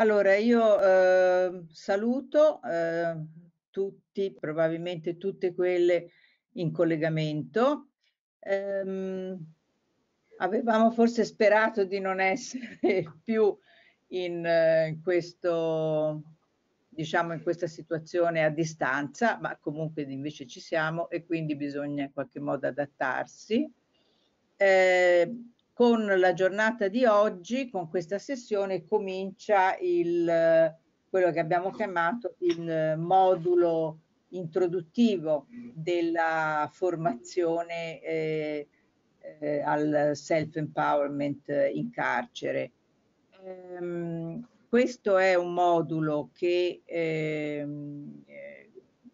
Allora, io eh, saluto eh, tutti, probabilmente tutte quelle in collegamento. Eh, avevamo forse sperato di non essere più in, eh, in, questo, diciamo, in questa situazione a distanza, ma comunque invece ci siamo e quindi bisogna in qualche modo adattarsi. Eh, con la giornata di oggi, con questa sessione, comincia il, quello che abbiamo chiamato il modulo introduttivo della formazione eh, eh, al self-empowerment in carcere. Ehm, questo è un modulo che, ehm, eh,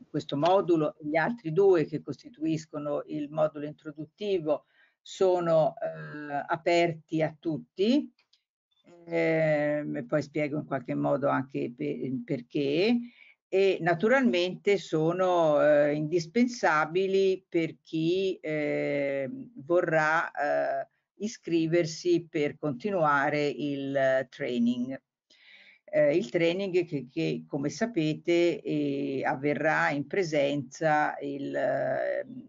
questo modulo e gli altri due che costituiscono il modulo introduttivo sono eh, aperti a tutti, eh, poi spiego in qualche modo anche per, perché, e naturalmente sono eh, indispensabili per chi eh, vorrà eh, iscriversi per continuare il training. Eh, il training che, che come sapete eh, avverrà in presenza il,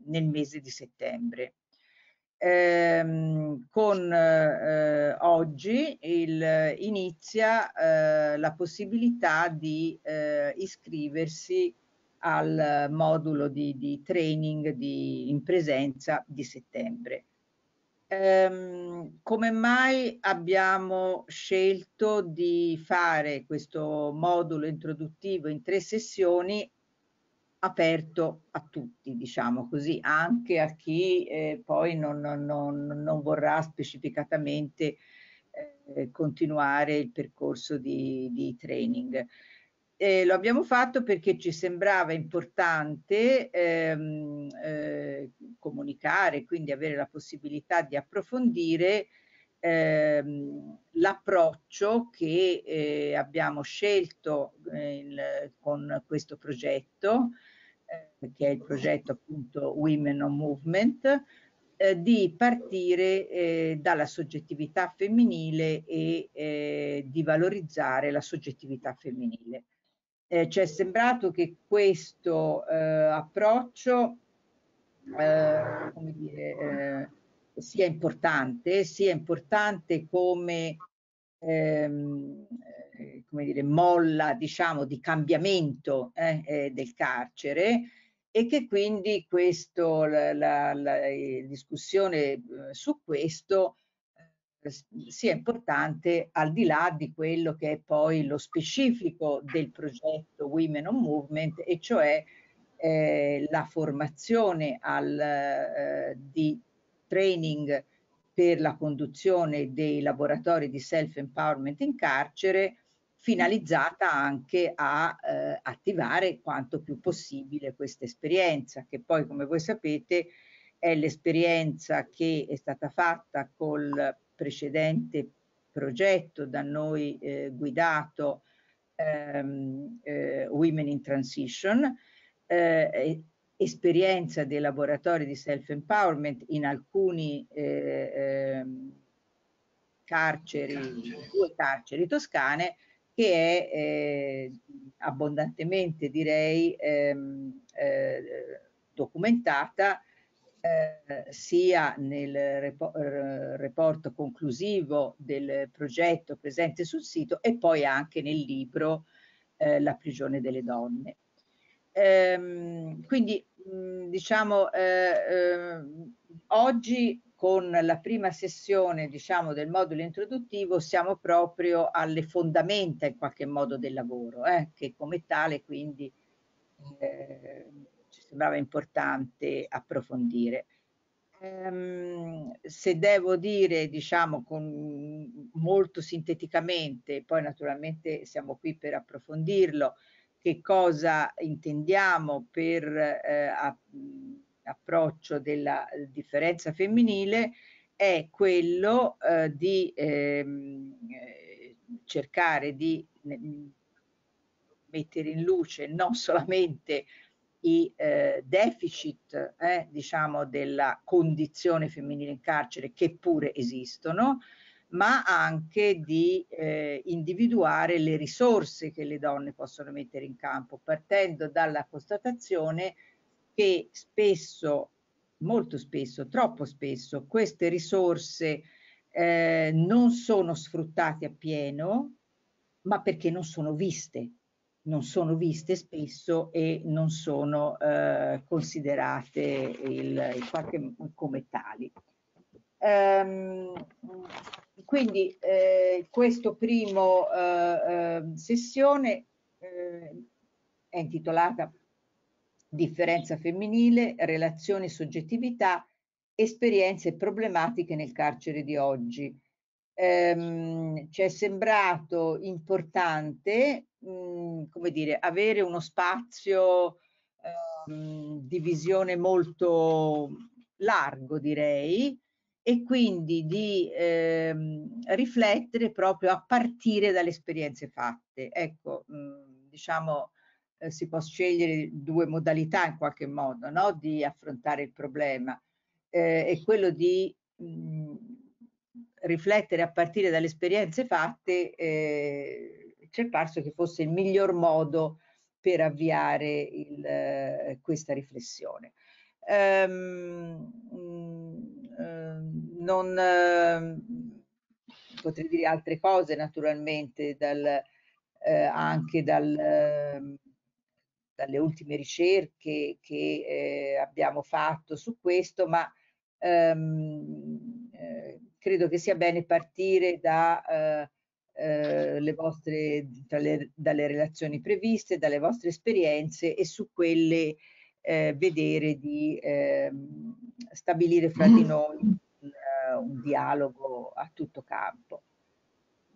nel mese di settembre ehm, con eh, oggi il, inizia eh, la possibilità di eh, iscriversi al modulo di, di training di, in presenza di settembre. Ehm, come mai abbiamo scelto di fare questo modulo introduttivo in tre sessioni aperto a tutti, diciamo così, anche a chi eh, poi non, non, non, vorrà specificatamente eh, continuare il percorso di, di training. Eh, lo abbiamo fatto perché ci sembrava importante ehm, eh, comunicare, quindi avere la possibilità di approfondire ehm, l'approccio che eh, abbiamo scelto eh, il, con questo progetto eh, che è il progetto appunto Women on Movement, eh, di partire eh, dalla soggettività femminile e eh, di valorizzare la soggettività femminile. Eh, ci è sembrato che questo eh, approccio come dire, sia importante, sia importante come ehm, come dire, molla diciamo, di cambiamento eh, eh, del carcere e che quindi questo, la, la, la discussione eh, su questo eh, sia importante al di là di quello che è poi lo specifico del progetto Women on Movement e cioè eh, la formazione al, eh, di training per la conduzione dei laboratori di self-empowerment in carcere finalizzata anche a eh, attivare quanto più possibile questa esperienza, che poi come voi sapete è l'esperienza che è stata fatta col precedente progetto da noi eh, guidato ehm, eh, Women in Transition, eh, esperienza dei laboratori di self-empowerment in alcuni eh, ehm, carceri, due carceri toscane, che è eh, abbondantemente direi ehm, eh, documentata eh, sia nel repo report conclusivo del progetto presente sul sito e poi anche nel libro eh, La prigione delle donne. Ehm, quindi mh, diciamo eh, ehm, oggi con la prima sessione diciamo del modulo introduttivo siamo proprio alle fondamenta in qualche modo del lavoro eh, che come tale quindi eh, ci sembrava importante approfondire. Um, se devo dire diciamo con, molto sinteticamente poi naturalmente siamo qui per approfondirlo che cosa intendiamo per eh, a, approccio della eh, differenza femminile è quello eh, di ehm, eh, cercare di mettere in luce non solamente i eh, deficit eh, diciamo della condizione femminile in carcere che pure esistono ma anche di eh, individuare le risorse che le donne possono mettere in campo, partendo dalla constatazione che spesso, molto spesso, troppo spesso, queste risorse eh, non sono sfruttate appieno, ma perché non sono viste, non sono viste spesso e non sono eh, considerate il, il, come tali. Um, quindi eh, questo primo eh, ehm, sessione eh, è intitolata Differenza femminile, relazioni, soggettività, esperienze e problematiche nel carcere di oggi. Ehm, ci è sembrato importante, mh, mm, come dire, avere uno spazio ehm, di visione molto largo, direi, e quindi di ehm, riflettere proprio a partire dalle esperienze fatte. Ecco, mh, mm, diciamo, eh, si può scegliere due modalità in qualche modo no? di affrontare il problema. Eh, è quello di mh, mm, riflettere a partire dalle esperienze fatte, eh, ci è parso che fosse il miglior modo per avviare il, eh, questa riflessione. Um, non eh, potrei dire altre cose naturalmente dal, eh, anche dal, eh, dalle ultime ricerche che eh, abbiamo fatto su questo, ma ehm, eh, credo che sia bene partire da eh, le vostre, le, dalle relazioni previste, dalle vostre esperienze e su quelle vedere di ehm, stabilire fra di noi un dialogo a tutto campo.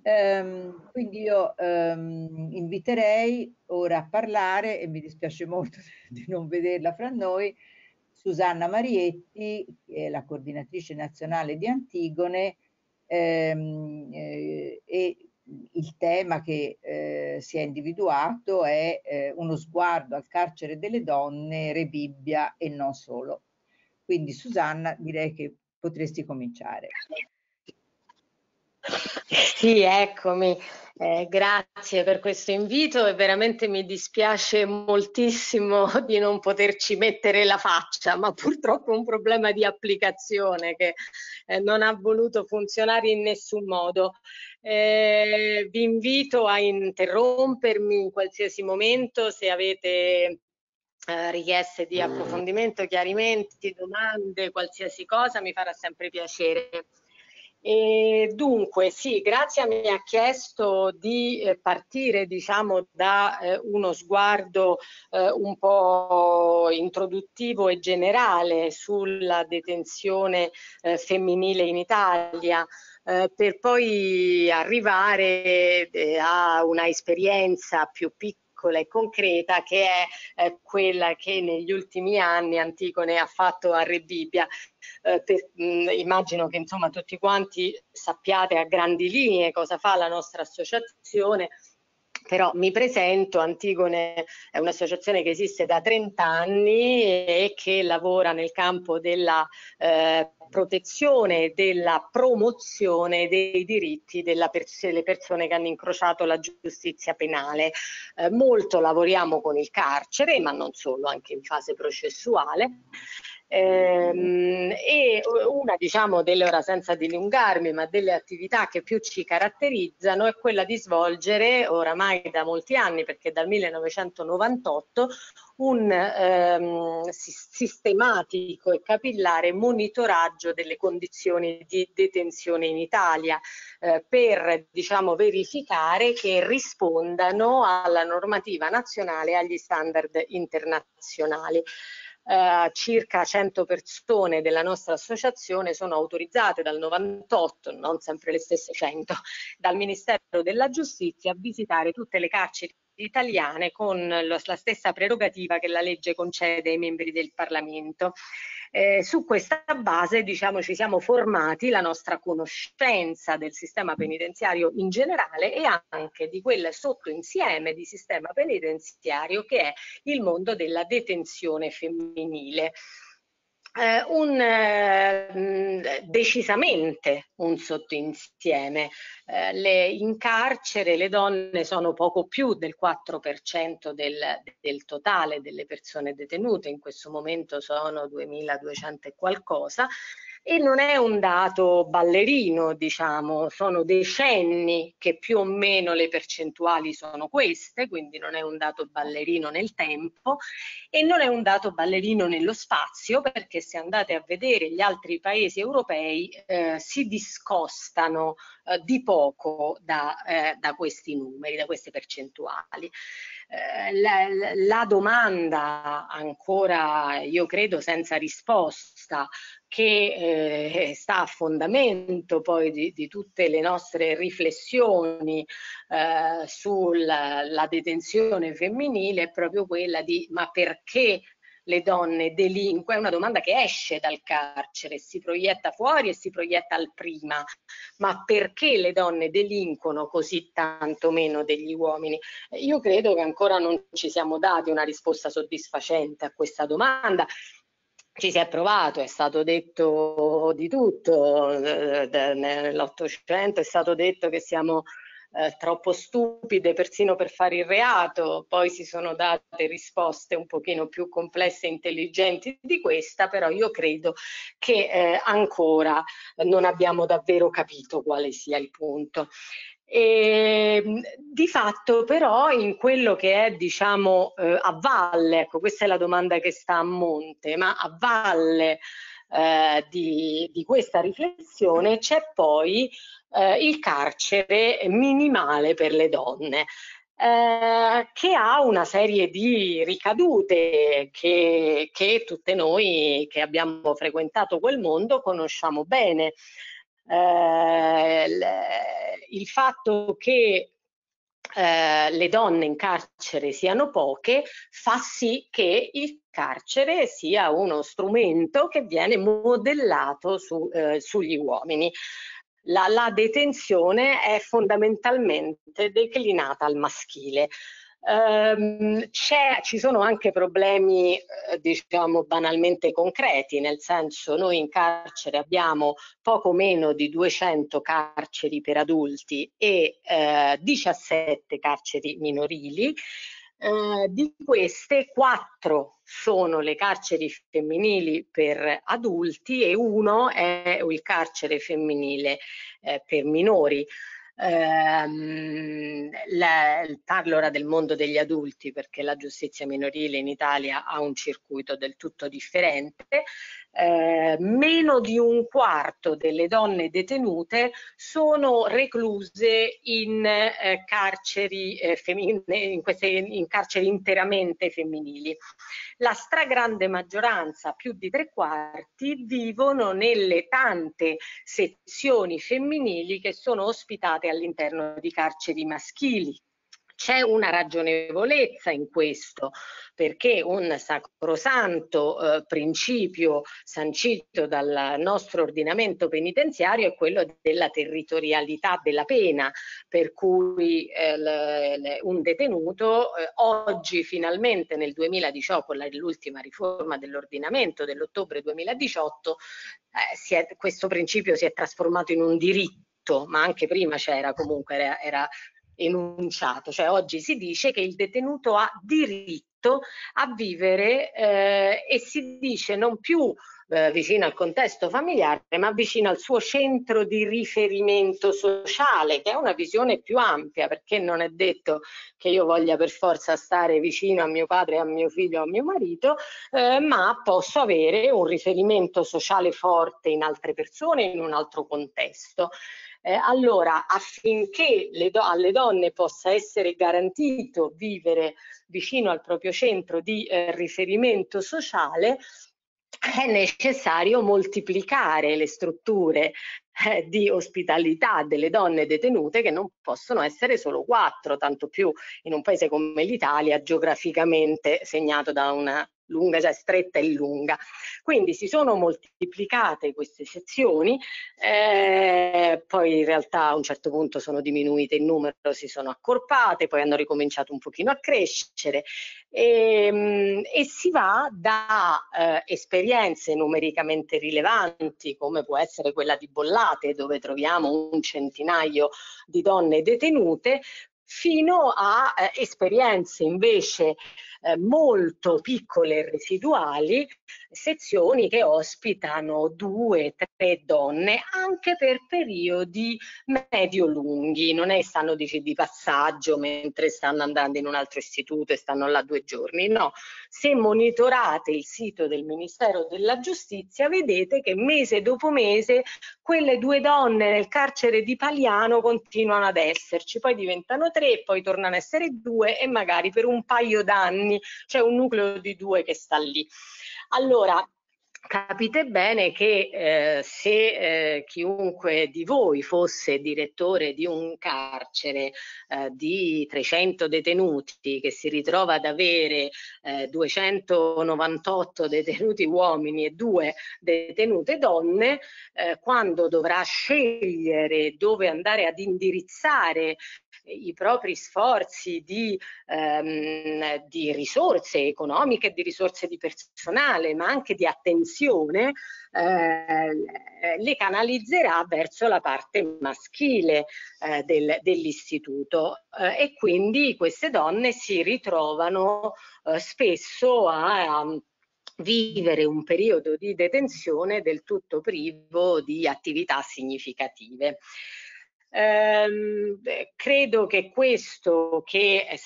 Um, quindi io um, inviterei ora a parlare, e mi dispiace molto di non vederla fra noi, Susanna Marietti, che è la coordinatrice nazionale di Antigone, ehm, eh, e il tema che eh, si è individuato è eh, uno sguardo al carcere delle donne, Re Bibbia e non solo. Quindi Susanna direi che potresti cominciare. Sì, eccomi. Eh, grazie per questo invito e veramente mi dispiace moltissimo di non poterci mettere la faccia, ma purtroppo è un problema di applicazione che eh, non ha voluto funzionare in nessun modo. Eh, vi invito a interrompermi in qualsiasi momento se avete eh, richieste di approfondimento, chiarimenti, domande, qualsiasi cosa, mi farà sempre piacere. E dunque, sì, Grazia mi ha chiesto di eh, partire, diciamo, da eh, uno sguardo eh, un po' introduttivo e generale sulla detenzione eh, femminile in Italia. Eh, per poi arrivare a una esperienza più piccola piccola e concreta che è eh, quella che negli ultimi anni Antigone ha fatto a Re Bibbia. Eh, per, mh, mm, immagino che insomma tutti quanti sappiate a grandi linee cosa fa la nostra associazione però mi presento, Antigone è un'associazione che esiste da 30 anni e che lavora nel campo della eh, protezione e della promozione dei diritti delle pers persone che hanno incrociato la giustizia penale. Eh, molto lavoriamo con il carcere, ma non solo, anche in fase processuale. Ehm, e una diciamo delle ora senza dilungarmi ma delle attività che più ci caratterizzano è quella di svolgere oramai da molti anni perché dal 1998 un ehm, sistematico e capillare monitoraggio delle condizioni di detenzione in Italia eh, per diciamo verificare che rispondano alla normativa nazionale e agli standard internazionali eh, circa 100 persone della nostra associazione sono autorizzate dal 98, non sempre le stesse 100, dal Ministero della Giustizia a visitare tutte le carceri italiane con la stessa prerogativa che la legge concede ai membri del Parlamento. Eh, su questa base diciamo, ci siamo formati la nostra conoscenza del sistema penitenziario in generale e anche di quel sottoinsieme di sistema penitenziario che è il mondo della detenzione femminile. Eh, un, eh, decisamente un sottoinsieme. Eh, le, in carcere le donne sono poco più del 4% del, del totale delle persone detenute, in questo momento sono 2200 e qualcosa, e non è un dato ballerino, diciamo, sono decenni che più o meno le percentuali sono queste, quindi non è un dato ballerino nel tempo e non è un dato ballerino nello spazio perché se andate a vedere gli altri paesi europei eh, si discostano eh, di poco da, eh, da questi numeri, da queste percentuali. Eh, la, la, domanda ancora, io credo, senza risposta, che eh, sta a fondamento poi di, di, tutte le nostre riflessioni eh, sulla detenzione femminile, è proprio quella di ma perché le donne delinquono? È una domanda che esce dal carcere, si proietta fuori e si proietta al prima. Ma perché le donne delinquono così tanto meno degli uomini? Io credo che ancora non ci siamo dati una risposta soddisfacente a questa domanda ci si è provato, è stato detto di tutto, eh, nell'Ottocento è stato detto che siamo eh, troppo stupide persino per fare il reato, poi si sono date risposte un pochino più complesse e intelligenti di questa, però io credo che eh, ancora non abbiamo davvero capito quale sia il punto. E, ehm, di fatto però in quello che è diciamo eh, a valle, ecco questa è la domanda che sta a monte, ma a valle eh, di, di, questa riflessione c'è poi eh, il carcere minimale per le donne. Eh, che ha una serie di ricadute che, che, tutte noi che abbiamo frequentato quel mondo conosciamo bene. Eh, il fatto che eh, le donne in carcere siano poche fa sì che il carcere sia uno strumento che viene modellato su, eh, sugli uomini. La, la, detenzione è fondamentalmente declinata al maschile. Um, ci sono anche problemi, eh, diciamo, banalmente concreti, nel senso noi in carcere abbiamo poco meno di 200 carceri per adulti e eh, 17 carceri minorili. Eh, di queste quattro sono le carceri femminili per adulti e uno è il carcere femminile eh, per minori. Ehm, parlo ora del mondo degli adulti perché la giustizia minorile in Italia ha un circuito del tutto differente. Eh, meno di un quarto delle donne detenute sono recluse in, eh, carceri, eh, in, queste, in carceri interamente femminili. La stragrande maggioranza, più di tre quarti, vivono nelle tante sezioni femminili che sono ospitate all'interno di carceri maschili c'è una ragionevolezza in questo, perché un sacrosanto eh, principio sancito dal nostro ordinamento penitenziario è quello della territorialità della pena, per cui eh, un detenuto eh, oggi finalmente nel 2018, l'ultima riforma dell'ordinamento dell'ottobre 2018, eh, è, questo principio si è trasformato in un diritto, ma anche prima c'era comunque, era, era enunciato, cioè oggi si dice che il detenuto ha diritto a vivere eh, e si dice non più eh, vicino al contesto familiare, ma vicino al suo centro di riferimento sociale, che è una visione più ampia, perché non è detto che io voglia per forza stare vicino a mio padre, a mio figlio, a mio marito, eh, ma posso avere un riferimento sociale forte in altre persone, in un altro contesto. Eh, allora, affinché do alle donne possa essere garantito vivere vicino al proprio centro di eh, riferimento sociale, è necessario moltiplicare le strutture eh, di ospitalità delle donne detenute che non possono essere solo quattro, tanto più in un paese come l'Italia geograficamente segnato da una lunga, cioè stretta e lunga. Quindi si sono moltiplicate queste sezioni eh, poi in realtà a un certo punto sono diminuite in numero, si sono accorpate, poi hanno ricominciato un pochino a crescere e, ehm, e si va da eh, esperienze numericamente rilevanti come può essere quella di Bollate dove troviamo un centinaio di donne detenute fino a eh, esperienze invece eh, molto piccole e residuali, sezioni che ospitano due, tre donne anche per periodi medio-lunghi, non è stanno dice, di passaggio mentre stanno andando in un altro istituto e stanno là due giorni, no. Se monitorate il sito del Ministero della Giustizia vedete che mese dopo mese quelle due donne nel carcere di Paliano continuano ad esserci, poi diventano tre, poi tornano a essere due e magari per un paio d'anni anni c'è un nucleo di due che sta lì. Allora, capite bene che eh, se eh, chiunque di voi fosse direttore di un carcere eh, di 300 detenuti che si ritrova ad avere 298 eh, detenuti uomini e due detenute donne, eh, quando dovrà scegliere dove andare ad indirizzare i propri sforzi di, ehm, di risorse economiche di risorse di personale, ma anche di attenzione, eh, le canalizzerà verso la parte maschile eh, del, dell'istituto eh, e quindi queste donne si ritrovano eh, spesso a, a vivere un periodo di detenzione del tutto privo di attività significative. Ehm, credo che questo, che è,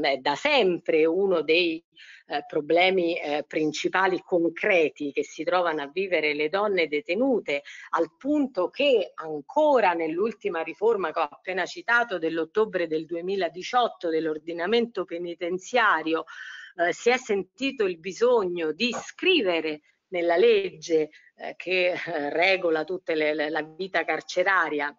è, da sempre uno dei eh, problemi eh, principali concreti che si trovano a vivere le donne detenute, al punto che ancora nell'ultima riforma che ho appena citato dell'ottobre del 2018 dell'ordinamento penitenziario, eh, si è sentito il bisogno di scrivere nella legge eh, che eh, regola tutta la vita carceraria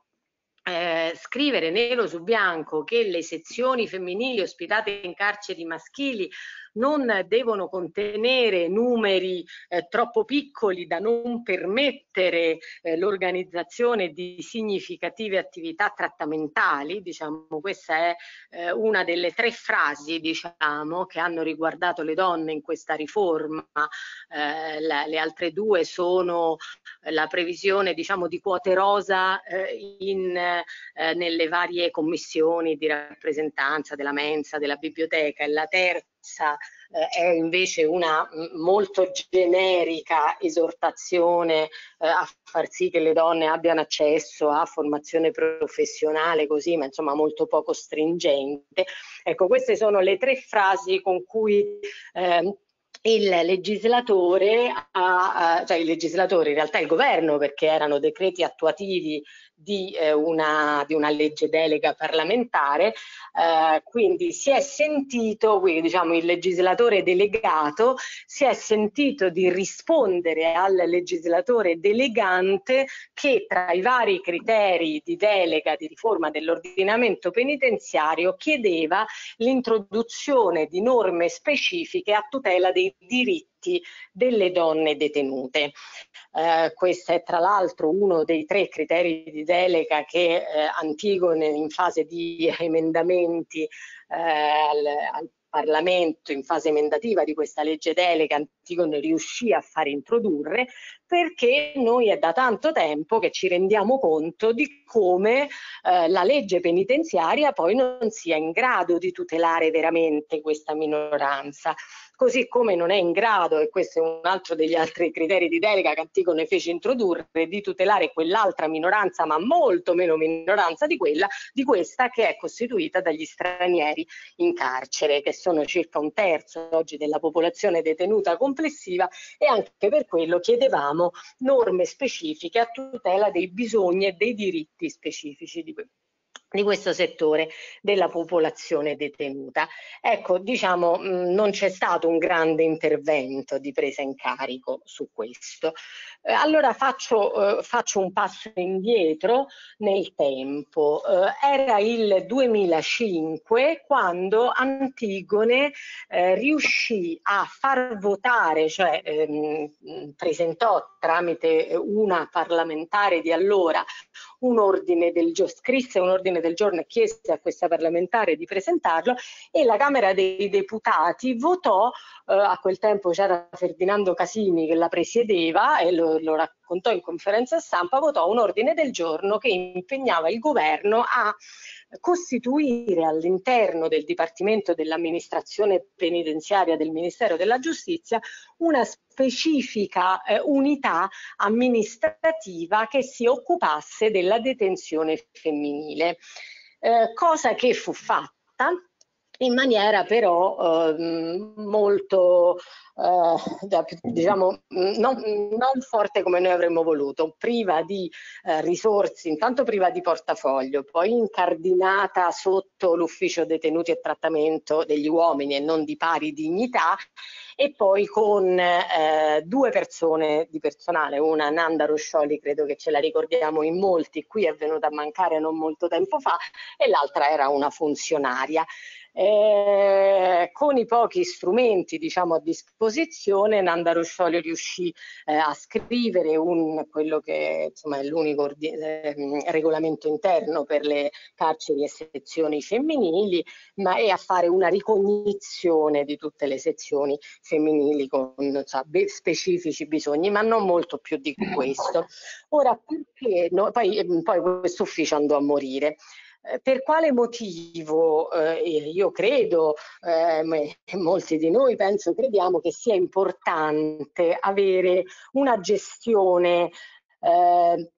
eh, scrivere nero su bianco che le sezioni femminili ospitate in carceri maschili non devono contenere numeri eh, troppo piccoli da non permettere eh, l'organizzazione di significative attività trattamentali, diciamo questa è eh, una delle tre frasi diciamo, che hanno riguardato le donne in questa riforma, eh, la, le altre due sono la previsione diciamo, di quote rosa eh, in, eh, nelle varie commissioni di rappresentanza della mensa, della biblioteca e la terza terza eh, è invece una molto generica esortazione eh, a far sì che le donne abbiano accesso a formazione professionale così, ma insomma molto poco stringente. Ecco, queste sono le tre frasi con cui eh, il legislatore, ha, cioè il legislatore, in realtà il governo, perché erano decreti attuativi di, eh, una, di una, legge delega parlamentare, eh, quindi si è sentito, quindi diciamo il legislatore delegato, si è sentito di rispondere al legislatore delegante che tra i vari criteri di delega di riforma dell'ordinamento penitenziario chiedeva l'introduzione di norme specifiche a tutela dei diritti delle donne detenute. Eh, questo è tra l'altro uno dei tre criteri di delega che eh, Antigone in fase di emendamenti eh, al, al Parlamento in fase emendativa di questa legge delega Antigone riuscì a far introdurre perché noi è da tanto tempo che ci rendiamo conto di come eh, la legge penitenziaria poi non sia in grado di tutelare veramente questa minoranza così come non è in grado, e questo è un altro degli altri criteri di delega che Antigone fece introdurre, di tutelare quell'altra minoranza, ma molto meno minoranza di quella, di questa che è costituita dagli stranieri in carcere, che sono circa un terzo oggi della popolazione detenuta complessiva e anche per quello chiedevamo norme specifiche a tutela dei bisogni e dei diritti specifici di, di questo settore della popolazione detenuta. Ecco, diciamo, non c'è stato un grande intervento di presa in carico su questo. Eh, allora faccio, eh, faccio, un passo indietro nel tempo. Eh, era il 2005 quando Antigone eh, riuscì a far votare, cioè ehm, presentò tramite una parlamentare di allora un ordine del giorno, scrisse un ordine del giorno e chiese a questa parlamentare di presentarlo e la Camera dei Deputati votò, eh, a quel tempo c'era Ferdinando Casini che la presiedeva e lo, lo raccontò in conferenza stampa, votò un ordine del giorno che impegnava il governo a costituire all'interno del Dipartimento dell'amministrazione penitenziaria del Ministero della Giustizia una specifica eh, unità amministrativa che si occupasse della detenzione femminile, eh, cosa che fu fatta in maniera però eh, molto eh, diciamo non, non, forte come noi avremmo voluto, priva di eh, risorse, intanto priva di portafoglio, poi incardinata sotto l'ufficio detenuti e trattamento degli uomini e non di pari dignità e poi con eh, due persone di personale, una Nanda Roscioli, credo che ce la ricordiamo in molti, qui è venuta a mancare non molto tempo fa, e l'altra era una funzionaria. Eh, con i pochi strumenti diciamo, a disposizione, Nanda Roscioli riuscì eh, a scrivere un, quello che insomma, è l'unico eh, regolamento interno per le carceri e sezioni femminili, ma e a fare una ricognizione di tutte le sezioni femminili con so, specifici bisogni, ma non molto più di questo. Ora, perché no, poi, poi questo ufficio andò a morire. Eh, per quale motivo eh, io credo, eh, molti di noi penso, crediamo che sia importante avere una gestione eh,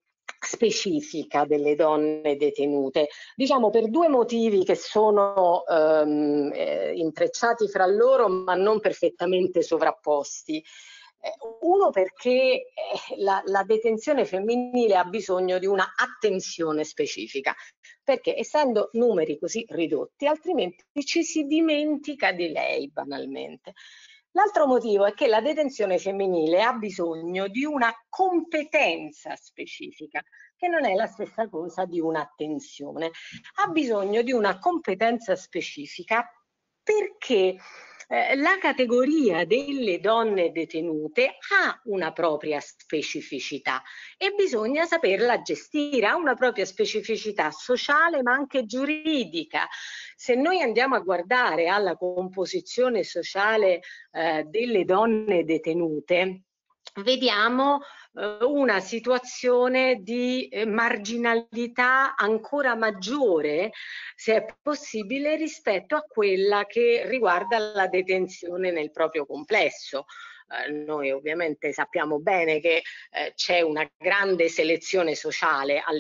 specifica delle donne detenute, diciamo per due motivi che sono ehm, eh, intrecciati fra loro ma non perfettamente sovrapposti. Eh, uno perché eh, la, la, detenzione femminile ha bisogno di una attenzione specifica, perché essendo numeri così ridotti, altrimenti ci si dimentica di lei banalmente. L'altro motivo è che la detenzione femminile ha bisogno di una competenza specifica, che non è la stessa cosa di un'attenzione. Ha bisogno di una competenza specifica perché eh, la categoria delle donne detenute ha una propria specificità e bisogna saperla gestire, ha una propria specificità sociale ma anche giuridica. Se noi andiamo a guardare alla composizione sociale eh, delle donne detenute, vediamo eh, una situazione di eh, marginalità ancora maggiore, se è possibile, rispetto a quella che riguarda la detenzione nel proprio complesso. Eh, noi ovviamente sappiamo bene che eh, c'è una grande selezione sociale al,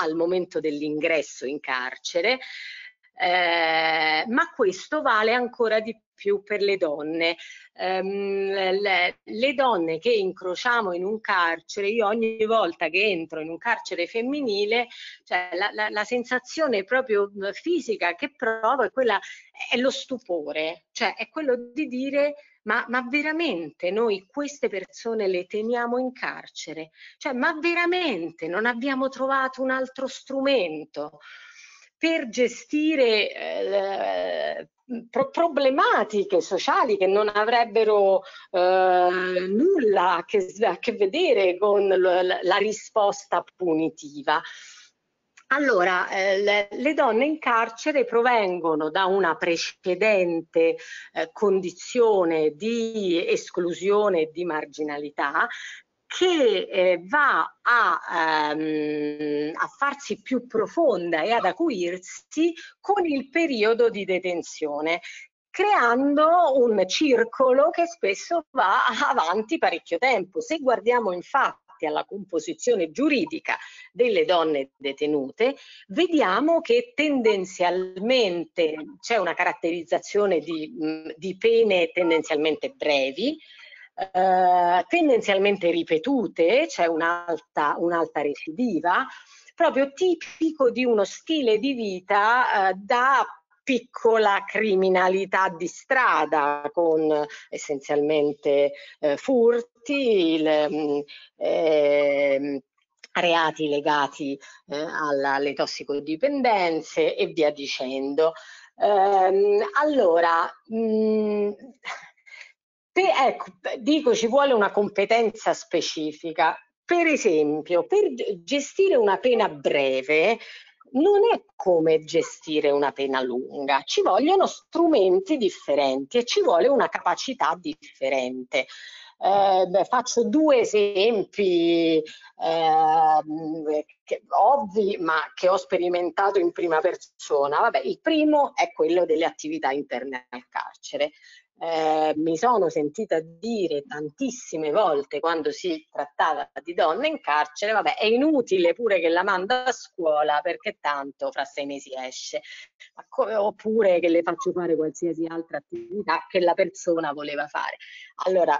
al momento dell'ingresso in carcere, eh, ma questo vale ancora di più per le donne. Um, le, le, donne che incrociamo in un carcere, io ogni volta che entro in un carcere femminile, cioè la, la, la sensazione proprio fisica che provo è quella, è lo stupore, cioè è quello di dire ma, ma, veramente noi queste persone le teniamo in carcere? Cioè, ma veramente non abbiamo trovato un altro strumento? Per gestire eh, pro problematiche sociali che non avrebbero eh, nulla a che, a che, vedere con la risposta punitiva. Allora, eh, le, le, donne in carcere provengono da una precedente eh, condizione di esclusione e di marginalità che eh, va a, ehm, a, farsi più profonda e ad acuirsi con il periodo di detenzione creando un circolo che spesso va avanti parecchio tempo. Se guardiamo infatti alla composizione giuridica delle donne detenute, vediamo che tendenzialmente c'è una caratterizzazione di, di pene tendenzialmente brevi, eh, tendenzialmente ripetute, c'è un'alta, un'alta recidiva, proprio tipico di uno stile di vita eh, da piccola criminalità di strada con essenzialmente eh, furti, il, eh, reati legati eh, alla, alle tossicodipendenze e via dicendo. Ehm, allora, mh, mm, ecco, dico ci vuole una competenza specifica per esempio, per gestire una pena breve non è come gestire una pena lunga, ci vogliono strumenti differenti e ci vuole una capacità differente. Eh, beh, faccio due esempi eh, che, ovvi ma che ho sperimentato in prima persona. Vabbè, il primo è quello delle attività interne al carcere eh, mi sono sentita dire tantissime volte quando si trattava di donne in carcere, vabbè, è inutile pure che la manda a scuola perché tanto fra sei mesi esce, oppure che le faccio fare qualsiasi altra attività che la persona voleva fare. Allora,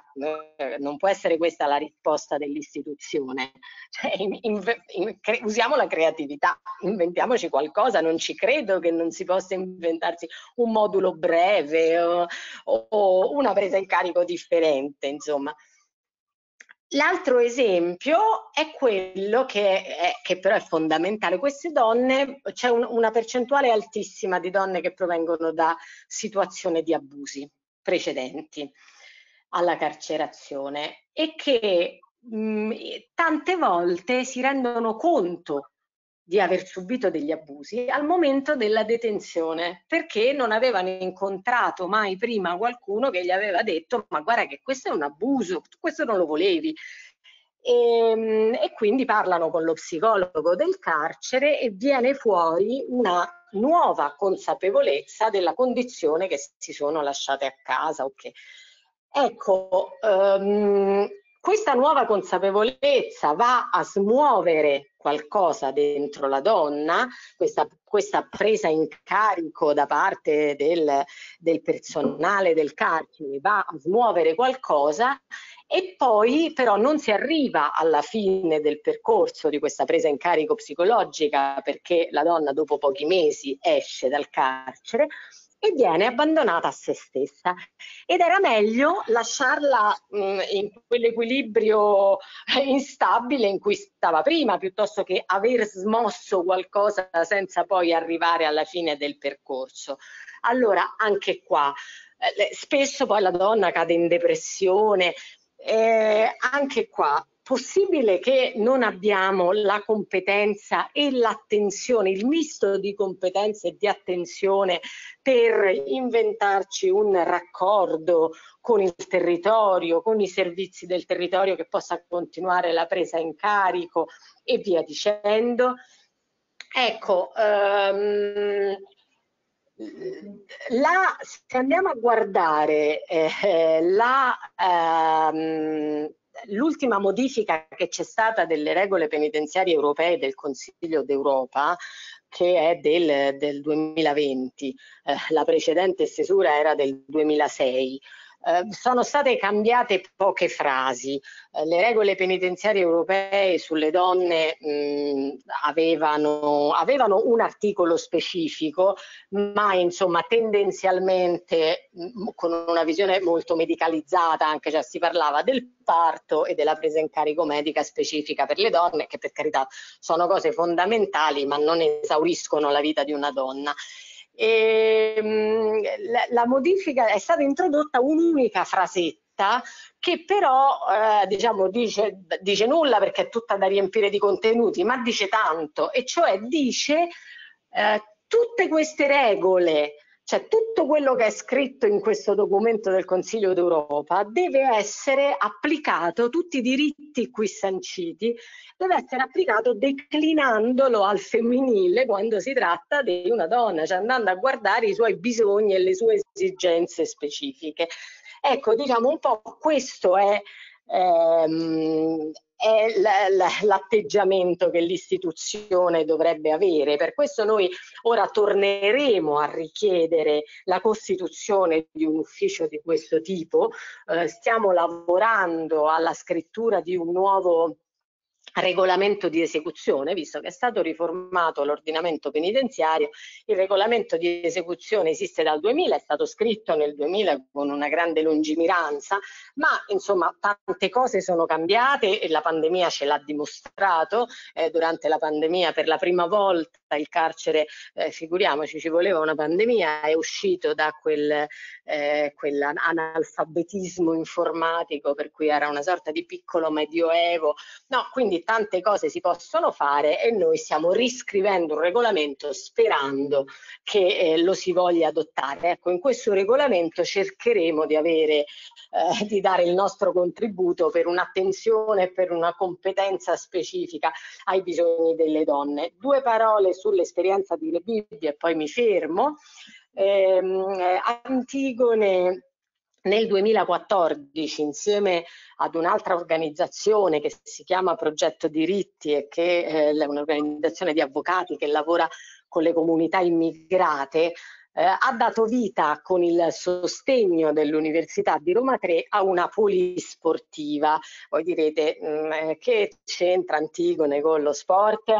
eh, non può essere questa la risposta dell'istituzione. Cioè, in, in, in, usiamo la creatività, inventiamoci qualcosa, non ci credo che non si possa inventarsi un modulo breve o o una presa in carico differente, insomma. L'altro esempio è quello che, è, che, però è fondamentale. Queste donne, c'è un, una percentuale altissima di donne che provengono da situazioni di abusi precedenti alla carcerazione e che mh, tante volte si rendono conto di aver subito degli abusi al momento della detenzione, perché non avevano incontrato mai prima qualcuno che gli aveva detto ma guarda che questo è un abuso, questo non lo volevi. E, ehm, e quindi parlano con lo psicologo del carcere e viene fuori una nuova consapevolezza della condizione che si sono lasciate a casa. Okay. Ecco, um, questa nuova consapevolezza va a smuovere qualcosa dentro la donna, questa, questa presa in carico da parte del, del personale del carcere va a smuovere qualcosa e poi però non si arriva alla fine del percorso di questa presa in carico psicologica perché la donna dopo pochi mesi esce dal carcere, e viene abbandonata a se stessa. Ed era meglio lasciarla mh, mm, in quell'equilibrio instabile in cui stava prima, piuttosto che aver smosso qualcosa senza poi arrivare alla fine del percorso. Allora, anche qua, eh, spesso poi la donna cade in depressione, eh, anche qua possibile che non abbiamo la competenza e l'attenzione, il misto di competenze e di attenzione per inventarci un raccordo con il territorio, con i servizi del territorio che possa continuare la presa in carico e via dicendo. Ecco, um, la, se andiamo a guardare eh, la, um, l'ultima modifica che c'è stata delle regole penitenziarie europee del Consiglio d'Europa che è del, del 2020, eh, la precedente stesura era del 2006. Eh, sono state cambiate poche frasi. Eh, le regole penitenziarie europee sulle donne mh, avevano, avevano, un articolo specifico, ma insomma tendenzialmente mh, con una visione molto medicalizzata, anche cioè si parlava del parto e della presa in carico medica specifica per le donne, che per carità sono cose fondamentali, ma non esauriscono la vita di una donna. Ehm, la, la modifica è stata introdotta un'unica frasetta che però eh, diciamo dice, dice, nulla perché è tutta da riempire di contenuti, ma dice tanto, e cioè dice eh, tutte queste regole cioè tutto quello che è scritto in questo documento del Consiglio d'Europa deve essere applicato, tutti i diritti qui sanciti, deve essere applicato declinandolo al femminile quando si tratta di una donna, cioè andando a guardare i suoi bisogni e le sue esigenze specifiche. Ecco, diciamo un po' questo è ehm, è l'atteggiamento che l'istituzione dovrebbe avere. Per questo noi ora torneremo a richiedere la costituzione di un ufficio di questo tipo. Eh, stiamo lavorando alla scrittura di un nuovo regolamento di esecuzione, visto che è stato riformato l'ordinamento penitenziario, il regolamento di esecuzione esiste dal 2000, è stato scritto nel 2000 con una grande lungimiranza, ma insomma tante cose sono cambiate e la pandemia ce l'ha dimostrato, eh, durante la pandemia per la prima volta il carcere, eh, figuriamoci, ci voleva una pandemia, è uscito da quel, eh, quell'analfabetismo informatico per cui era una sorta di piccolo medioevo, no, quindi tante cose si possono fare e noi stiamo riscrivendo un regolamento sperando che eh, lo si voglia adottare. Ecco, in questo regolamento cercheremo di avere, eh, di dare il nostro contributo per un'attenzione e per una competenza specifica ai bisogni delle donne. Due parole sull'esperienza di Le Bibbie e poi mi fermo. Eh, Antigone nel 2014 insieme ad un'altra organizzazione che si chiama Progetto Diritti e che eh, è un'organizzazione di avvocati che lavora con le comunità immigrate, eh, ha dato vita con il sostegno dell'Università di Roma 3 a una polisportiva. Voi direte mh, mm, eh, che c'entra Antigone con lo sport?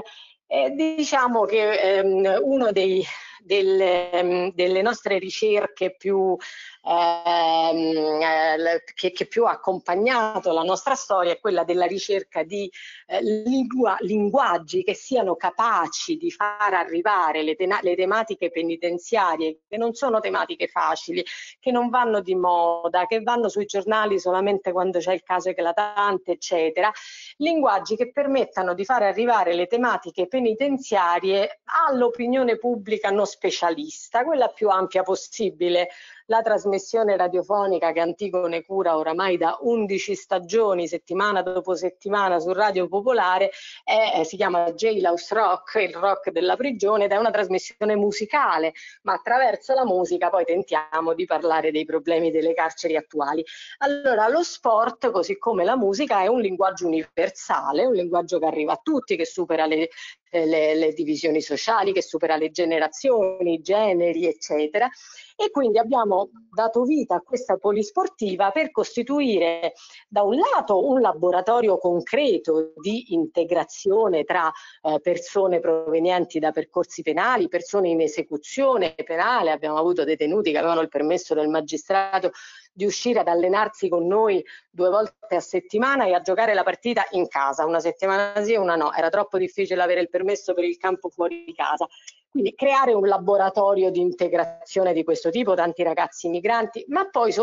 Eh, diciamo che ehm, dei delle, ehm, delle nostre ricerche più, ehm, eh, che, che, più ha accompagnato la nostra storia è quella della ricerca di eh, lingua, linguaggi che siano capaci di far arrivare le, le tematiche penitenziarie, che non sono tematiche facili, che non vanno di moda, che vanno sui giornali solamente quando c'è il caso eclatante, eccetera, linguaggi che permettano di far arrivare le tematiche penitenziarie all'opinione pubblica non specialista, quella più ampia possibile la trasmissione radiofonica che Antigone cura oramai da 11 stagioni, settimana dopo settimana su Radio Popolare, è, si chiama Jailhouse Rock, il rock della prigione, ed è una trasmissione musicale, ma attraverso la musica poi tentiamo di parlare dei problemi delle carceri attuali. Allora, lo sport, così come la musica, è un linguaggio universale, un linguaggio che arriva a tutti, che supera le, le, le divisioni sociali, che supera le generazioni, i generi, eccetera. E quindi abbiamo dato vita a questa polisportiva per costituire da un lato un laboratorio concreto di integrazione tra eh, persone provenienti da percorsi penali, persone in esecuzione penale, abbiamo avuto detenuti che avevano il permesso del magistrato di uscire ad allenarsi con noi due volte a settimana e a giocare la partita in casa, una settimana sì e una no, era troppo difficile avere il permesso per il campo fuori di casa. Quindi creare un laboratorio di integrazione di questo tipo, tanti ragazzi migranti, ma poi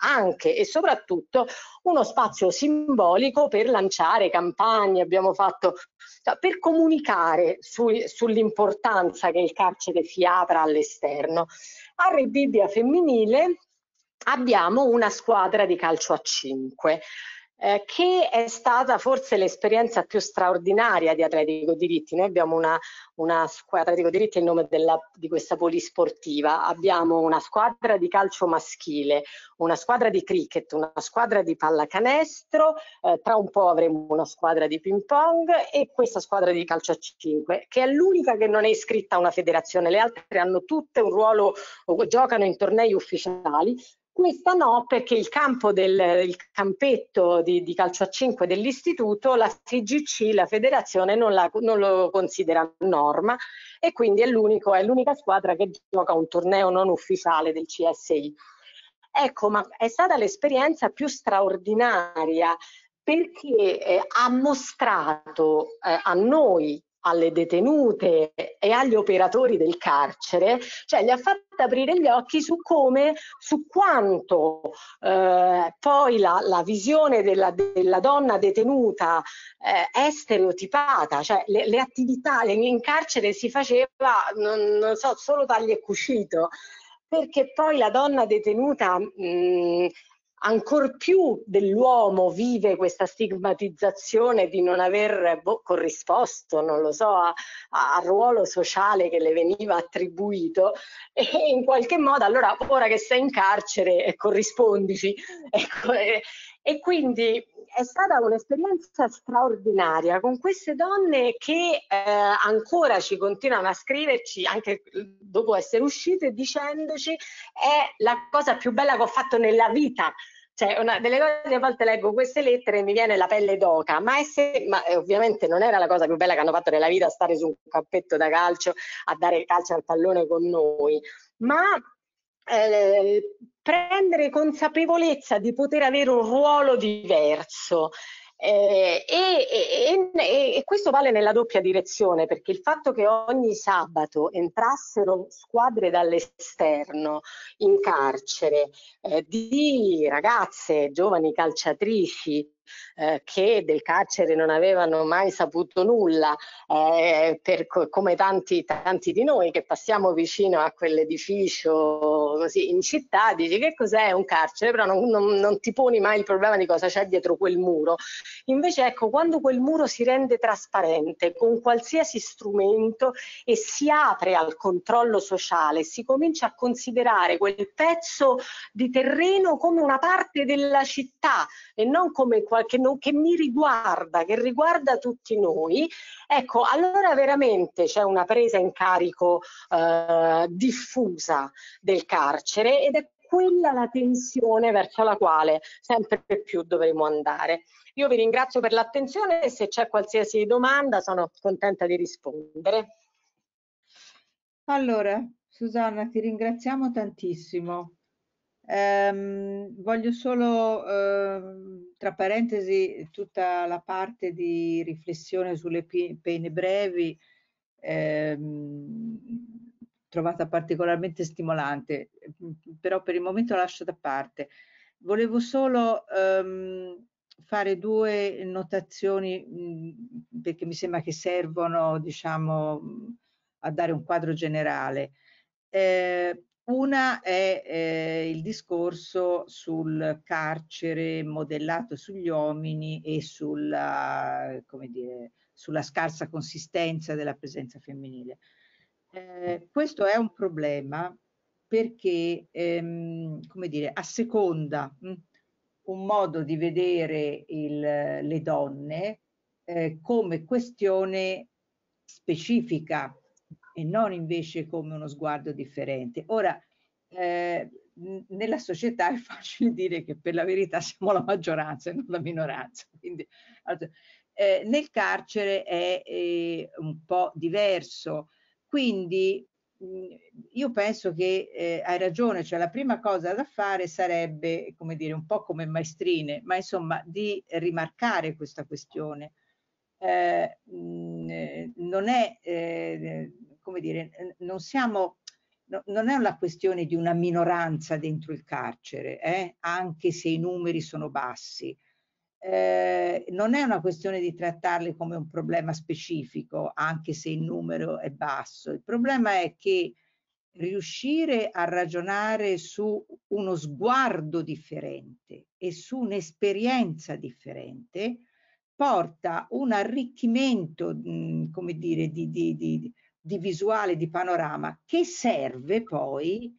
anche e soprattutto uno spazio simbolico per lanciare campagne, abbiamo fatto cioè, per comunicare su, sull'importanza che il carcere si apra all'esterno. A Re Bibbia femminile abbiamo una squadra di calcio a 5 eh, che è stata forse l'esperienza più straordinaria di Atletico Diritti. Noi abbiamo una, una squadra, Atletico Diritti è il nome della, di questa polisportiva, abbiamo una squadra di calcio maschile, una squadra di cricket, una squadra di pallacanestro, eh, tra un po' avremo una squadra di ping pong e questa squadra di calcio a 5, che è l'unica che non è iscritta a una federazione, le altre hanno tutte un ruolo, giocano in tornei ufficiali, questa no, perché il campo del il campetto di, di, calcio a 5 dell'istituto, la FIGC, la federazione, non, la, non lo considera norma e quindi è, è l'unica squadra che gioca un torneo non ufficiale del CSI. Ecco, ma è stata l'esperienza più straordinaria perché eh, ha mostrato eh, a noi alle detenute e agli operatori del carcere, cioè li ha fatti aprire gli occhi su come, su quanto eh, poi la, la visione della, della, donna detenuta eh, è stereotipata, cioè le, le, attività in carcere si faceva, non, non so, solo taglio e cucito, perché poi la donna detenuta mh, ancor più dell'uomo vive questa stigmatizzazione di non aver boh, corrisposto, non lo so, al ruolo sociale che le veniva attribuito e in qualche modo allora ora che sei in carcere eh, corrispondici. Ecco, e, e quindi è stata un'esperienza straordinaria con queste donne che eh, ancora ci continuano a scriverci anche dopo essere uscite dicendoci è la cosa più bella che ho fatto nella vita cioè una delle cose a volte leggo queste lettere e mi viene la pelle d'oca, ma, se, ma eh, ovviamente non era la cosa più bella che hanno fatto nella vita stare su un campetto da calcio a dare calcio al pallone con noi, ma eh, prendere consapevolezza di poter avere un ruolo diverso. Eh, e, e, e, questo vale nella doppia direzione perché il fatto che ogni sabato entrassero squadre dall'esterno in carcere eh, di ragazze, giovani calciatrici eh, che del carcere non avevano mai saputo nulla, eh, per, come tanti, tanti di noi che passiamo vicino a quell'edificio così in città, dici che cos'è un carcere, però non, non, non ti poni mai il problema di cosa c'è dietro quel muro. Invece ecco, quando quel muro si rende trasparente con qualsiasi strumento e si apre al controllo sociale, si comincia a considerare quel pezzo di terreno come una parte della città e non come qualche non, che mi riguarda, che riguarda tutti noi, ecco, allora veramente c'è una presa in carico eh, diffusa del carcere ed è quella la tensione verso la quale sempre più dovremo andare. Io vi ringrazio per l'attenzione e se c'è qualsiasi domanda sono contenta di rispondere. Allora, Susanna, ti ringraziamo tantissimo. Ehm, voglio solo, ehm, tra parentesi, tutta la parte di riflessione sulle pene brevi, ehm, trovata particolarmente stimolante, però per il momento lascio da parte. Volevo solo ehm, fare due notazioni mh, perché mi sembra che servono, diciamo, a dare un quadro generale. Eh, una è eh, il discorso sul carcere modellato sugli uomini e sulla, dire, sulla scarsa consistenza della presenza femminile. Eh, questo è un problema perché, ehm, come dire, asseconda mh, hm, un modo di vedere il, le donne eh, come questione specifica e non invece come uno sguardo differente. Ora, eh, nella società è facile dire che per la verità siamo la maggioranza e non la minoranza. Quindi, eh, nel carcere è eh, un po' diverso. Quindi mh, io penso che eh, hai ragione, cioè la prima cosa da fare sarebbe, come dire, un po' come maestrine, ma insomma di rimarcare questa questione. Eh, mh, non è eh, come dire, non siamo, no, non è una questione di una minoranza dentro il carcere, eh? anche se i numeri sono bassi. Eh, non è una questione di trattarli come un problema specifico, anche se il numero è basso. Il problema è che riuscire a ragionare su uno sguardo differente e su un'esperienza differente porta un arricchimento, mh, come dire, di, di, di, di visuale, di panorama, che serve poi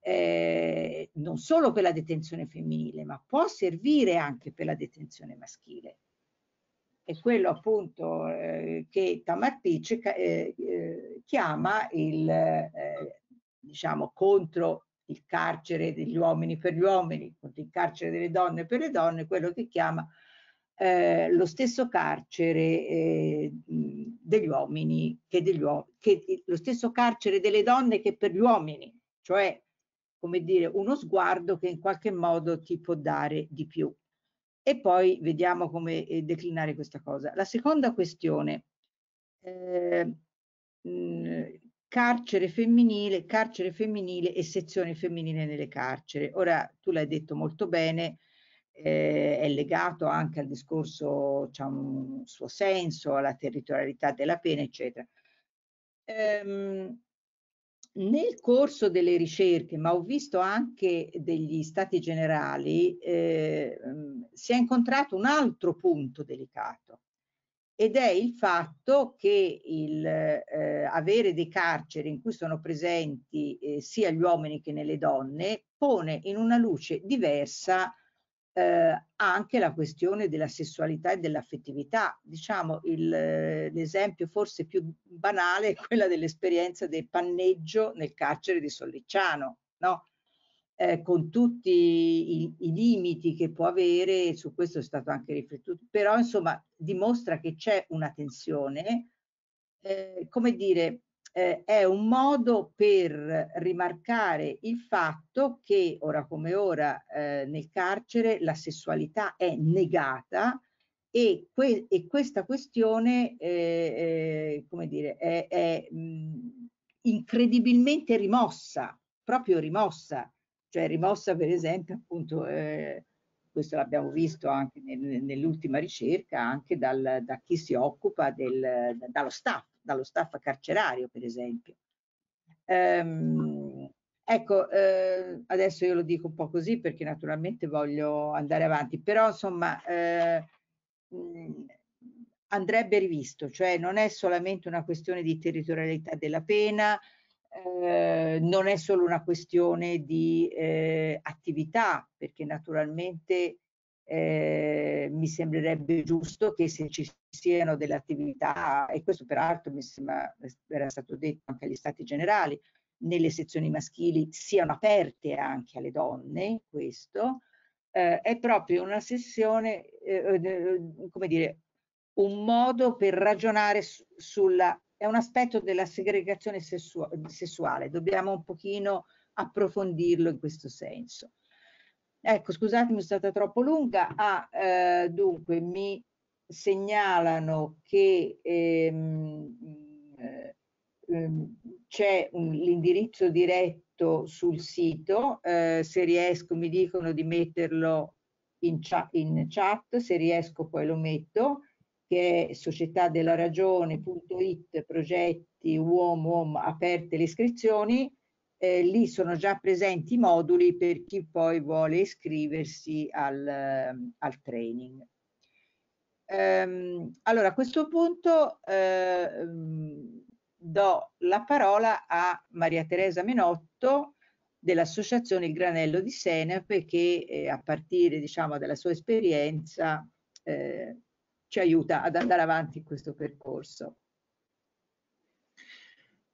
eh, non solo per la detenzione femminile, ma può servire anche per la detenzione maschile. È quello appunto eh, che Tamarpice eh, eh, chiama il, eh, diciamo, contro il carcere degli uomini per gli uomini, contro il carcere delle donne per le donne, quello che chiama eh, lo stesso carcere eh, degli uomini che degli uomini, lo stesso carcere delle donne che per gli uomini, cioè come dire uno sguardo che in qualche modo ti può dare di più. E poi vediamo come eh, declinare questa cosa. La seconda questione, eh, mh, carcere femminile, carcere femminile e sezione femminile nelle carceri. Ora tu l'hai detto molto bene, eh, è legato anche al discorso, c'è un suo senso, alla territorialità della pena, eccetera. Ehm, nel corso delle ricerche, ma ho visto anche degli stati generali, eh, si è incontrato un altro punto delicato ed è il fatto che il, eh, avere dei carceri in cui sono presenti eh, sia gli uomini che nelle donne pone in una luce diversa eh, anche la questione della sessualità e dell'affettività. Diciamo l'esempio forse più banale è quella dell'esperienza del panneggio nel carcere di Sollicciano, no? eh, con tutti i, i, limiti che può avere, su questo è stato anche riflettuto, però insomma dimostra che c'è una tensione, eh, come dire, eh, è un modo per rimarcare il fatto che ora come ora eh, nel carcere la sessualità è negata e, que e questa questione, eh, eh come dire, è, è mh, incredibilmente rimossa, proprio rimossa, cioè rimossa per esempio appunto, eh, questo l'abbiamo visto anche nel, nell'ultima ricerca, anche dal, da chi si occupa del, dallo staff, dallo staff carcerario per esempio. Um, ecco, eh, adesso io lo dico un po' così perché naturalmente voglio andare avanti, però insomma eh, andrebbe rivisto, cioè non è solamente una questione di territorialità della pena, eh, non è solo una questione di eh, attività, perché naturalmente eh, mi sembrerebbe giusto che se ci siano delle attività, e questo peraltro mi sembra era stato detto anche agli stati generali, nelle sezioni maschili siano aperte anche alle donne, questo, eh, è proprio una sessione, eh, eh, come dire, un modo per ragionare su, sulla, è un aspetto della segregazione sessu sessuale, dobbiamo un pochino approfondirlo in questo senso. Ecco, scusatemi, è stata troppo lunga. Ah, eh, dunque, mi segnalano che ehm, eh, ehm, c'è l'indirizzo diretto sul sito, eh, se riesco mi dicono di metterlo in chat, in chat, se riesco poi lo metto, che è società della ragione.it, progetti, uomo, uomo, aperte le iscrizioni, eh, lì sono già presenti i moduli per chi poi vuole iscriversi al, al training. Ehm, allora a questo punto eh, do la parola a Maria Teresa Menotto dell'associazione Il Granello di Senape che eh, a partire diciamo dalla sua esperienza eh, ci aiuta ad andare avanti in questo percorso.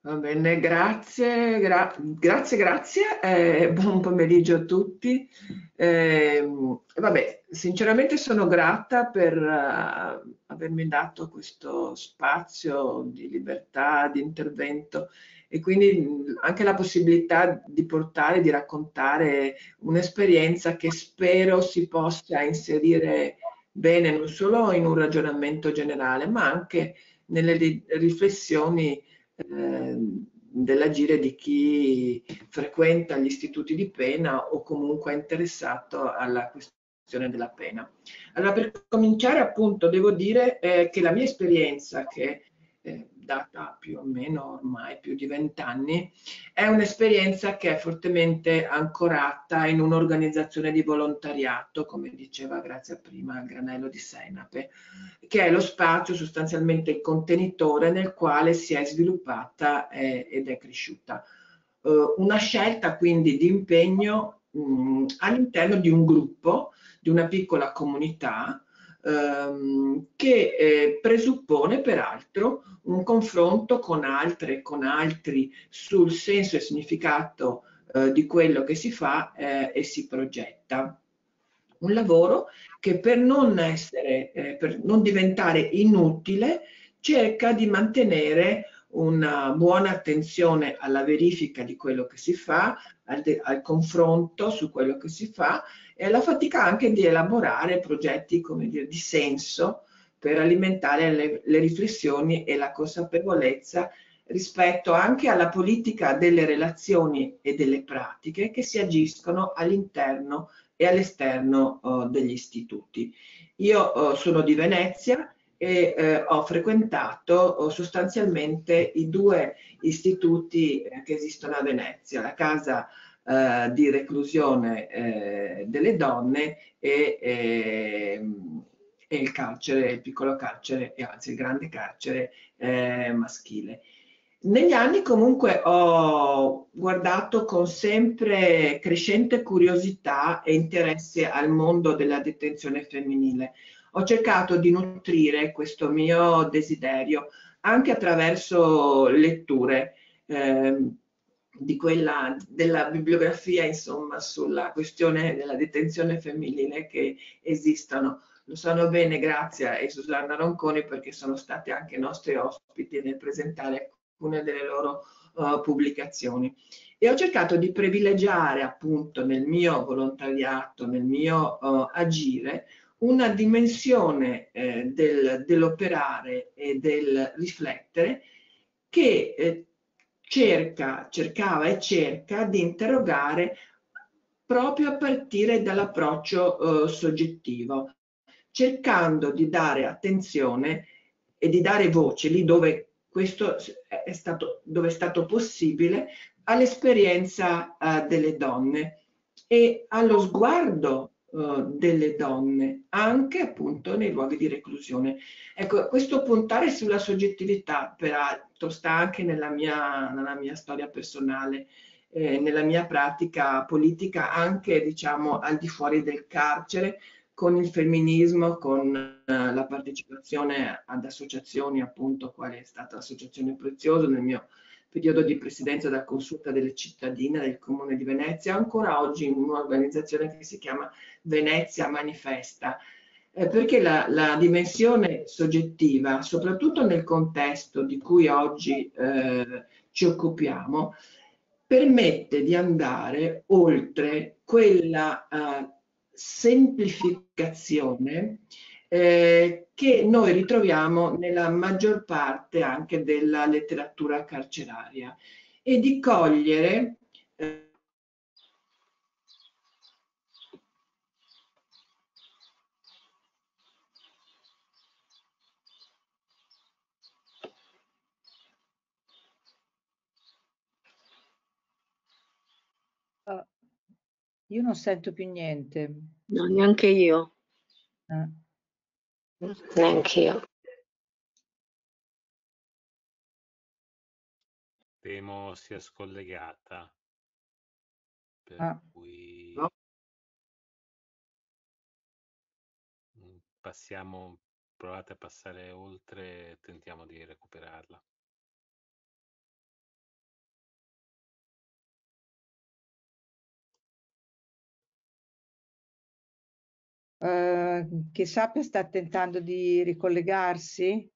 Va bene, grazie, gra grazie, grazie, eh, buon pomeriggio a tutti. Eh, vabbè, sinceramente sono grata per uh, avermi dato questo spazio di libertà, di intervento e quindi anche la possibilità di portare, di raccontare un'esperienza che spero si possa inserire bene non solo in un ragionamento generale, ma anche nelle riflessioni eh, dell'agire di chi frequenta gli istituti di pena o comunque è interessato alla questione della pena. Allora, per cominciare appunto devo dire eh, che la mia esperienza, che eh, data più o meno ormai più di vent'anni, è un'esperienza che è fortemente ancorata in un'organizzazione di volontariato, come diceva grazie a prima il Granello di Senape, che è lo spazio, sostanzialmente il contenitore nel quale si è sviluppata eh, ed è cresciuta. Uh, una scelta quindi di impegno all'interno di un gruppo, di una piccola comunità, ehm, che eh, presuppone peraltro un confronto con altre e con altri sul senso e significato eh, di quello che si fa eh, e si progetta. Un lavoro che per non, essere, eh, per non diventare inutile cerca di mantenere una buona attenzione alla verifica di quello che si fa, al, al, confronto su quello che si fa e alla fatica anche di elaborare progetti come dire, di senso per alimentare le, le riflessioni e la consapevolezza rispetto anche alla politica delle relazioni e delle pratiche che si agiscono all'interno e all'esterno uh, degli istituti. Io uh, sono di Venezia e eh, ho frequentato uh, sostanzialmente i due istituti eh, che esistono a Venezia, la casa eh, di reclusione eh, delle donne e, ehm, e, il carcere, il piccolo carcere, anzi il grande carcere eh, maschile. Negli anni comunque ho guardato con sempre crescente curiosità e interesse al mondo della detenzione femminile. Ho cercato di nutrire questo mio desiderio anche attraverso letture. Eh, di quella, della bibliografia insomma sulla questione della detenzione femminile che esistono. Lo sanno bene Grazia e Susanna Ronconi perché sono state anche nostri ospiti nel presentare alcune delle loro uh, pubblicazioni. E ho cercato di privilegiare appunto nel mio volontariato, nel mio uh, agire, una dimensione eh, del, dell'operare e del riflettere che eh, cerca, cercava e cerca di interrogare proprio a partire dall'approccio eh, soggettivo, cercando di dare attenzione e di dare voce lì dove questo è stato, dove è stato possibile all'esperienza uh, delle donne e allo sguardo uh, delle donne anche appunto nei luoghi di reclusione. Ecco, questo puntare sulla soggettività peraltro sta anche nella mia, nella mia storia personale, eh, nella mia pratica politica anche diciamo al di fuori del carcere con il femminismo, con uh, la partecipazione ad associazioni appunto quale è stata l'associazione Prezioso nel mio periodo di presidenza della consulta delle cittadine del Comune di Venezia, ancora oggi in un'organizzazione che si chiama Venezia Manifesta, eh, perché la, la, dimensione soggettiva, soprattutto nel contesto di cui oggi eh, ci occupiamo, permette di andare oltre quella eh, semplificazione eh, che noi ritroviamo nella maggior parte anche della letteratura carceraria. E di cogliere eh, ah, io non sento più niente. No, neanche io. Eh. Neanch'io. Temo sia scollegata. Per Ah. cui No. passiamo, provate a passare oltre e tentiamo di recuperarla. Eh, che sappia sta tentando di ricollegarsi?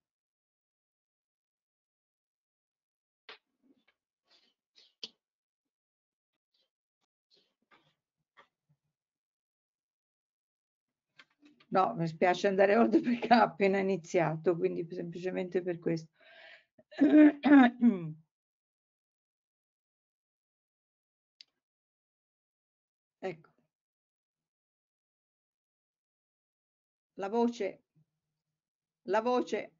No, mi spiace andare oltre perché ha appena iniziato, quindi semplicemente per questo. Ecco. La voce, la voce.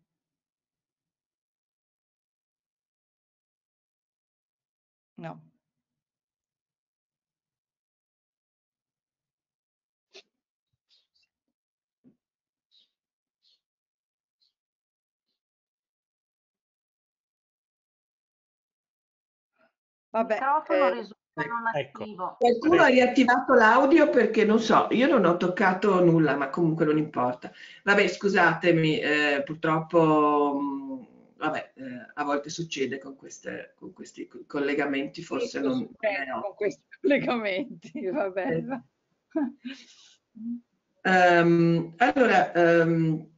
No. Vabbè, microfono eh, risulta ecco. Qualcuno ha riattivato l'audio perché non so, io non ho toccato nulla, ma comunque non importa. Vabbè, scusatemi, eh, purtroppo, mh, vabbè, eh, a volte succede con, queste, con questi collegamenti, forse Questo non... succede eh, no. con questi collegamenti, vabbè. Eh. Ehm, allora, ehm,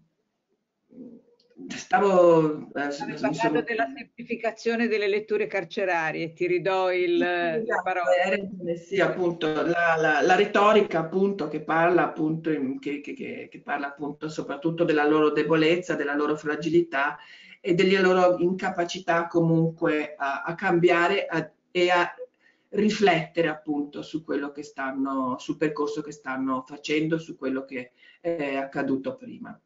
stavo... eh, Stavi mi parlando sono- della semplificazione delle letture carcerarie, ti ridò il, la Esatto, parola. hai ragione, sì, appunto, la, la- la retorica appunto che parla appunto, che, che- che- che parla appunto soprattutto della loro debolezza, della loro fragilità e delle loro incapacità comunque a, a cambiare a- e a riflettere appunto su quello che stanno, sul percorso che stanno facendo, su quello che è accaduto prima.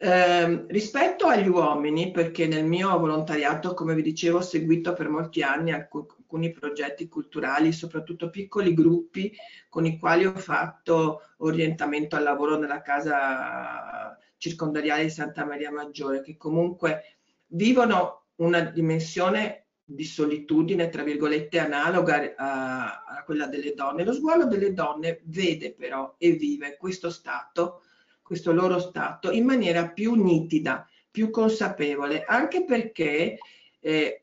Ehm, rispetto agli uomini, perché nel mio volontariato, come vi dicevo, ho seguito per molti anni alc- alcuni progetti culturali, soprattutto piccoli gruppi con i quali ho fatto orientamento al lavoro nella casa circondariale di Santa Maria Maggiore, che comunque vivono una dimensione di solitudine, tra virgolette, analoga a, a quella delle donne. Lo sguardo delle donne vede però e vive questo stato questo loro stato in maniera più nitida, più consapevole, anche perché eh,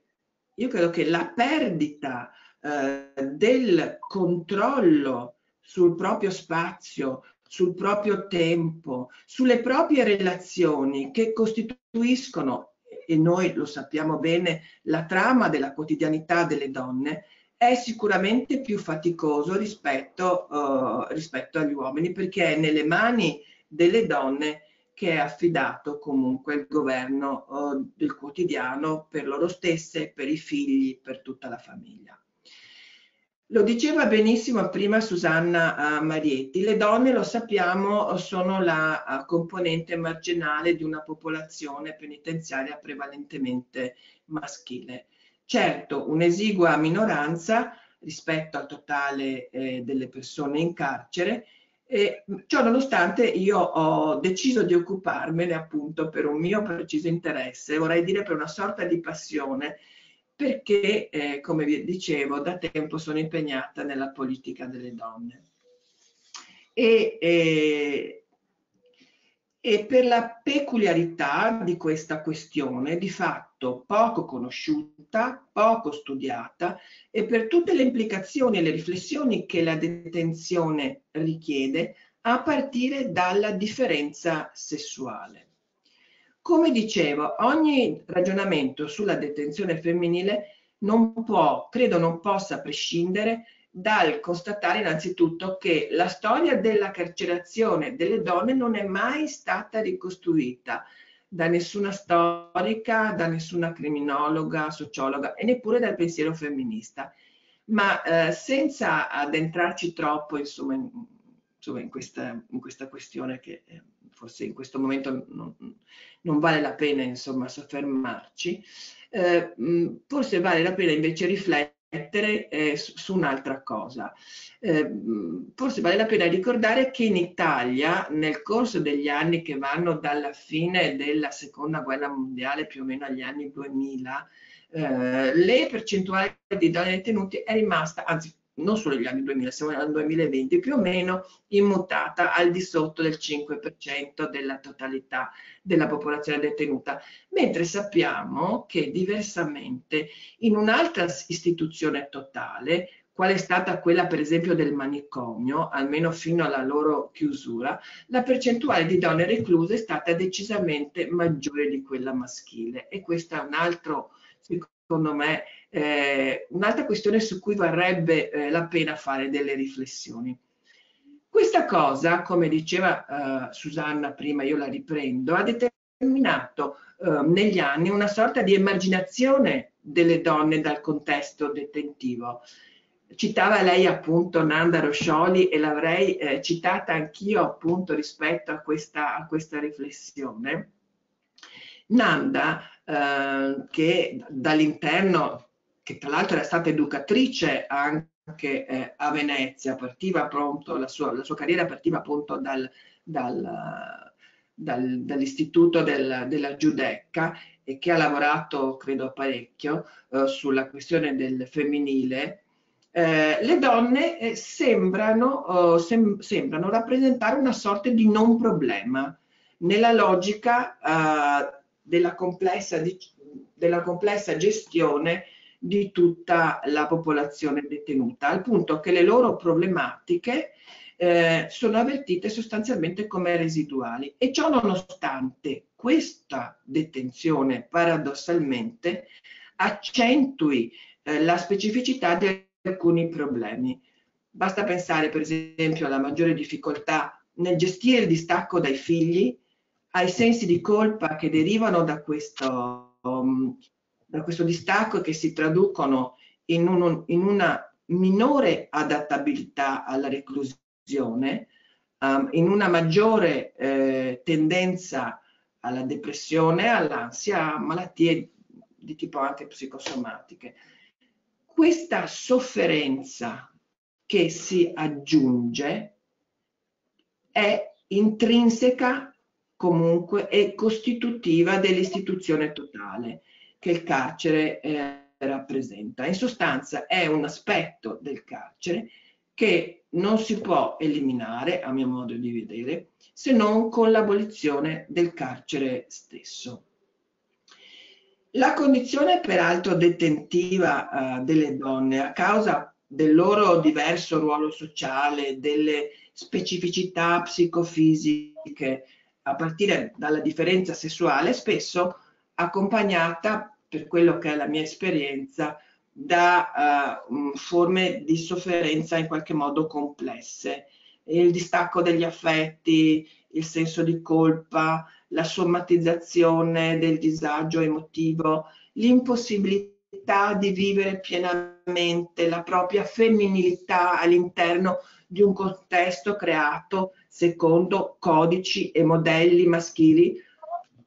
io credo che la perdita eh, del controllo sul proprio spazio, sul proprio tempo, sulle proprie relazioni che costituiscono, e noi lo sappiamo bene, la trama della quotidianità delle donne, è sicuramente più faticoso rispetto, uh, rispetto agli uomini perché è nelle mani delle donne che è affidato comunque il governo uh, del quotidiano per loro stesse, per i figli, per tutta la famiglia. Lo diceva benissimo prima Susanna uh, Marietti, le donne, lo sappiamo, sono la uh, componente marginale di una popolazione penitenziaria prevalentemente maschile. Certo, un'esigua minoranza rispetto al totale eh, delle persone in carcere, e ciò nonostante io ho deciso di occuparmene appunto per un mio preciso interesse, vorrei dire per una sorta di passione, perché, eh, come vi dicevo, da tempo sono impegnata nella politica delle donne. E, e, e per la peculiarità di questa questione, di fatto poco conosciuta, poco studiata, e per tutte le implicazioni e le riflessioni che la detenzione richiede, a partire dalla differenza sessuale. Come dicevo, ogni ragionamento sulla detenzione femminile non può, credo non possa prescindere dal constatare innanzitutto che la storia della carcerazione delle donne non è mai stata ricostruita da nessuna storica, da nessuna criminologa, sociologa e neppure dal pensiero femminista. Ma eh, senza addentrarci troppo insomma, in, insomma, in, questa, in questa questione che eh, forse in questo momento non, non vale la pena insomma soffermarci, eh, forse vale la pena invece riflettere eh, su, su un'altra cosa. Eh, forse vale la pena ricordare che in Italia nel corso degli anni che vanno dalla fine della seconda guerra mondiale più o meno agli anni 2000, eh, le percentuali di donne detenute è rimasta, anzi non solo negli anni 2000, siamo nel 2020, più o meno immutata al di sotto del 5% della totalità della popolazione detenuta, mentre sappiamo che diversamente in un'altra istituzione totale, qual è stata quella per esempio del manicomio, almeno fino alla loro chiusura, la percentuale di donne recluse è stata decisamente maggiore di quella maschile. E questo è un altro, secondo me, eh, un'altra questione su cui varrebbe eh, la pena fare delle riflessioni. Questa cosa, come diceva eh, Susanna prima, io la riprendo, ha determinato eh, negli anni una sorta di emarginazione delle donne dal contesto detentivo. Citava lei appunto Nanda Roscioli e l'avrei eh, citata anch'io appunto rispetto a questa, a questa riflessione. Nanda, eh, che dall'interno che tra l'altro era stata educatrice anche eh, a Venezia, partiva pronto, la sua, la sua carriera partiva appunto dal, dal, dal, dall'istituto del, della Giudecca e che ha lavorato, credo, parecchio eh, sulla questione del femminile, eh, le donne eh, sembrano, oh, sem sembrano, rappresentare una sorta di non problema nella logica eh, della complessa, di, della complessa gestione di tutta la popolazione detenuta, al punto che le loro problematiche eh, sono avvertite sostanzialmente come residuali e ciò nonostante questa detenzione paradossalmente accentui eh, la specificità di alcuni problemi. Basta pensare per esempio alla maggiore difficoltà nel gestire il distacco dai figli, ai sensi di colpa che derivano da questo um, da questo distacco che si traducono in, un, in una minore adattabilità alla reclusione, um, in una maggiore eh, tendenza alla depressione, all'ansia, a malattie di tipo anche psicosomatiche. Questa sofferenza che si aggiunge è intrinseca comunque e costitutiva dell'istituzione totale che il carcere eh, rappresenta. In sostanza è un aspetto del carcere che non si può eliminare, a mio modo di vedere, se non con l'abolizione del carcere stesso. La condizione peraltro detentiva uh, delle donne a causa del loro diverso ruolo sociale, delle specificità psicofisiche, a partire dalla differenza sessuale, spesso accompagnata, per quello che è la mia esperienza, da uh, forme di sofferenza in qualche modo complesse. Il distacco degli affetti, il senso di colpa, la somatizzazione del disagio emotivo, l'impossibilità di vivere pienamente la propria femminilità all'interno di un contesto creato secondo codici e modelli maschili,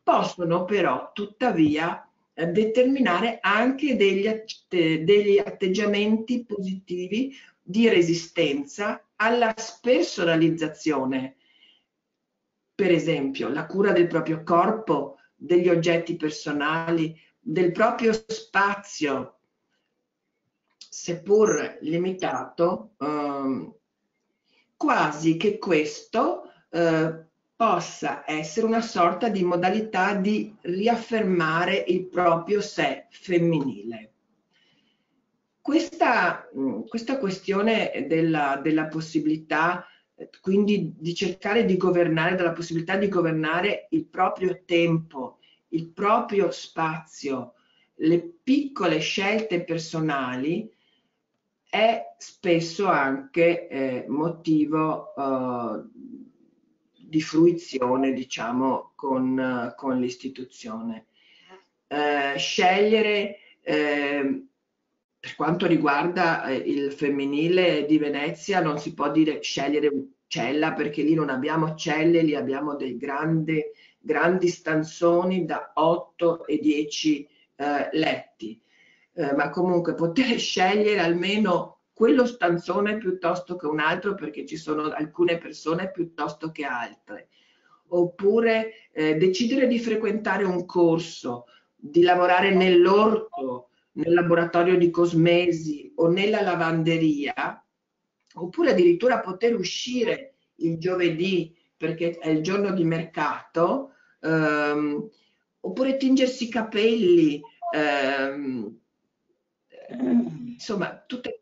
possono però tuttavia determinare anche degli, degli atteggiamenti positivi di resistenza alla spersonalizzazione. Per esempio, la cura del proprio corpo, degli oggetti personali, del proprio spazio, seppur limitato, eh, quasi che questo eh, possa essere una sorta di modalità di riaffermare il proprio sé femminile. Questa, mm, questa questione della, della possibilità quindi di cercare di governare, della possibilità di governare il proprio tempo, il proprio spazio, le piccole scelte personali, è spesso anche eh, motivo eh, di fruizione, diciamo, con, con l'istituzione. Eh, scegliere, eh, per quanto riguarda eh, il femminile di Venezia, non si può dire scegliere cella perché lì non abbiamo celle, lì abbiamo dei grandi, grandi stanzoni da 8 e 10 eh, letti. Eh, ma comunque poter scegliere almeno quello stanzone piuttosto che un altro perché ci sono alcune persone piuttosto che altre. Oppure eh, decidere di frequentare un corso, di lavorare nell'orto, nel laboratorio di cosmesi o nella lavanderia, oppure addirittura poter uscire il giovedì perché è il giorno di mercato, ehm, oppure tingersi i capelli, ehm, insomma, tutte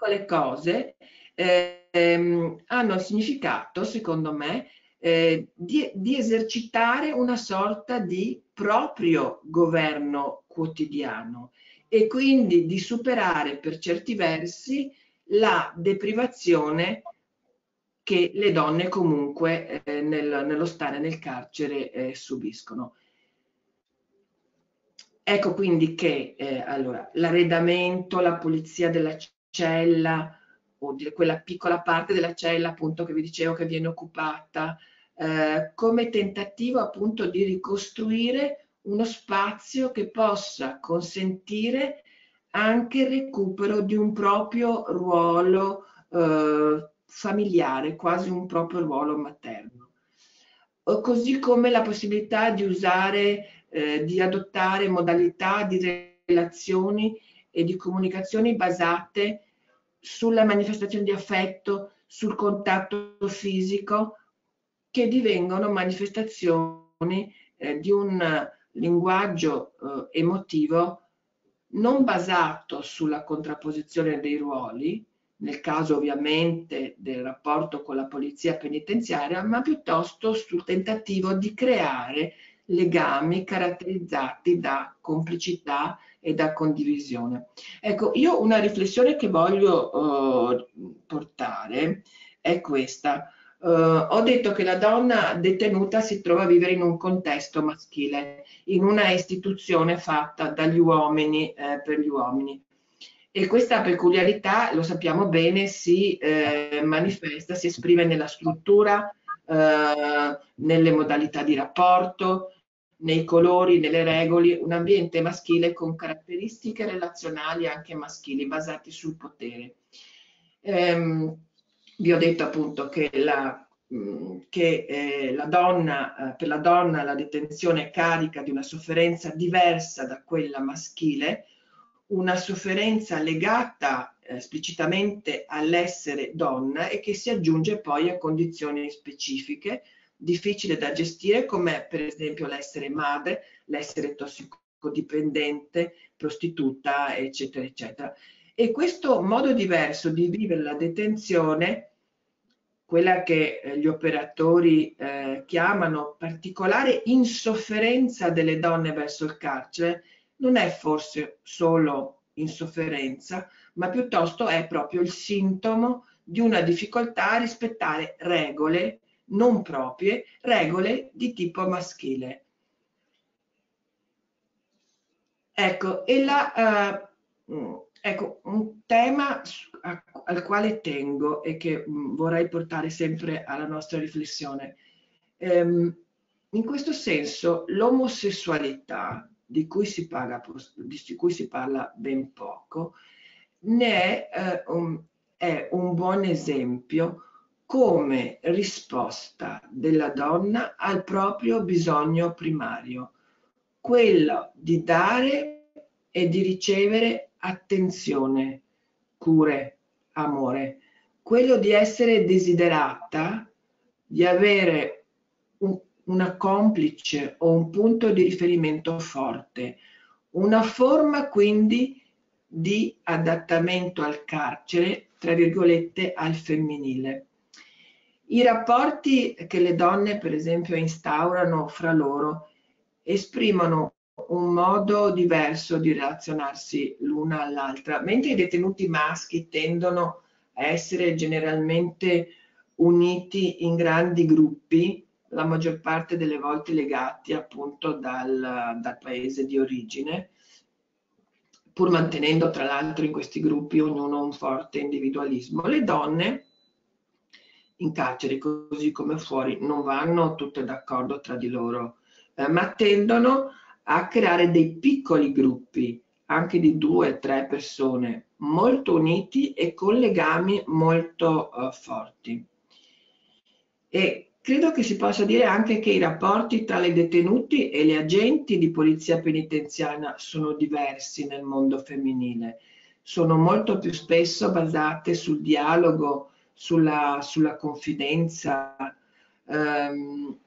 piccole cose ehm, hanno il significato, secondo me, eh, di, di, esercitare una sorta di proprio governo quotidiano e quindi di superare per certi versi la deprivazione che le donne comunque eh, nel, nello stare nel carcere eh, subiscono. Ecco quindi che eh, allora, l'arredamento, la pulizia della cella o di quella piccola parte della cella appunto che vi dicevo che viene occupata eh, come tentativo appunto di ricostruire uno spazio che possa consentire anche il recupero di un proprio ruolo eh, familiare, quasi un proprio ruolo materno. Così come la possibilità di usare, eh, di adottare modalità di relazioni e di comunicazioni basate sulla manifestazione di affetto, sul contatto fisico, che divengono manifestazioni eh, di un linguaggio eh, emotivo non basato sulla contrapposizione dei ruoli, nel caso ovviamente del rapporto con la polizia penitenziaria, ma piuttosto sul tentativo di creare legami caratterizzati da complicità e da condivisione. Ecco, io una riflessione che voglio uh, portare è questa. Uh, ho detto che la donna detenuta si trova a vivere in un contesto maschile, in una istituzione fatta dagli uomini eh, per gli uomini. E questa peculiarità, lo sappiamo bene, si eh, manifesta, si esprime nella struttura, eh, nelle modalità di rapporto, nei colori, nelle regole, un ambiente maschile con caratteristiche relazionali anche maschili basati sul potere. Ehm, vi ho detto appunto che la, mm, che, eh, la donna, eh, per la donna la detenzione è carica di una sofferenza diversa da quella maschile, una sofferenza legata eh, esplicitamente all'essere donna e che si aggiunge poi a condizioni specifiche difficile da gestire come per esempio l'essere madre, l'essere tossicodipendente, prostituta, eccetera, eccetera. E questo modo diverso di vivere la detenzione, quella che eh, gli operatori eh, chiamano particolare insofferenza delle donne verso il carcere, non è forse solo insofferenza, ma piuttosto è proprio il sintomo di una difficoltà a rispettare regole non proprie, regole di tipo maschile. Ecco, e la, uh, ecco un tema al quale tengo e che um, vorrei portare sempre alla nostra riflessione. Um, in questo senso, l'omosessualità, di di cui si parla ben poco, ne è, uh, un, è un buon esempio come risposta della donna al proprio bisogno primario, quello di dare e di ricevere attenzione, cure, amore, quello di essere desiderata, di avere un, una complice o un punto di riferimento forte, una forma quindi di adattamento al carcere, tra virgolette, al femminile. I rapporti che le donne, per esempio, instaurano fra loro esprimono un modo diverso di relazionarsi l'una all'altra, mentre i detenuti maschi tendono a essere generalmente uniti in grandi gruppi, la maggior parte delle volte legati appunto dal, dal paese di origine, pur mantenendo tra l'altro in questi gruppi ognuno un forte individualismo. Le donne in carcere, così come fuori, non vanno tutte d'accordo tra di loro, eh, ma tendono a creare dei piccoli gruppi, anche di due o tre persone, molto uniti e con legami molto uh, forti. E credo che si possa dire anche che i rapporti tra le detenuti e le agenti di polizia penitenziaria sono diversi nel mondo femminile. Sono molto più spesso basate sul dialogo, sulla, sulla confidenza. Um,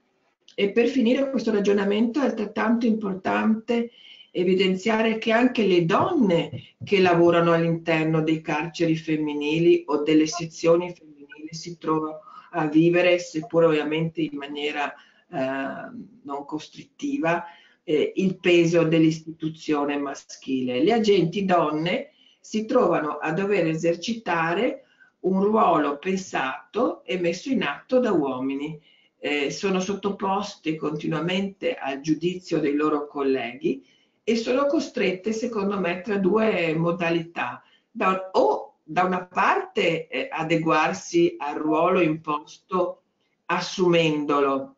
e per finire questo ragionamento è altrettanto importante evidenziare che anche le donne che lavorano all'interno dei carceri femminili o delle sezioni femminili si trovano a vivere, seppur ovviamente in maniera eh, non costrittiva, eh, il peso dell'istituzione maschile. Le agenti donne si trovano a dover esercitare un ruolo pensato e messo in atto da uomini. Eh, sono sottoposte continuamente al giudizio dei loro colleghi e sono costrette, secondo me, tra due modalità. Da, o da una parte eh, adeguarsi al ruolo imposto assumendolo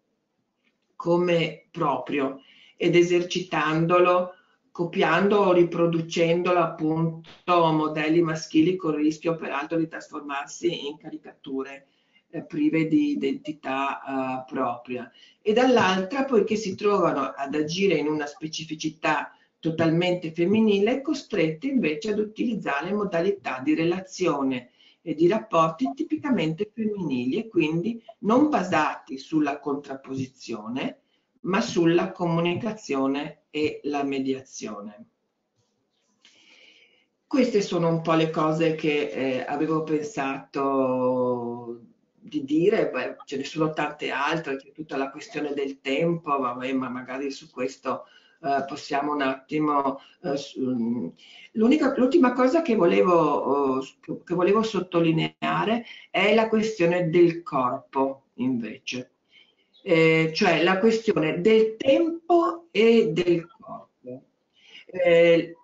come proprio ed esercitandolo copiando o riproducendo appunto modelli maschili con il rischio peraltro di trasformarsi in caricature eh, prive di identità eh, propria. E dall'altra poiché si trovano ad agire in una specificità totalmente femminile costrette invece ad utilizzare modalità di relazione e di rapporti tipicamente femminili e quindi non basati sulla contrapposizione ma sulla comunicazione e la mediazione. Queste sono un po' le cose che eh, avevo pensato di dire, Beh, ce ne sono tante altre, c'è tutta la questione del tempo, vabbè, ma magari su questo eh, possiamo un attimo... Eh, mm, l'ultima cosa che volevo, oh, che volevo sottolineare è la questione del corpo, invece eh, cioè la questione del tempo e del corpo. Eh,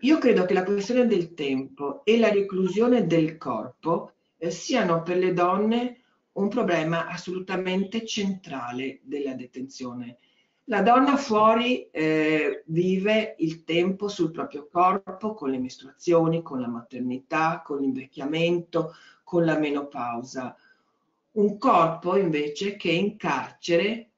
io credo che la questione del tempo e la reclusione del corpo eh, siano per le donne un problema assolutamente centrale della detenzione. La donna fuori eh, vive il tempo sul proprio corpo con le mestruazioni, con la maternità, con l'invecchiamento, con la menopausa un corpo invece che in carcere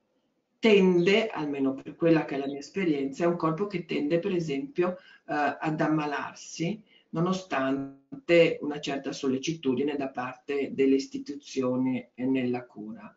tende, almeno per quella che è la mia esperienza, è un corpo che tende per esempio eh, ad ammalarsi nonostante una certa sollecitudine da parte delle istituzioni nella cura.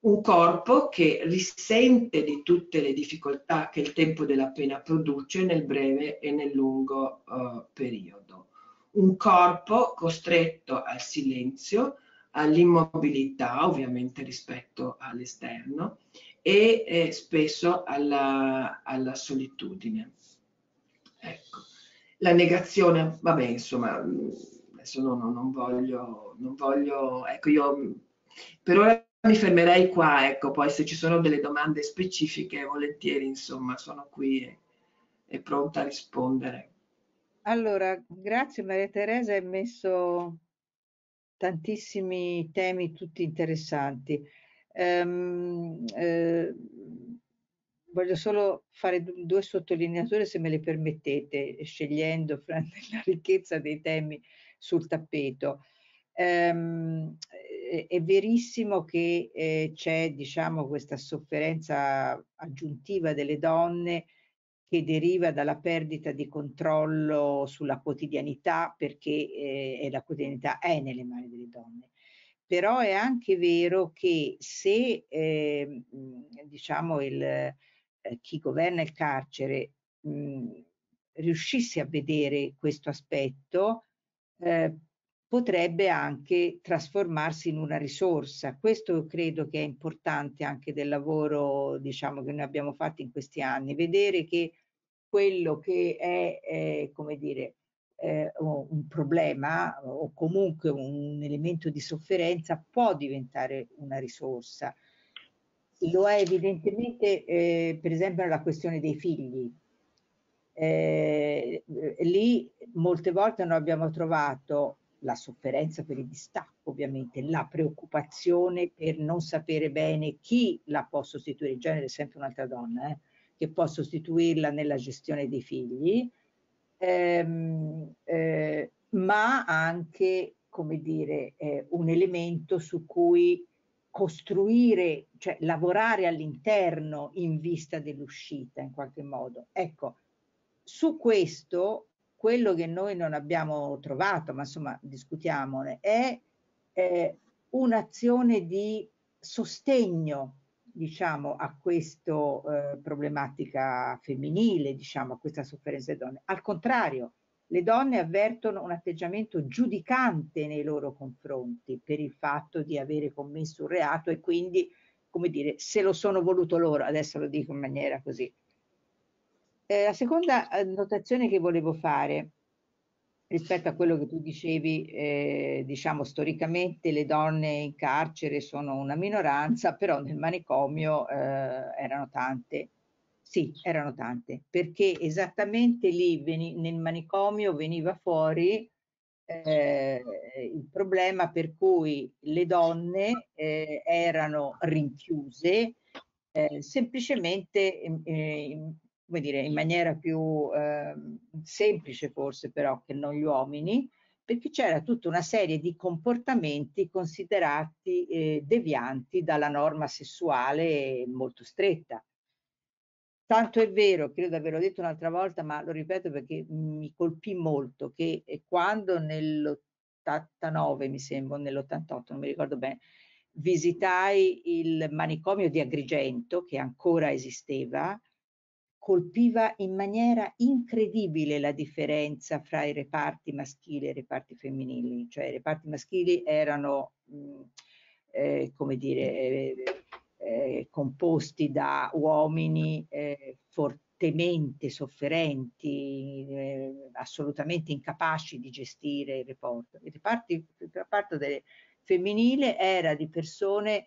un corpo che risente di tutte le difficoltà che il tempo della pena produce nel breve e nel lungo uh, periodo. Un corpo costretto al silenzio, all'immobilità, ovviamente rispetto all'esterno, e eh, spesso alla, alla solitudine. Ecco. La negazione, vabbè, insomma, adesso non, non, voglio, non voglio, ecco, io per ora mi fermerei qua, ecco, poi se ci sono delle domande specifiche, volentieri, insomma, sono qui e, e pronta a rispondere. Allora, grazie Maria Teresa, hai messo tantissimi temi tutti interessanti. Um, eh, voglio solo fare due sottolineature, se me le permettete, scegliendo fra la ricchezza dei temi sul tappeto. Um, è verissimo che eh, c'è diciamo, questa sofferenza aggiuntiva delle donne che deriva dalla perdita di controllo sulla quotidianità perché eh, la quotidianità è nelle mani delle donne. Però è anche vero che se eh, diciamo il, eh, chi governa il carcere mh, riuscisse a vedere questo aspetto, eh, potrebbe anche trasformarsi in una risorsa. Questo credo che è importante anche del lavoro diciamo, che noi abbiamo fatto in questi anni, vedere che quello che è, eh, come dire, eh, un problema o comunque un elemento di sofferenza può diventare una risorsa. Lo è evidentemente eh, per esempio nella questione dei figli. Eh, lì molte volte noi abbiamo trovato la sofferenza per il distacco, ovviamente, la preoccupazione per non sapere bene chi la può sostituire, in genere sempre un'altra donna, eh, che può sostituirla nella gestione dei figli, ehm, eh, ma anche, come dire, eh, un elemento su cui costruire, cioè lavorare all'interno in vista dell'uscita in qualche modo. Ecco, su questo quello che noi non abbiamo trovato, ma insomma discutiamone, è eh, un'azione di sostegno diciamo, a questa eh, problematica femminile, diciamo, a questa sofferenza delle donne. Al contrario, le donne avvertono un atteggiamento giudicante nei loro confronti per il fatto di avere commesso un reato e quindi, come dire, se lo sono voluto loro, adesso lo dico in maniera così eh, la seconda eh, notazione che volevo fare rispetto a quello che tu dicevi, eh, diciamo storicamente le donne in carcere sono una minoranza, però nel manicomio eh, erano tante. Sì, erano tante, perché esattamente lì nel manicomio veniva fuori eh, il problema per cui le donne eh, erano rinchiuse eh, semplicemente eh, come dire, in maniera più eh, semplice forse però che non gli uomini, perché c'era tutta una serie di comportamenti considerati eh, devianti dalla norma sessuale molto stretta. Tanto è vero, credo di averlo detto un'altra volta, ma lo ripeto perché mi colpì molto, che eh, quando nell'89, mi sembra, nell'88, non mi ricordo bene, visitai il manicomio di Agrigento, che ancora esisteva, colpiva in maniera incredibile la differenza fra i reparti maschili e i reparti femminili, cioè i reparti maschili erano, mh, eh, come dire, eh, eh, composti da uomini eh, fortemente sofferenti, eh, assolutamente incapaci di gestire il reparto. Il reparto, reparto delle, femminile era di persone,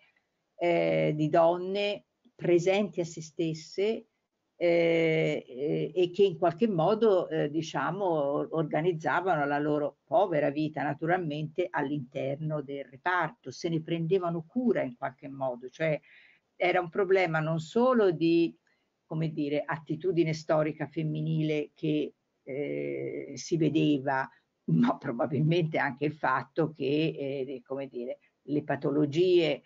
eh, di donne presenti a se stesse, eh, e che in qualche modo eh, diciamo organizzavano la loro povera vita naturalmente all'interno del reparto, se ne prendevano cura in qualche modo, cioè era un problema non solo di come dire attitudine storica femminile che eh, si vedeva, ma probabilmente anche il fatto che eh, come dire le patologie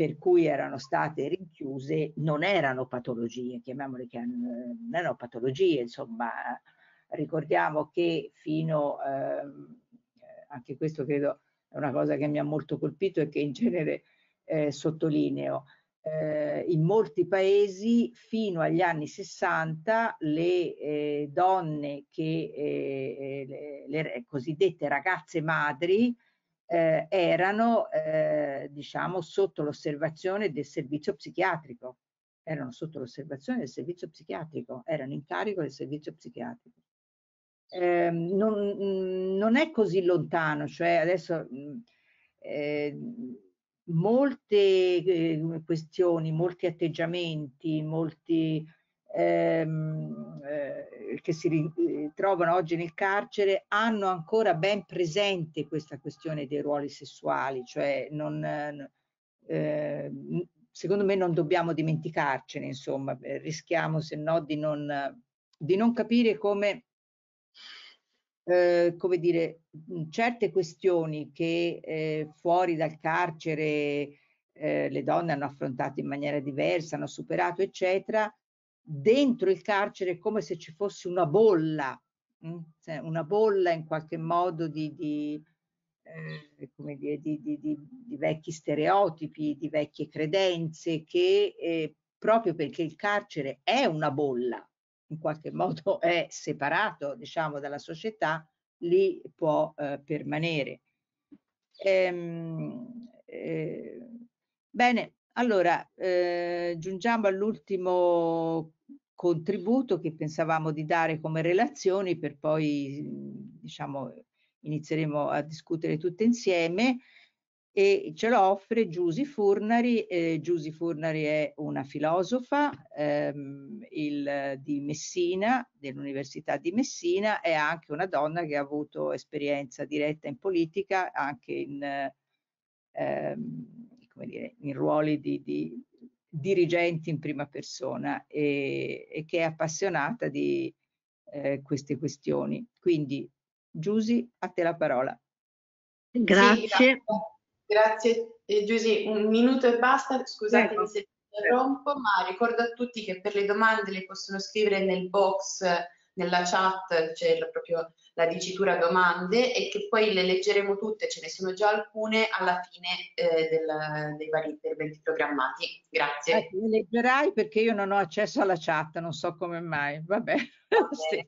per cui erano state rinchiuse non erano patologie, chiamiamole che non erano patologie, insomma, ricordiamo che fino, ehm, anche questo credo è una cosa che mi ha molto colpito e che in genere eh, sottolineo, eh, in molti paesi fino agli anni 60 le eh, donne che eh, le, le, cosiddette ragazze madri eh, erano eh, diciamo sotto l'osservazione del servizio psichiatrico. Erano sotto l'osservazione del servizio psichiatrico erano in carico del servizio psichiatrico. Eh, non, non, è così lontano cioè adesso eh, molte eh, questioni, molti atteggiamenti, molti ehm, eh, che si trovano oggi nel carcere hanno ancora ben presente questa questione dei ruoli sessuali, cioè non, eh, secondo me non dobbiamo dimenticarcene, insomma, eh, rischiamo se no di non, di non capire come eh, come dire, certe questioni che eh, fuori dal carcere eh, le donne hanno affrontato in maniera diversa, hanno superato, eccetera, dentro il carcere è come se ci fosse una bolla, mh? Hm? una bolla in qualche modo di, di, eh, come dire, di, di, vecchi stereotipi, di vecchie credenze che eh, proprio perché il carcere è una bolla, in qualche modo è separato diciamo dalla società lì può eh, permanere ehm, eh, bene allora eh, giungiamo all'ultimo contributo che pensavamo di dare come relazioni per poi diciamo inizieremo a discutere tutte insieme e ce lo offre Giusy Furnari. Eh, Giusy Furnari è una filosofa ehm, il, di Messina, dell'Università di Messina, è anche una donna che ha avuto esperienza diretta in politica, anche in, ehm, come dire, in ruoli di, di, dirigenti in prima persona e, e che è appassionata di eh, queste questioni. Quindi Giusy, a te la parola. Grazie. Sì, Grazie eh, Giusy, un minuto e basta, scusatemi se interrompo, ma ricordo a tutti che per le domande le possono scrivere nel box, nella chat, c'è proprio la dicitura domande e che poi le leggeremo tutte, ce ne sono già alcune alla fine eh, del, dei vari interventi programmati. Grazie. Eh, le leggerai perché io non ho accesso alla chat, non so come mai. Vabbè. sì.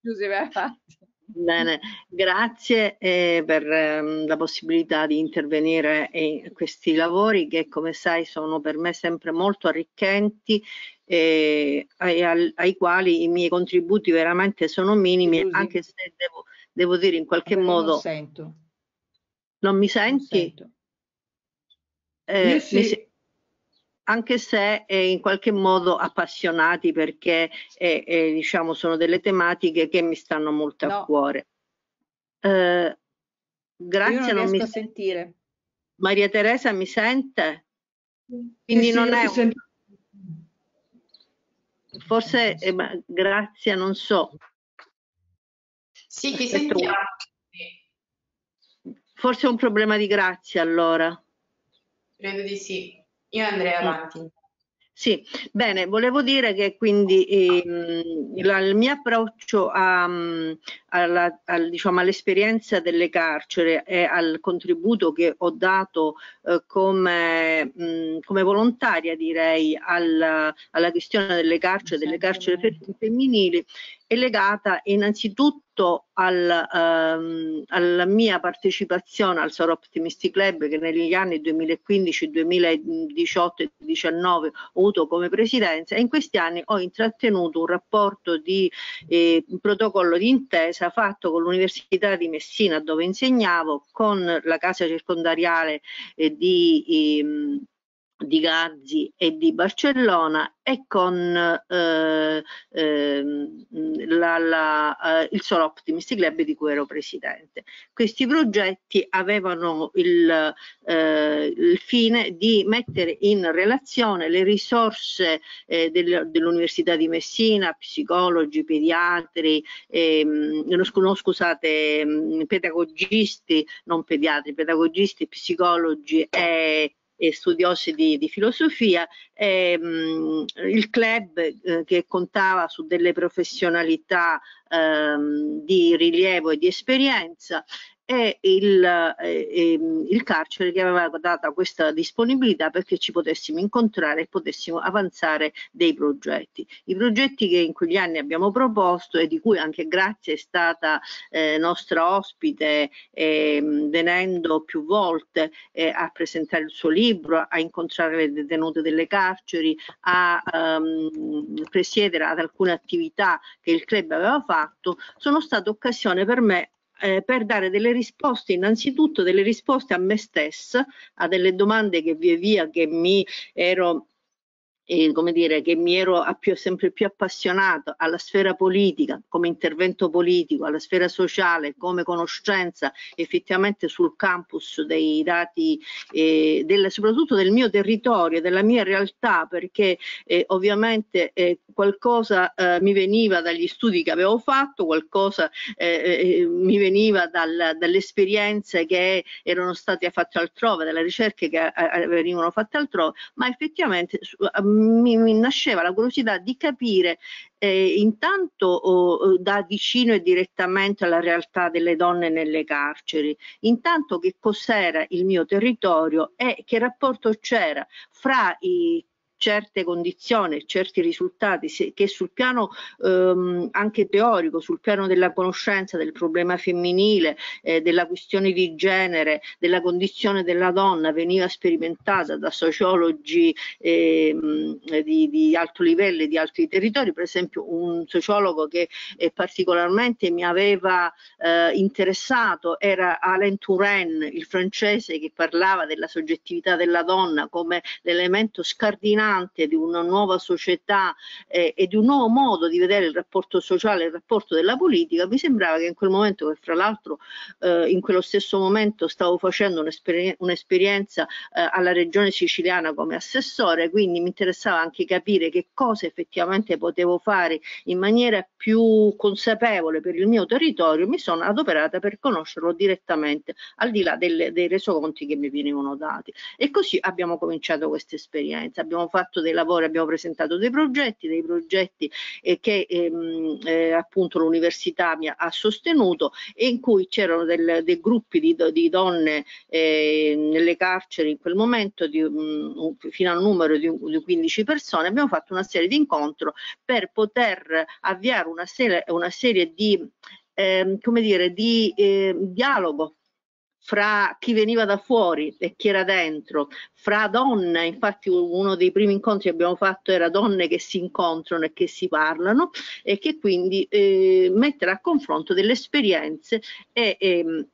Giusy, vai avanti. Bene, grazie eh, per ehm, la possibilità di intervenire in questi lavori che come sai sono per me sempre molto arricchenti e ai, ai, ai quali i miei contributi veramente sono minimi, Scusi. anche se devo, devo, dire in qualche Vabbè, modo... Non sento. Non mi senti? Non eh, sì. mi, anche se eh, in qualche modo appassionati perché eh, eh, diciamo sono delle tematiche che mi stanno molto no. a cuore. Eh, grazie, Io non, non mi a sentire. Maria Teresa mi sente? Quindi sì, non sì, è un... Forse, eh, grazie, non so. Sì, ti sentiamo. Forse è un problema di grazia allora. Credo di sì. Io andrei mm. avanti. Sì, bene, volevo dire che quindi la, il mio approccio a, alla, al, diciamo, all'esperienza delle carceri e al contributo che ho dato eh, come, mh, come, volontaria direi alla, alla questione delle carceri, delle carceri femminili è legata innanzitutto al, um, alla mia partecipazione al Soro Optimisti Club che negli anni 2015, 2018 e 2019 ho avuto come presidenza e in questi anni ho intrattenuto un rapporto di eh, protocollo di intesa fatto con l'Università di Messina dove insegnavo, con la casa circondariale eh, di eh, di Gazzi e di Barcellona e con eh, eh, la, la, eh, il Solo Optimist Club di cui ero presidente. Questi progetti avevano il, eh, il fine di mettere in relazione le risorse eh, del, dell'Università di Messina, psicologi, pediatri, ehm, no, scusate, pedagogisti, non pediatri, pedagogisti, psicologi e e studiosi di, di filosofia, ehm, il club eh, che contava su delle professionalità ehm, di rilievo e di esperienza è il, eh, ehm, il carcere che aveva dato questa disponibilità perché ci potessimo incontrare e potessimo avanzare dei progetti. I progetti che in quegli anni abbiamo proposto e di cui anche Grazia è stata eh, nostra ospite eh, venendo più volte eh, a presentare il suo libro, a incontrare le detenute delle carceri, a um, presiedere ad alcune attività che il club aveva fatto, sono state occasione per me eh, per dare delle risposte, innanzitutto delle risposte a me stessa, a delle domande che via via che mi ero eh, come dire, che mi ero più, sempre più appassionato alla sfera politica come intervento politico, alla sfera sociale come conoscenza effettivamente sul campus dei dati, eh, del, soprattutto del mio territorio, della mia realtà, perché eh, ovviamente eh, qualcosa eh, mi veniva dagli studi che avevo fatto, qualcosa eh, mi veniva dal, dalle esperienze che erano state fatte altrove, dalle ricerche che venivano fatte altrove, ma effettivamente mi, mi nasceva la curiosità di capire eh, intanto oh, da vicino e direttamente alla realtà delle donne nelle carceri, intanto che cos'era il mio territorio e che rapporto c'era fra i certe condizioni, certi risultati che sul piano ehm, anche teorico, sul piano della conoscenza del problema femminile, eh, della questione di genere, della condizione della donna veniva sperimentata da sociologi ehm, di, di, alto livello e di altri territori, per esempio un sociologo che eh, particolarmente mi aveva eh, interessato era Alain Touraine, il francese che parlava della soggettività della donna come l'elemento scardinale dominante di una nuova società eh, e di un nuovo modo di vedere il rapporto sociale, il rapporto della politica, mi sembrava che in quel momento, che fra l'altro eh, in quello stesso momento stavo facendo un'esperienza eh, alla regione siciliana come assessore, quindi mi interessava anche capire che cosa effettivamente potevo fare in maniera più consapevole per il mio territorio, mi sono adoperata per conoscerlo direttamente, al di là delle, dei resoconti che mi venivano dati. E così abbiamo cominciato questa esperienza. Abbiamo fatto fatto dei lavori, abbiamo presentato dei progetti, dei progetti eh, che ehm, eh, appunto l'università mi ha sostenuto e in cui c'erano dei gruppi di, di donne eh, nelle carceri in quel momento di, um, fino al numero di, di 15 persone. Abbiamo fatto una serie di incontri per poter avviare una serie, una serie di eh, come dire, di eh, dialogo fra chi veniva da fuori e chi era dentro, fra donne, infatti uno dei primi incontri che abbiamo fatto era donne che si incontrano e che si parlano e che quindi eh, mettere a confronto delle esperienze e, e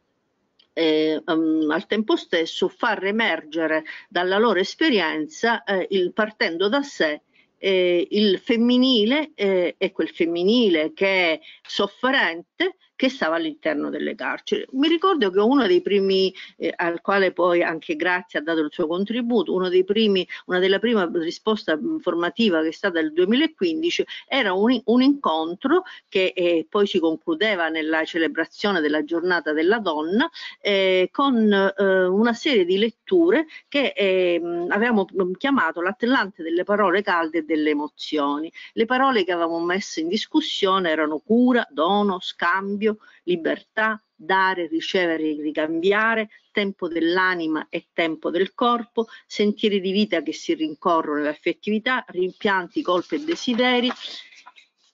eh, um, al tempo stesso far emergere dalla loro esperienza eh, il, partendo da sé eh, il femminile eh, è quel femminile che è sofferente che stava all'interno delle carceri. Mi ricordo che uno dei primi, eh, al quale poi anche Grazia ha dato il suo contributo, uno dei primi, una della prime risposta formativa che è stata nel 2015 era un, un incontro che eh, poi si concludeva nella celebrazione della giornata della donna eh, con eh, una serie di letture che ehm, avevamo chiamato l'attellante delle parole calde e delle emozioni. Le parole che avevamo messo in discussione erano cura, dono, scambio, scambio, libertà, dare, ricevere, ricambiare, tempo dell'anima e tempo del corpo, sentieri di vita che si rincorrono nell'affettività, rimpianti, colpe e desideri,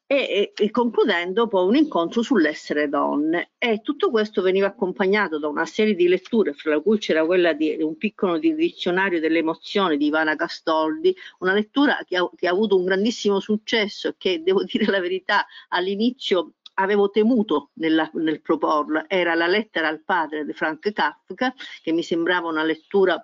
e, e, concludendo poi un incontro sull'essere donne. E tutto questo veniva accompagnato da una serie di letture fra cui c'era quella di un piccolo di dizionario delle emozioni di Ivana Castoldi una lettura che ha, che ha avuto un grandissimo successo e che devo dire la verità all'inizio avevo temuto nella, nel proporla era la lettera al padre di Frank Kafka, che mi sembrava una lettura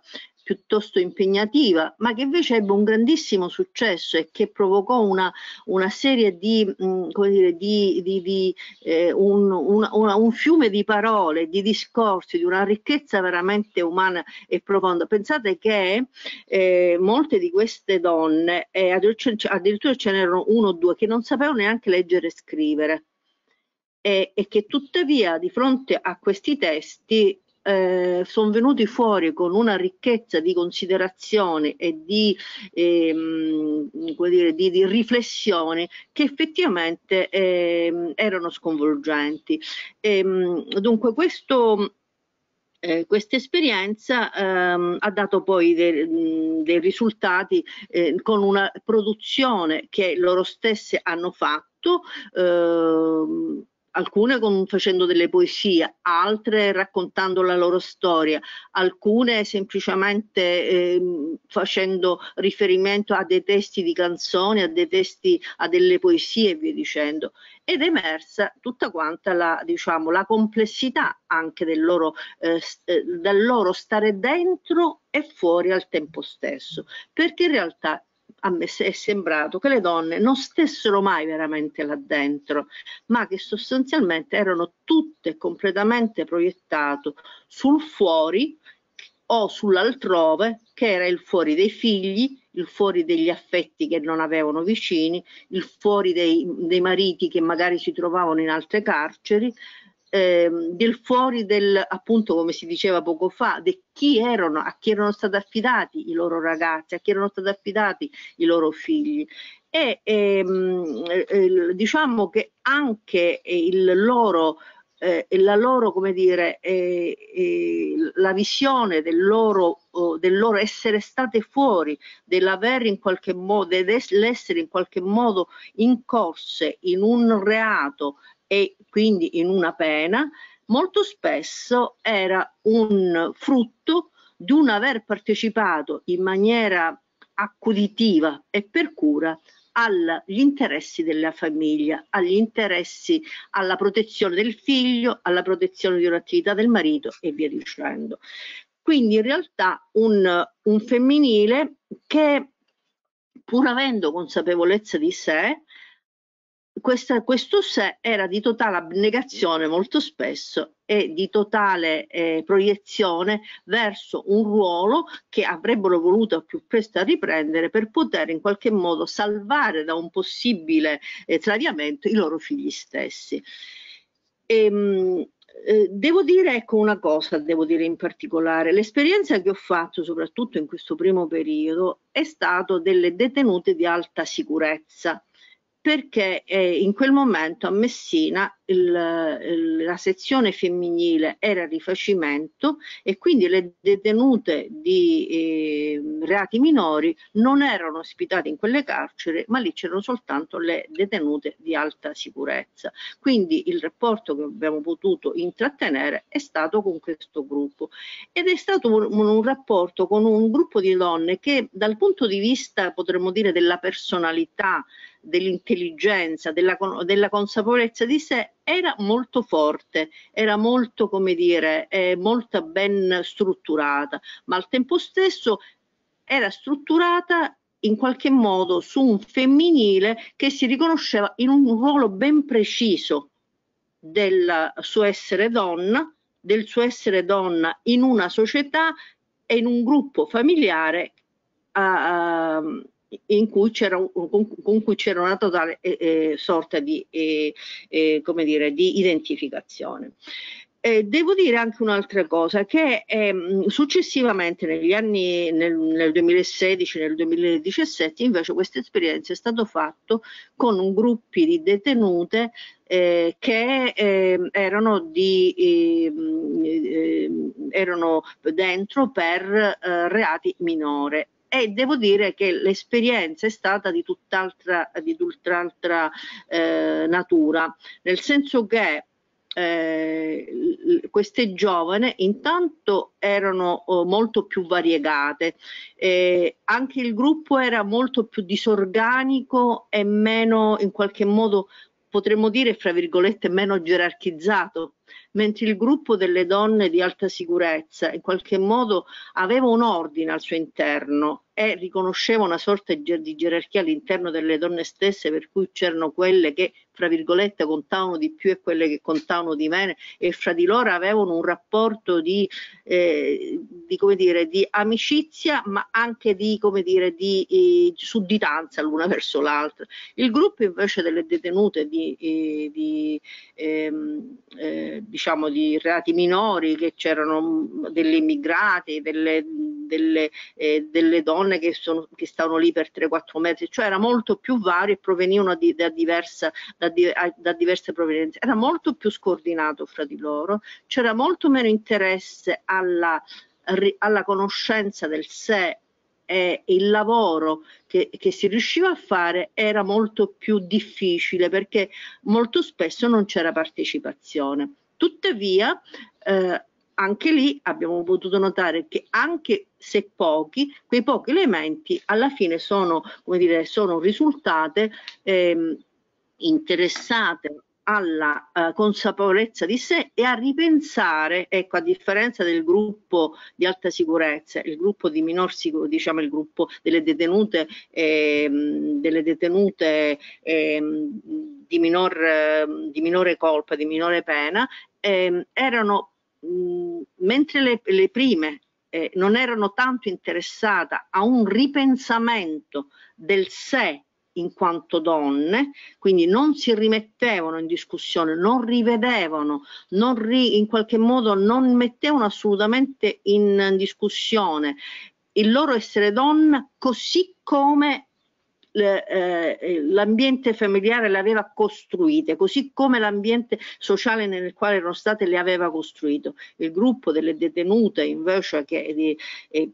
piuttosto impegnativa, ma che invece ebbe un grandissimo successo e che provocò una, una serie di, mm, come dire, di, di, di eh, un, una, una, un, fiume di parole, di discorsi, di una ricchezza veramente umana e profonda. Pensate che eh, molte di queste donne, eh, addirittura ce n'erano uno o due, che non sapevano neanche leggere e scrivere e, e che tuttavia di fronte a questi testi eh, sono venuti fuori con una ricchezza di considerazioni e di, ehm, dire, di, di riflessioni che effettivamente ehm, erano sconvolgenti. E, ehm, dunque questo eh, questa esperienza ehm, ha dato poi dei, dei risultati eh, con una produzione che loro stesse hanno fatto ehm, alcune con, facendo delle poesie, altre raccontando la loro storia, alcune semplicemente eh, facendo riferimento a dei testi di canzoni, a dei testi, a delle poesie e via dicendo. Ed è emersa tutta quanta la, diciamo, la complessità anche del loro, eh, eh del loro stare dentro e fuori al tempo stesso, perché in realtà a me è sembrato che le donne non stessero mai veramente là dentro, ma che sostanzialmente erano tutte completamente proiettate sul fuori o sull'altrove, che era il fuori dei figli, il fuori degli affetti che non avevano vicini, il fuori dei, dei mariti che magari si trovavano in altre carceri, eh, del fuori del, appunto come si diceva poco fa, di chi erano, a chi erano stati affidati i loro ragazzi, a chi erano stati affidati i loro figli. E ehm, eh, diciamo che anche il loro eh, la loro, come dire, eh, eh, la visione del loro, oh, del loro essere state fuori, dell'aver in qualche modo, dell'essere in qualche modo incorse in un reato e quindi in una pena, molto spesso era un frutto di un aver partecipato in maniera accuditiva e per cura agli interessi della famiglia, agli interessi alla protezione del figlio, alla protezione di un'attività del marito e via dicendo. Quindi in realtà un, un femminile che pur avendo consapevolezza di sé, questa, questo sé era di totale abnegazione molto spesso e di totale eh, proiezione verso un ruolo che avrebbero voluto più presto riprendere per poter in qualche modo salvare da un possibile eh, tradimento i loro figli stessi. E, ehm, mh, eh, devo dire ecco una cosa, devo dire in particolare, l'esperienza che ho fatto soprattutto in questo primo periodo è stato delle detenute di alta sicurezza perché eh, in quel momento a Messina il, il, la sezione femminile era rifacimento e quindi le detenute di eh, reati minori non erano ospitate in quelle carceri, ma lì c'erano soltanto le detenute di alta sicurezza. Quindi il rapporto che abbiamo potuto intrattenere è stato con questo gruppo ed è stato un, un rapporto con un gruppo di donne che dal punto di vista, potremmo dire, della personalità, dell'intelligenza, della, della, consapevolezza di sé era molto forte, era molto, come dire, eh, molto ben strutturata, ma al tempo stesso era strutturata in qualche modo su un femminile che si riconosceva in un ruolo ben preciso del suo essere donna, del suo essere donna in una società e in un gruppo familiare uh, cui con, con, cui c'era una totale eh, eh, sorta di, eh, eh come dire, di identificazione. Eh, devo dire anche un'altra cosa, che ehm, successivamente negli anni, nel, nel, 2016, nel 2017, invece questa esperienza è stata fatta con gruppi di detenute eh, che ehm, erano, di, ehm, erano dentro per eh, reati minori e devo dire che l'esperienza è stata di tutt'altra, di tutt'altra eh, natura, nel senso che eh, queste giovani intanto erano oh, molto più variegate, eh, anche il gruppo era molto più disorganico e meno in qualche modo potremmo dire fra virgolette meno gerarchizzato mentre il gruppo delle donne di alta sicurezza in qualche modo aveva un ordine al suo interno e riconosceva una sorta di gerarchia all'interno delle donne stesse, per cui c'erano quelle che, fra virgolette, contavano di più e quelle che contavano di meno e fra di loro avevano un rapporto di, eh, di, come dire, di amicizia, ma anche di, come dire, di eh, sudditanza l'una verso l'altra. Il gruppo invece delle detenute di, eh, di ehm, eh, diciamo di reati minori, che c'erano delle immigrate, delle delle, eh, delle donne che, sono, che stavano lì per 3-4 metri, cioè era molto più vario e provenivano di, da, diversa, da, da diverse provenienze, era molto più scordinato fra di loro, c'era molto meno interesse alla, alla conoscenza del sé e il lavoro che, che, si riusciva a fare era molto più difficile perché molto spesso non c'era partecipazione. Tuttavia, eh, anche lì abbiamo potuto notare che anche se pochi, quei pochi elementi alla fine sono, come dire, sono risultate eh, interessate alla uh, consapevolezza di sé e a ripensare, ecco, a differenza del gruppo di alta sicurezza, il gruppo di minor sicurezza, diciamo il gruppo delle detenute, eh, delle detenute eh, di, minor, di, minore colpa, di minore pena, ehm, erano, mh, mentre le, le prime eh, non erano tanto interessate a un ripensamento del sé in quanto donne, quindi non si rimettevano in discussione, non rivedevano, non ri, in qualche modo non mettevano assolutamente in discussione il loro essere donna così come eh, l'ambiente familiare le aveva costruite, così come l'ambiente sociale nel quale erano state le aveva costruito. Il gruppo delle detenute invece che di, eh,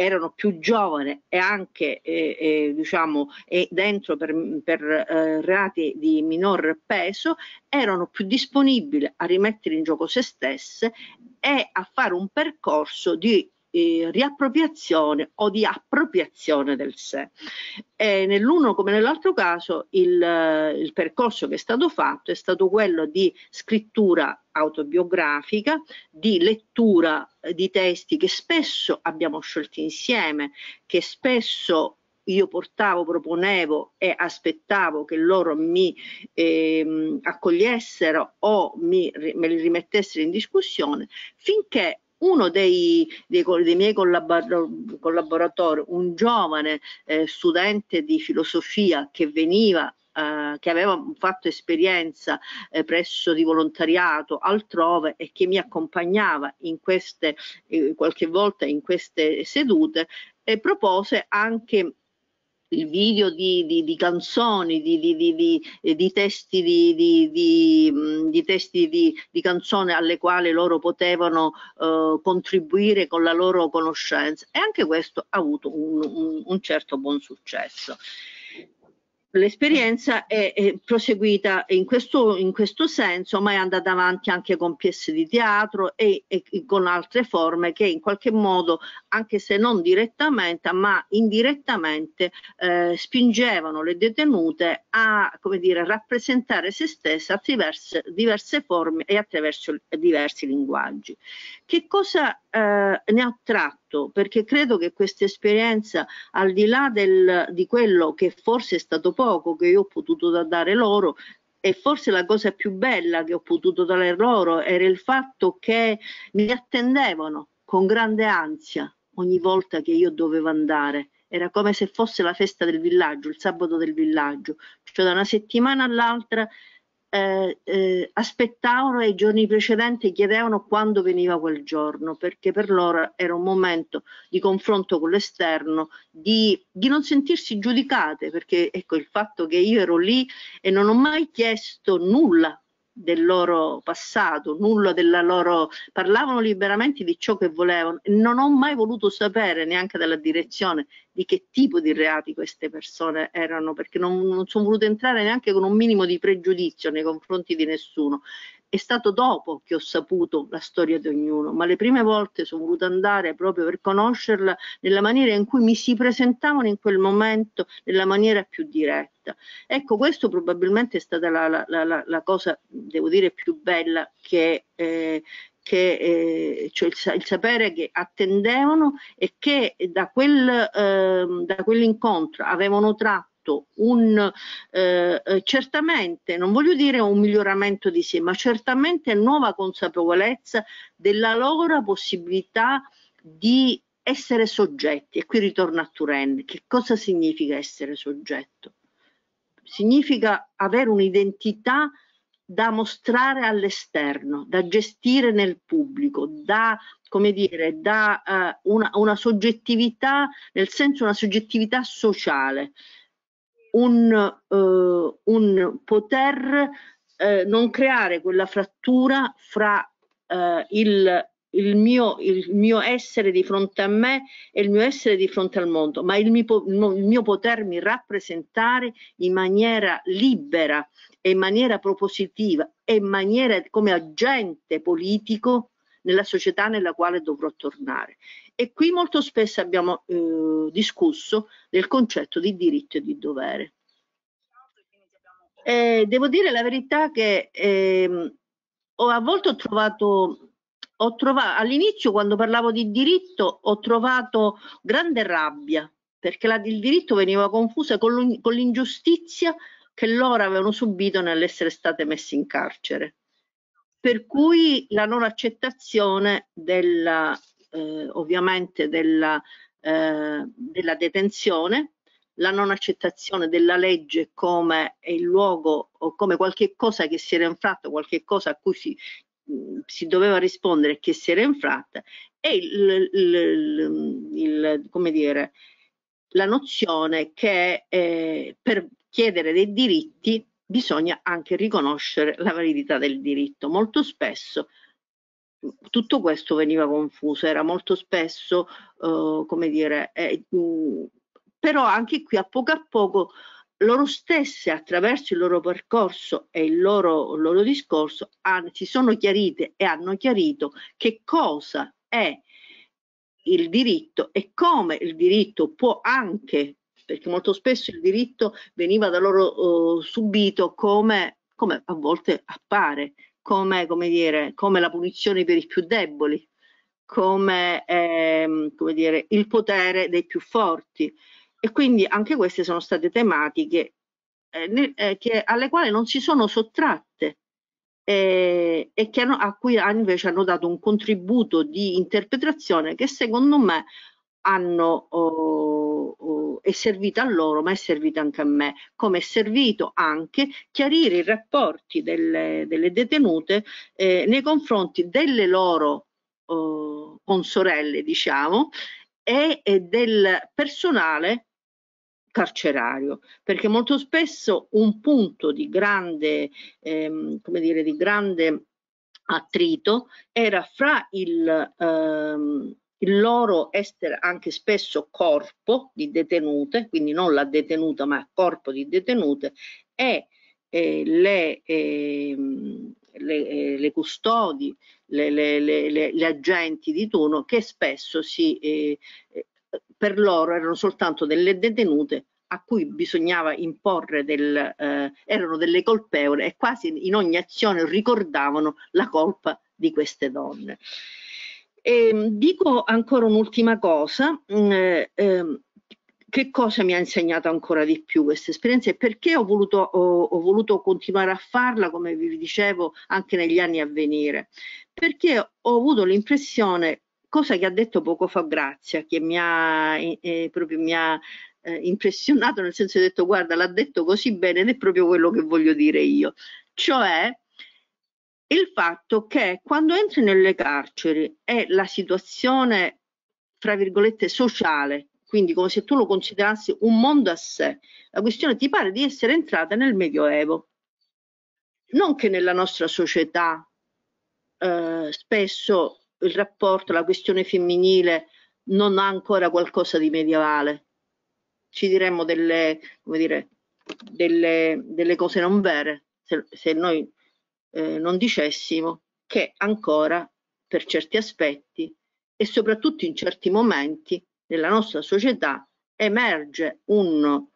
erano più giovani e anche eh, eh, diciamo dentro per, per eh, reati di minor peso erano più disponibili a rimettere in gioco se stesse e a fare un percorso di eh, riappropriazione o di appropriazione del sé. E nell'uno come nell'altro caso il, il percorso che è stato fatto è stato quello di scrittura autobiografica, di lettura di testi che spesso abbiamo scelto insieme, che spesso io portavo, proponevo e aspettavo che loro mi eh, accogliessero o mi, me li rimettessero in discussione, finché uno dei, dei, dei miei collaboratori, un giovane eh, studente di filosofia che veniva eh, che aveva fatto esperienza eh, presso di volontariato altrove e che mi accompagnava in queste eh, qualche volta in queste sedute e propose anche video di, di, di canzoni, di, di, testi, di, testi di, canzoni alle quali loro potevano uh, contribuire con la loro conoscenza. E anche questo ha avuto un, un, un certo buon successo l'esperienza è, è, proseguita in questo, in questo, senso, ma è andata avanti anche con pièce di teatro e, e, con altre forme che in qualche modo, anche se non direttamente, ma indirettamente, eh, spingevano le detenute a come dire, rappresentare se stesse attraverso diverse forme e attraverso diversi linguaggi. Che cosa eh, ne ha tratto? Perché credo che questa esperienza, al di là del, di quello che forse è stato poco che io ho potuto dare loro, e forse la cosa più bella che ho potuto dare loro era il fatto che mi attendevano con grande ansia ogni volta che io dovevo andare. Era come se fosse la festa del villaggio, il sabato del villaggio. Cioè da una settimana all'altra eh, eh, aspettavano e i giorni precedenti chiedevano quando veniva quel giorno, perché per loro era un momento di confronto con l'esterno, di, di, non sentirsi giudicate, perché ecco il fatto che io ero lì e non ho mai chiesto nulla del loro passato, nulla della loro... parlavano liberamente di ciò che volevano. Non ho mai voluto sapere neanche dalla direzione di che tipo di reati queste persone erano, perché non, non sono voluta entrare neanche con un minimo di pregiudizio nei confronti di nessuno è stato dopo che ho saputo la storia di ognuno, ma le prime volte sono voluta andare proprio per conoscerla nella maniera in cui mi si presentavano in quel momento, nella maniera più diretta. Ecco, questo probabilmente è stata la, la, la, la cosa, devo dire, più bella che, eh, che eh, cioè il, il, sapere che attendevano e che da, quel, eh, da quell'incontro avevano tratto fatto un eh, eh, certamente, non voglio dire un miglioramento di sé, ma certamente nuova consapevolezza della loro possibilità di essere soggetti. E qui ritorno a Turenne. Che cosa significa essere soggetto? Significa avere un'identità da mostrare all'esterno, da gestire nel pubblico, da come dire, da uh, una, una, soggettività, nel senso una soggettività sociale, un, uh, un poter uh, non creare quella frattura fra il, il, mio, il, mio, essere di fronte a me e il mio essere di fronte al mondo, ma il mio, il mio potermi rappresentare in maniera libera e in maniera propositiva e in maniera come agente politico nella società nella quale dovrò tornare. E qui molto spesso abbiamo eh, discusso del concetto di diritto e di dovere. Eh, devo dire la verità che eh, ho, a volte ho trovato, trovato all'inizio quando parlavo di diritto ho trovato grande rabbia perché la, il diritto veniva confuso con l'ingiustizia che loro avevano subito nell'essere state messe in carcere per cui la non accettazione della, eh, ovviamente della, eh, della detenzione, la non accettazione della legge come il luogo o come qualche cosa che si era infratta, qualche cosa a cui si, si doveva rispondere che si era infratta e il, il, il, come dire, la nozione che eh, per chiedere dei diritti bisogna anche riconoscere la validità del diritto. Molto spesso tutto questo veniva confuso, era molto spesso, uh, come dire, eh, mh, però anche qui a poco a poco loro stesse attraverso il loro percorso e il loro, il loro discorso han, si sono chiarite e hanno chiarito che cosa è il diritto e come il diritto può anche perché molto spesso il diritto veniva da loro uh, subito come, come, a volte appare, come, come, dire, come la punizione per i più deboli, come, ehm, come dire, il potere dei più forti. E quindi anche queste sono state tematiche eh, eh, che, alle quali non si sono sottratte eh, e che hanno, a cui invece hanno dato un contributo di interpretazione che secondo me hanno, oh, oh, è servita a loro, ma è servita anche a me, come è servito anche chiarire i rapporti delle, delle detenute eh, nei confronti delle loro oh, consorelle, diciamo, e, e del personale carcerario, perché molto spesso un punto di grande, ehm, come dire, di grande attrito era fra il, ehm, il loro essere anche spesso corpo di detenute, quindi non la detenuta ma corpo di detenute, e eh, le, eh, le, le, custodi, le, le, agenti di turno che spesso si, eh, eh, per loro erano soltanto delle detenute a cui bisognava imporre del, eh, erano delle colpevoli e quasi in ogni azione ricordavano la colpa di queste donne. E, ehm, dico ancora un'ultima cosa, mm, eh, ehm, che cosa mi ha insegnato ancora di più questa esperienza e perché ho voluto, ho, ho voluto, continuare a farla, come vi dicevo, anche negli anni a venire? Perché ho avuto l'impressione, cosa che ha detto poco fa Grazia, che mi ha, eh, proprio mi ha eh, impressionato, nel senso che ho detto guarda l'ha detto così bene ed è proprio quello che voglio dire io, cioè il fatto che quando entri nelle carceri è la situazione, fra virgolette, sociale, quindi come se tu lo considerassi un mondo a sé, la questione ti pare di essere entrata nel Medioevo. Non che nella nostra società eh, spesso il rapporto, la questione femminile non ha ancora qualcosa di medievale. Ci diremmo delle, dire, delle, delle cose non vere se, se noi eh, non dicessimo che ancora per certi aspetti e soprattutto in certi momenti nella nostra società emerge un,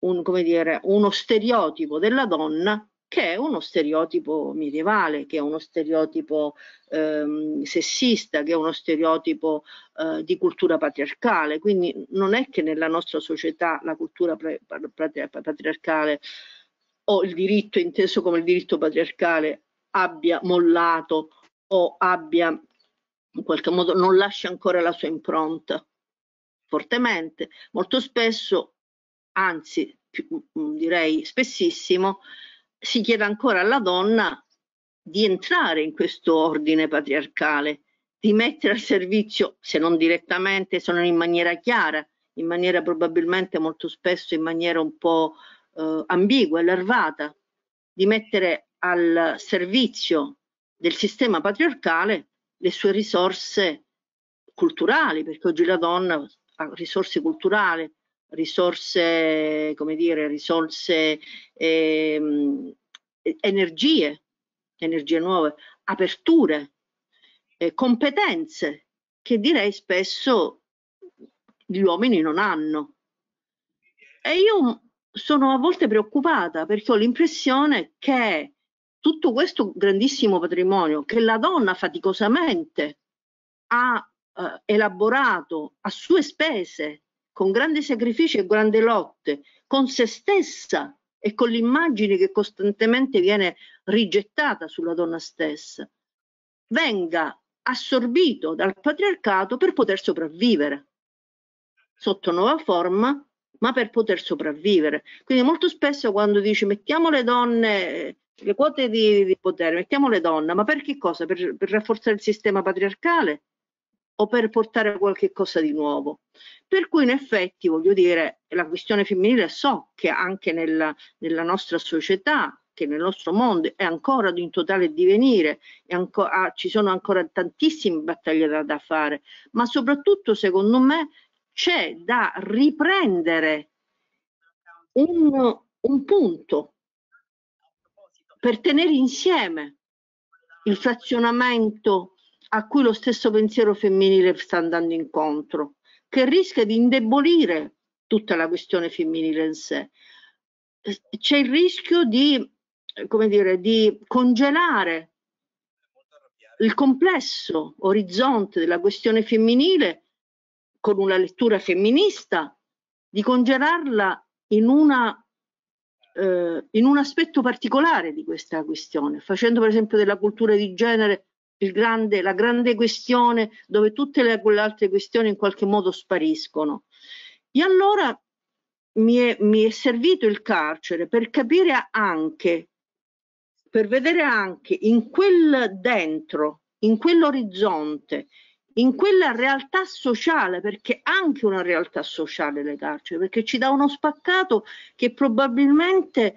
un, come dire, uno stereotipo della donna che è uno stereotipo medievale, che è uno stereotipo ehm, sessista, che è uno stereotipo eh, di cultura patriarcale. Quindi non è che nella nostra società la cultura patriarcale o il diritto inteso come il diritto patriarcale abbia mollato o abbia in qualche modo non lascia ancora la sua impronta fortemente, molto spesso, anzi più, mm, direi spessissimo, si chiede ancora alla donna di entrare in questo ordine patriarcale, di mettere al servizio, se non direttamente, se non in maniera chiara, in maniera probabilmente molto spesso in maniera un po' eh, ambigua larvata, di mettere al servizio del sistema patriarcale le sue risorse culturali, perché oggi la donna ha risorse culturali, risorse, come dire, risorse, ehm, energie, energie nuove, aperture, eh, competenze che direi spesso gli uomini non hanno. E io sono a volte preoccupata perché ho l'impressione che tutto questo grandissimo patrimonio che la donna faticosamente ha eh, elaborato a sue spese, con grandi sacrifici e grandi lotte, con se stessa e con l'immagine che costantemente viene rigettata sulla donna stessa, venga assorbito dal patriarcato per poter sopravvivere sotto nuova forma ma per poter sopravvivere. Quindi molto spesso quando dici mettiamo le donne, le quote di, di potere, mettiamo le donne, ma per che cosa? Per, per, rafforzare il sistema patriarcale o per portare qualche cosa di nuovo? Per cui in effetti voglio dire, la questione femminile so che anche nella, nella nostra società che nel nostro mondo è ancora in totale divenire, ancora, ah, ci sono ancora tantissime battaglie da, da fare, ma soprattutto secondo me c'è da riprendere un, un punto per tenere insieme il frazionamento a cui lo stesso pensiero femminile sta andando incontro, che rischia di indebolire tutta la questione femminile in sé. C'è il rischio di, come dire, di congelare il complesso orizzonte della questione femminile con una lettura femminista, di congelarla in, una, eh, in un aspetto particolare di questa questione, facendo per esempio della cultura di genere grande, la grande questione dove tutte le, le altre questioni in qualche modo spariscono. E allora mi è, mi è servito il carcere per capire anche, per vedere anche in quel dentro, in quell'orizzonte, in quella realtà sociale, perché anche una realtà sociale le carceri, perché ci dà uno spaccato che probabilmente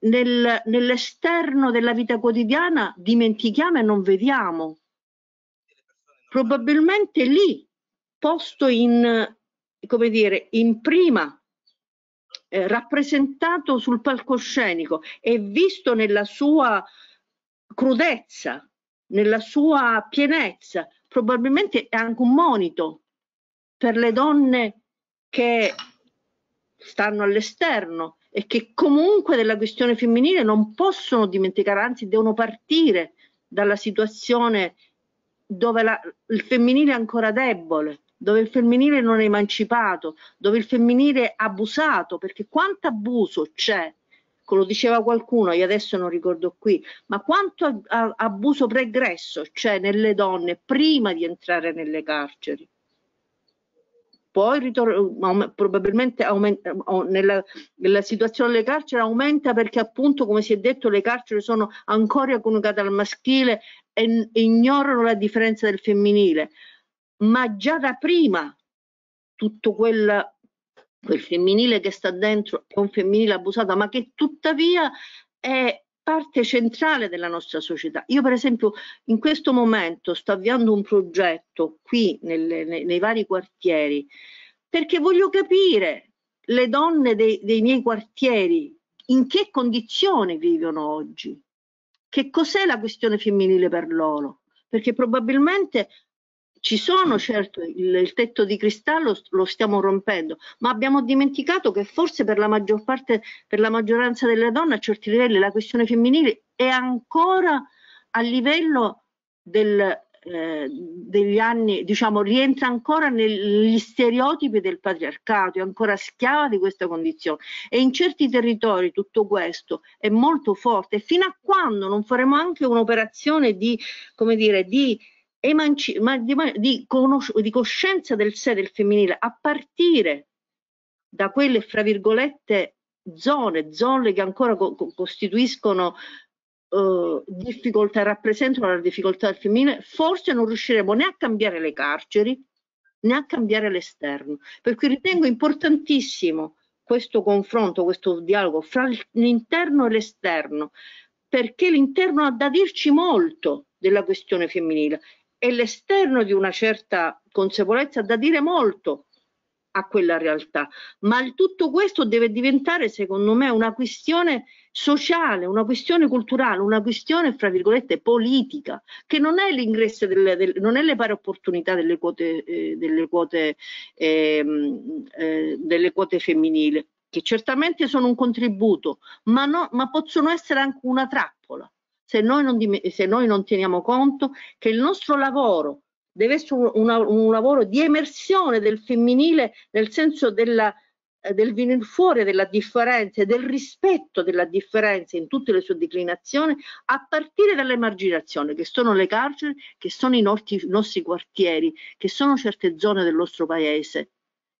nel, nell'esterno della vita quotidiana dimentichiamo e non vediamo. Probabilmente lì, posto in, come dire, in prima, eh, rappresentato sul palcoscenico e visto nella sua crudezza, nella sua pienezza, probabilmente è anche un monito per le donne che stanno all'esterno e che comunque della questione femminile non possono dimenticare, anzi devono partire dalla situazione dove la, il femminile è ancora debole, dove il femminile non è emancipato, dove il femminile è abusato, perché quanto abuso c'è lo diceva qualcuno, io adesso non ricordo qui, ma quanto abuso pregresso c'è nelle donne prima di entrare nelle carceri. Poi probabilmente aumenta, nella, nella, situazione delle carceri aumenta perché appunto, come si è detto, le carceri sono ancora coniugate al maschile e, ignorano la differenza del femminile. Ma già da prima tutto quel quel femminile che sta dentro è un femminile abusato, ma che tuttavia è parte centrale della nostra società. Io per esempio in questo momento sto avviando un progetto qui nelle, nei, nei, vari quartieri perché voglio capire le donne dei, dei miei quartieri in che condizioni vivono oggi, che cos'è la questione femminile per loro, perché probabilmente ci sono, certo, il, il, tetto di cristallo lo stiamo rompendo, ma abbiamo dimenticato che forse per la maggior parte, per la maggioranza delle donne a certi livelli la questione femminile è ancora a livello del, eh, degli anni, diciamo, rientra ancora negli stereotipi del patriarcato, è ancora schiava di questa condizione. E in certi territori tutto questo è molto forte. Fino a quando non faremo anche un'operazione di, come dire, di emanci- ma di, di, conos- di coscienza del sé del femminile a partire da quelle fra virgolette zone, zone che ancora co- costituiscono eh, difficoltà, rappresentano la difficoltà del femminile, forse non riusciremo né a cambiare le carceri né a cambiare l'esterno. Per cui ritengo importantissimo questo confronto, questo dialogo fra l'interno e l'esterno, perché l'interno ha da dirci molto della questione femminile e l'esterno di una certa consapevolezza da dire molto a quella realtà. Ma tutto questo deve diventare, secondo me, una questione sociale, una questione culturale, una questione, fra virgolette, politica, che non è l'ingresso, delle, del, non è le pari opportunità delle quote, eh, delle quote, eh, eh, delle quote femminili, che certamente sono un contributo, ma, no, ma possono essere anche una trappola. Se noi, non, se noi non teniamo conto che il nostro lavoro deve essere una, un lavoro di emersione del femminile nel senso della, eh, del venire fuori della differenza e del rispetto della differenza in tutte le sue declinazioni a partire dall'emarginazione che sono le carceri, che sono i nostri, i nostri quartieri, che sono certe zone del nostro paese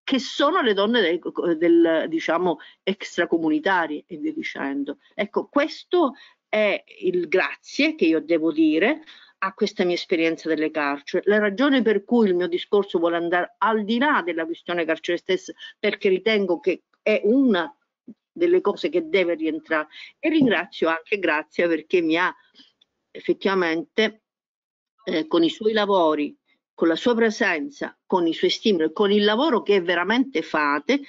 che sono le donne del, del, diciamo extracomunitarie e via dicendo. Ecco, questo è il grazie che io devo dire a questa mia esperienza delle carceri. La ragione per cui il mio discorso vuole andare al di là della questione carcere stessa, perché ritengo che è una delle cose che deve rientrare. E ringrazio anche Grazia perché mi ha effettivamente eh, con i suoi lavori, con la sua presenza, con i suoi stimoli, con il lavoro che veramente fate,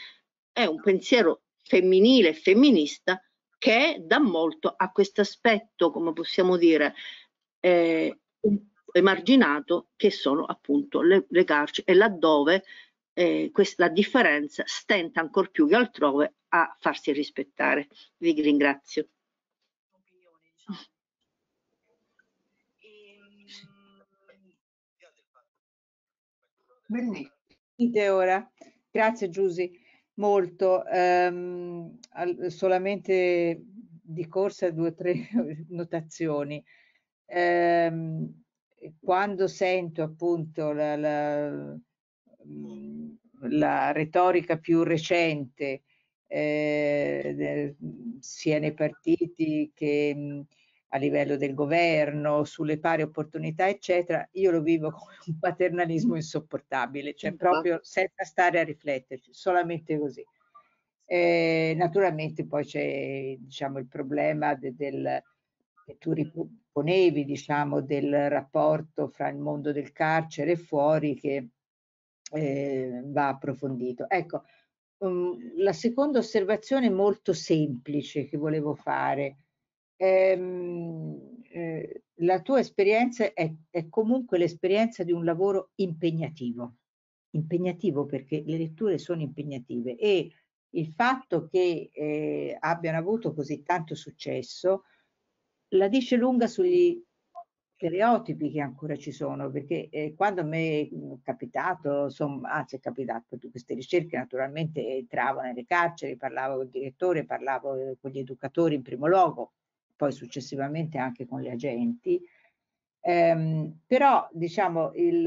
è un pensiero femminile e femminista che dà molto a questo aspetto, come possiamo dire, eh, emarginato che sono appunto le, le carceri e laddove eh, questa differenza stenta ancor più che altrove a farsi rispettare. Vi ringrazio. Benissimo. ora. Grazie Giusy, molto. Um, solamente di corsa due o tre notazioni ehm, quando sento appunto la, la, mm, la retorica più recente eh, sia nei partiti che mm, a livello del governo, sulle pari opportunità, eccetera, io lo vivo come un paternalismo insopportabile, cioè proprio senza stare a rifletterci, solamente così. Eh, naturalmente poi c'è diciamo, il problema de, del, che tu ponevi, diciamo, del rapporto fra il mondo del carcere e fuori che eh, va approfondito. Ecco, um, la seconda osservazione molto semplice che volevo fare. Ehm, eh, la tua esperienza è, è comunque l'esperienza di un lavoro impegnativo, impegnativo perché le letture sono impegnative e il fatto che eh, abbiano avuto così tanto successo la dice lunga sugli stereotipi che ancora ci sono, perché eh, quando mi è capitato, insomma, anzi è capitato queste ricerche, naturalmente entravo nelle carceri, parlavo con il direttore, parlavo eh, con gli educatori in primo luogo, poi successivamente anche con gli agenti, ehm, però diciamo il,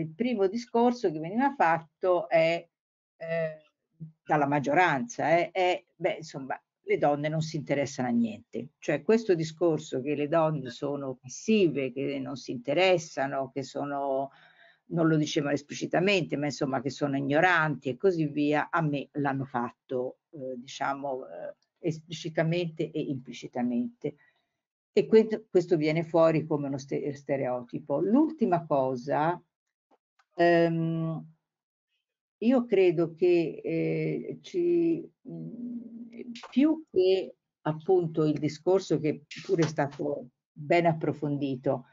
il, primo discorso che veniva fatto è eh, dalla maggioranza, eh, è, beh, insomma, le donne non si interessano a niente. Cioè questo discorso che le donne sono passive, che non si interessano, che sono, non lo dicevano esplicitamente, ma insomma che sono ignoranti e così via, a me l'hanno fatto, eh, diciamo, eh, esplicitamente e implicitamente. E questo, viene fuori come uno stereotipo. L'ultima cosa, ehm, io credo che eh, ci, mh, più che appunto il discorso che pure è stato ben approfondito,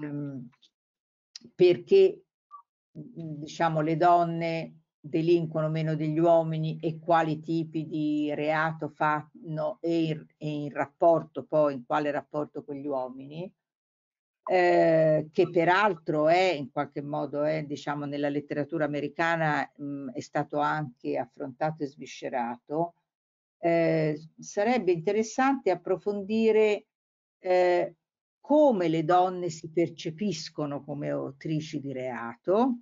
mh, perché diciamo le donne delinquono meno degli uomini e quali tipi di reato fanno e in, e in rapporto poi in quale rapporto con gli uomini, eh, che peraltro è in qualche modo è, diciamo, nella letteratura americana mh, è stato anche affrontato e sviscerato, eh, sarebbe interessante approfondire eh, come le donne si percepiscono come autrici di reato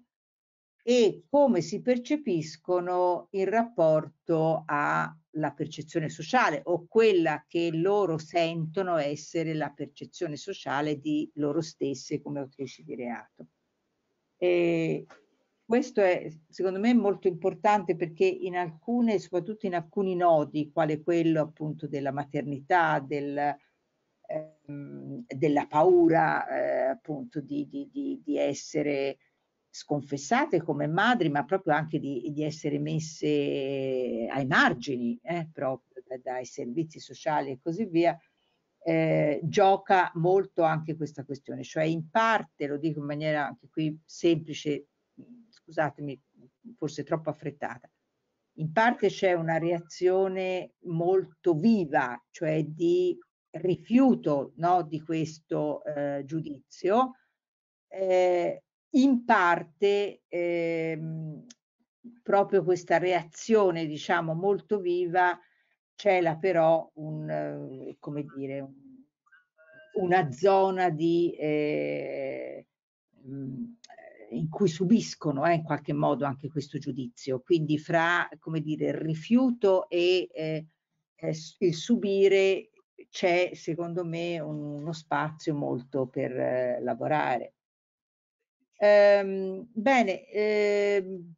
e come si percepiscono in rapporto a la percezione sociale o quella che loro sentono essere la percezione sociale di loro stesse come autrici di reato. E questo è secondo me molto importante perché in alcune, soprattutto in alcuni nodi, quale quello appunto della maternità, del, ehm, della paura eh, appunto di, di, di, di essere sconfessate come madri, ma proprio anche di, di essere messe ai margini, eh, proprio dai servizi sociali e così via, eh, gioca molto anche questa questione, cioè in parte, lo dico in maniera anche qui semplice, scusatemi, forse troppo affrettata, in parte c'è una reazione molto viva, cioè di rifiuto no, di questo eh, giudizio, eh, in parte ehm, proprio questa reazione, diciamo, molto viva, cela però un, eh, come dire, un, una zona di, eh, in cui subiscono eh, in qualche modo anche questo giudizio. Quindi fra, come dire, il rifiuto e eh, il subire c'è, secondo me, uno spazio molto per eh, lavorare. Ehm, bene, ehm,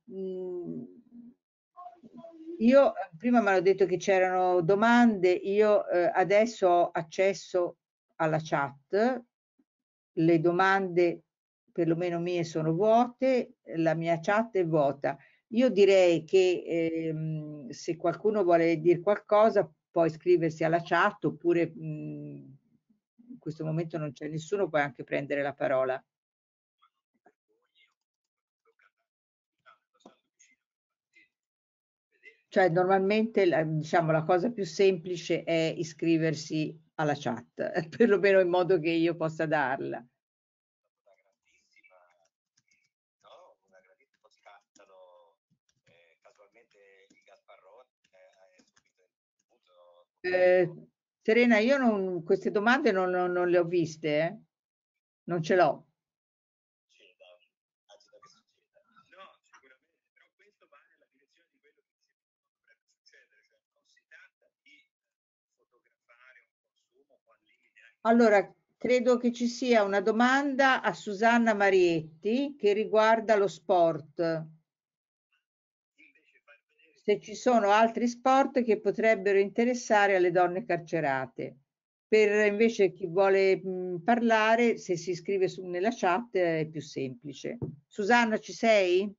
io prima mi hanno detto che c'erano domande, io eh, adesso ho accesso alla chat, le domande perlomeno mie sono vuote, la mia chat è vuota. Io direi che ehm, se qualcuno vuole dire qualcosa può iscriversi alla chat oppure mh, in questo momento non c'è nessuno, puoi anche prendere la parola. Cioè normalmente la, diciamo, la cosa più semplice è iscriversi alla chat, perlomeno in modo che io possa darla. Eh, Serena, io non, queste domande non, non, non, le ho viste, eh? non ce l'ho. Allora, credo che ci sia una domanda a Susanna Marietti che riguarda lo sport. Se ci sono altri sport che potrebbero interessare alle donne carcerate. Per invece chi vuole mh, parlare, se si iscrive su, nella chat è più semplice. Susanna, ci sei?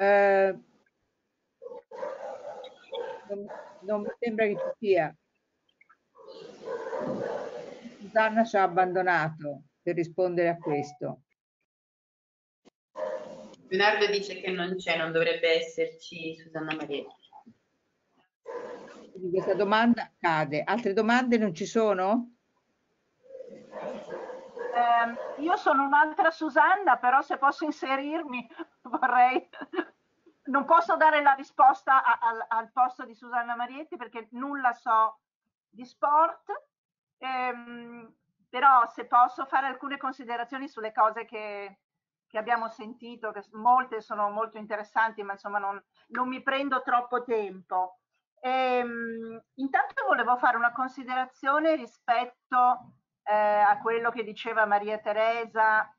Eh, non, non, mi sembra che ci sia. Susanna ci ha abbandonato per rispondere a questo. Leonardo dice che non c'è, non dovrebbe esserci Susanna Marietti. Quindi questa domanda cade. Altre domande non ci sono? Eh, io sono un'altra Susanna, però se posso inserirmi vorrei... Non posso dare la risposta a, a, al posto di Susanna Marietti perché nulla so di sport, ehm, però se posso fare alcune considerazioni sulle cose che, che abbiamo sentito, che molte sono molto interessanti, ma insomma non, non mi prendo troppo tempo. Ehm, intanto volevo fare una considerazione rispetto eh, a quello che diceva Maria Teresa,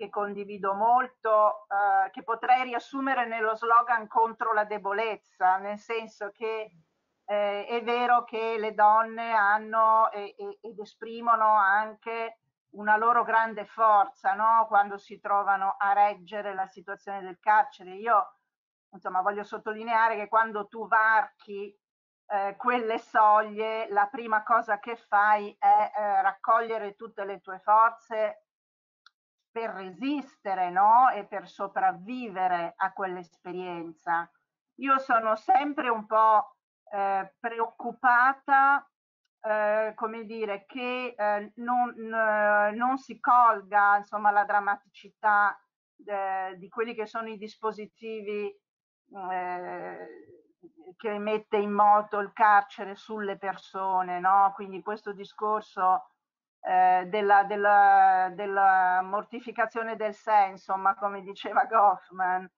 che condivido molto, eh, che potrei riassumere nello slogan contro la debolezza, nel senso che eh, è vero che le donne hanno e, e, ed esprimono anche una loro grande forza no? quando si trovano a reggere la situazione del carcere. Io insomma voglio sottolineare che quando tu varchi eh, quelle soglie, la prima cosa che fai è eh, raccogliere tutte le tue forze per resistere no? e per sopravvivere a quell'esperienza. Io sono sempre un po' eh, preoccupata, eh, come dire, che eh, non, non, si colga insomma, la drammaticità di quelli che sono i dispositivi eh, che mette in moto il carcere sulle persone, no? Quindi questo discorso eh, della, della, della, mortificazione del senso, ma come diceva Goffman,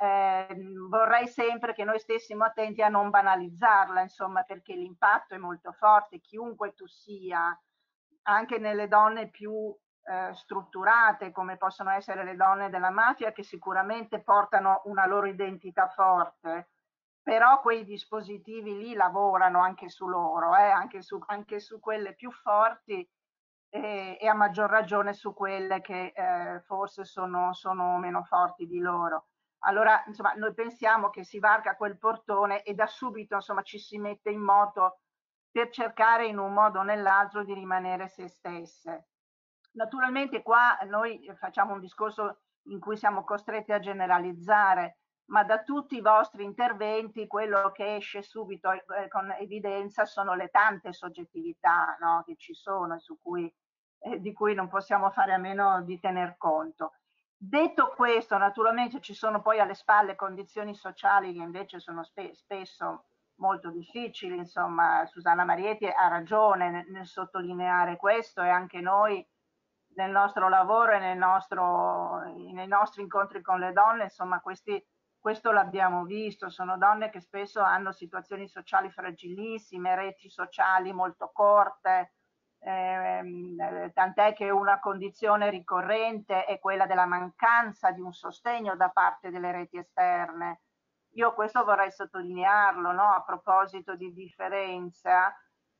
eh, vorrei sempre che noi stessimo attenti a non banalizzarla, insomma, perché l'impatto è molto forte, chiunque tu sia, anche nelle donne più eh, strutturate, come possono essere le donne della mafia, che sicuramente portano una loro identità forte, però quei dispositivi lì lavorano anche su loro, eh, anche, su, anche, su, quelle più forti e, a maggior ragione su quelle che eh, forse sono, sono, meno forti di loro. Allora, insomma, noi pensiamo che si varca quel portone e da subito, insomma, ci si mette in moto per cercare in un modo o nell'altro di rimanere se stesse. Naturalmente qua noi facciamo un discorso in cui siamo costretti a generalizzare, ma da tutti i vostri interventi quello che esce subito eh, con evidenza sono le tante soggettività no, che ci sono e su cui, eh, di cui non possiamo fare a meno di tener conto. Detto questo, naturalmente ci sono poi alle spalle condizioni sociali che invece sono spe spesso molto difficili, insomma Susanna Marietti ha ragione nel, nel sottolineare questo e anche noi nel nostro lavoro e nel nostro, nei nostri incontri con le donne, insomma questi questo l'abbiamo visto, sono donne che spesso hanno situazioni sociali fragilissime, reti sociali molto corte, ehm, tant'è che una condizione ricorrente è quella della mancanza di un sostegno da parte delle reti esterne. Io questo vorrei sottolinearlo no? a proposito di differenza,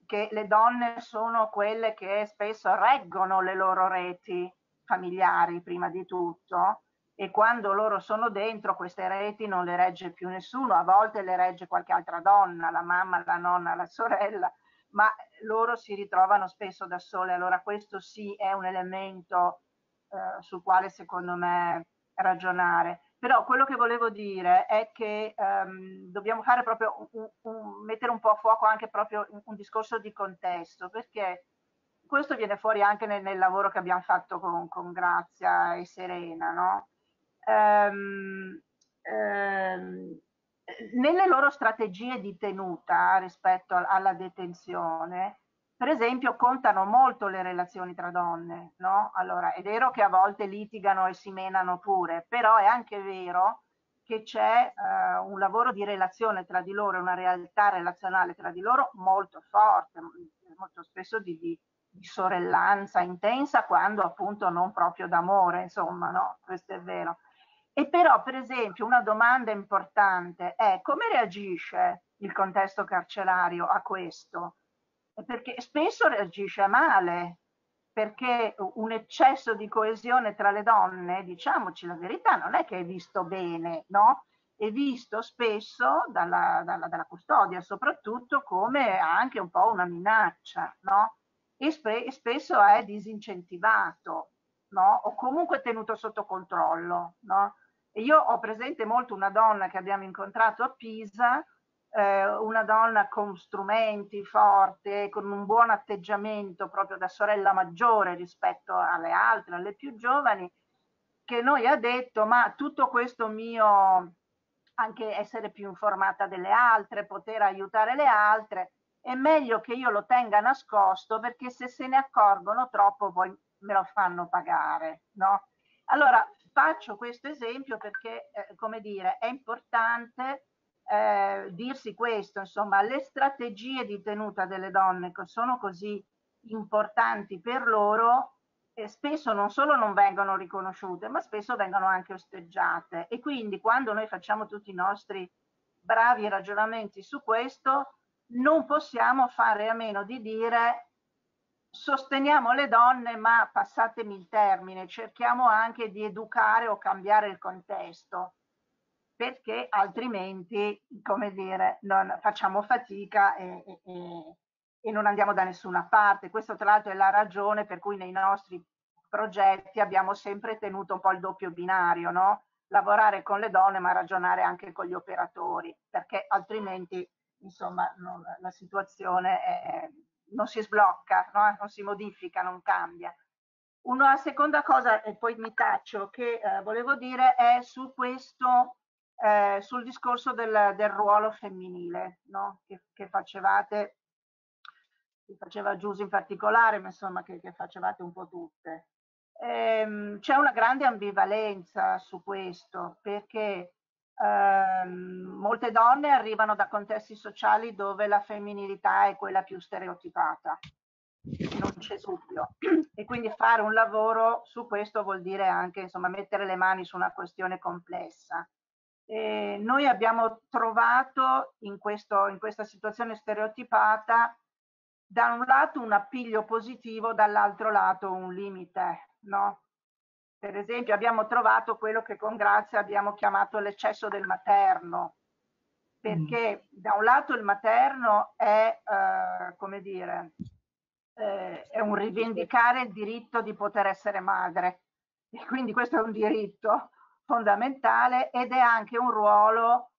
che le donne sono quelle che spesso reggono le loro reti familiari prima di tutto e quando loro sono dentro queste reti non le regge più nessuno, a volte le regge qualche altra donna, la mamma, la nonna, la sorella, ma loro si ritrovano spesso da sole, allora questo sì è un elemento eh, sul quale secondo me ragionare. Però quello che volevo dire è che um, dobbiamo fare proprio un, un, mettere un po' a fuoco anche proprio un, un discorso di contesto, perché questo viene fuori anche nel, nel lavoro che abbiamo fatto con, con Grazia e Serena, no? ehm, ehm, nelle loro strategie di tenuta rispetto alla detenzione, per esempio, contano molto le relazioni tra donne, no? Allora, è vero che a volte litigano e si menano pure, però è anche vero che c'è eh, un lavoro di relazione tra di loro, una realtà relazionale tra di loro molto forte, molto spesso di, di, di sorellanza intensa, quando appunto non proprio d'amore, insomma, no? Questo è vero. E però, per esempio, una domanda importante è come reagisce il contesto carcerario a questo? Perché spesso reagisce male, perché un eccesso di coesione tra le donne, diciamoci la verità, non è che è visto bene, no? È visto spesso dalla, dalla, dalla custodia soprattutto come anche un po' una minaccia, no? E, spe, spesso è disincentivato, no? O comunque tenuto sotto controllo, no? Io ho presente molto una donna che abbiamo incontrato a Pisa, eh, una donna con strumenti forte, con un buon atteggiamento proprio da sorella maggiore rispetto alle altre, alle più giovani, che noi ha detto ma tutto questo mio anche essere più informata delle altre, poter aiutare le altre, è meglio che io lo tenga nascosto perché se se ne accorgono troppo poi me lo fanno pagare, no? Allora, faccio questo esempio perché, eh, come dire, è importante eh, dirsi questo, insomma, le strategie di tenuta delle donne sono così importanti per loro eh, spesso non solo non vengono riconosciute, ma spesso vengono anche osteggiate. E quindi quando noi facciamo tutti i nostri bravi ragionamenti su questo, non possiamo fare a meno di dire sosteniamo le donne, ma passatemi il termine, cerchiamo anche di educare o cambiare il contesto, perché altrimenti, come dire, non facciamo fatica e, e, e non andiamo da nessuna parte. Questa tra l'altro è la ragione per cui nei nostri progetti abbiamo sempre tenuto un po' il doppio binario, no? Lavorare con le donne ma ragionare anche con gli operatori, perché altrimenti insomma non, la situazione è, non si sblocca, no? non si modifica, non cambia. Una seconda cosa, e poi mi taccio, che eh, volevo dire è su questo eh, sul discorso del, del ruolo femminile no? che, che, facevate, che faceva Giuse in particolare, ma insomma che, che facevate un po' tutte. Ehm, c'è una grande ambivalenza su questo perché ehm, molte donne arrivano da contesti sociali dove la femminilità è quella più stereotipata non c'è dubbio. E quindi fare un lavoro su questo vuol dire anche insomma, mettere le mani su una questione complessa. E noi abbiamo trovato in, questo, in questa situazione stereotipata da un lato un appiglio positivo, dall'altro lato un limite. No? Per esempio abbiamo trovato quello che con Grazia abbiamo chiamato l'eccesso del materno, perché mm. da un lato il materno è, eh, come dire, eh, è un rivendicare il diritto di poter essere madre. E quindi questo è un diritto fondamentale ed è anche un ruolo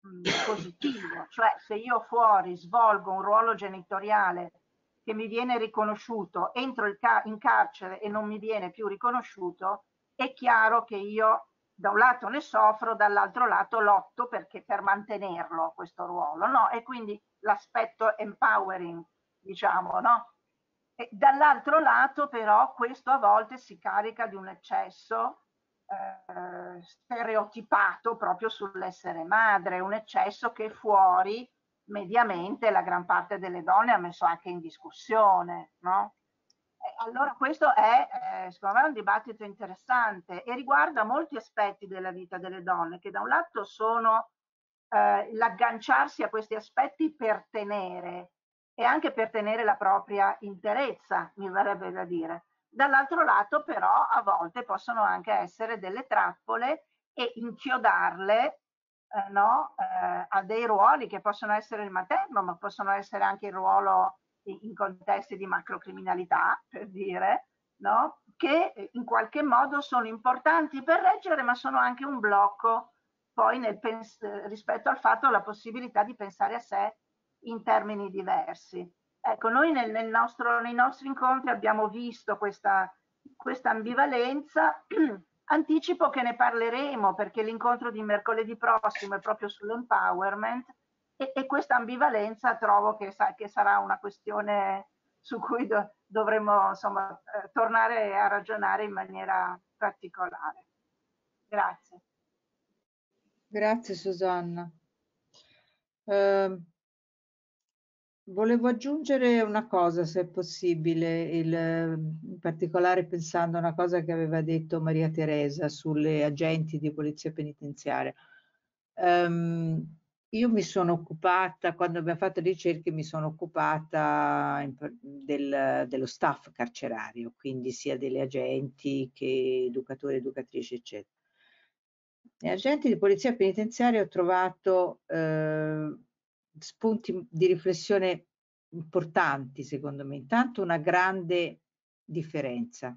mh, positivo, cioè se io fuori svolgo un ruolo genitoriale che mi viene riconosciuto, entro ca in carcere e non mi viene più riconosciuto, è chiaro che io da un lato ne soffro, dall'altro lato lotto perché per mantenerlo questo ruolo, no? E quindi l'aspetto empowering, diciamo, no? dall'altro lato però questo a volte si carica di un eccesso eh, stereotipato proprio sull'essere madre, un eccesso che fuori mediamente la gran parte delle donne ha messo anche in discussione, no? allora questo è eh, secondo me un dibattito interessante e riguarda molti aspetti della vita delle donne che da un lato sono eh, l'agganciarsi a questi aspetti per tenere e anche per tenere la propria interezza, mi verrebbe da dire. Dall'altro lato però a volte possono anche essere delle trappole e inchiodarle eh, no, eh, a dei ruoli che possono essere il materno, ma possono essere anche il ruolo in, contesti di macrocriminalità, per dire, no? che in qualche modo sono importanti per reggere, ma sono anche un blocco poi rispetto al fatto la possibilità di pensare a sé in termini diversi. Ecco, noi nel, nel nostro, nei nostri incontri abbiamo visto questa, questa ambivalenza. Anticipo che ne parleremo perché l'incontro di mercoledì prossimo è proprio sull'empowerment e, e questa ambivalenza trovo che, sa, che, sarà una questione su cui do, dovremo insomma, eh, tornare a ragionare in maniera particolare. Grazie. Grazie Susanna. Uh, Volevo aggiungere una cosa, se è possibile, il, in particolare pensando a una cosa che aveva detto Maria Teresa sulle agenti di polizia penitenziaria. Um, io mi sono occupata, quando abbiamo fatto ricerche, mi sono occupata in, del, dello staff carcerario, quindi sia delle agenti che educatori, educatrici, eccetera. Gli agenti di polizia penitenziaria ho trovato eh, spunti di riflessione importanti secondo me. Intanto una grande differenza,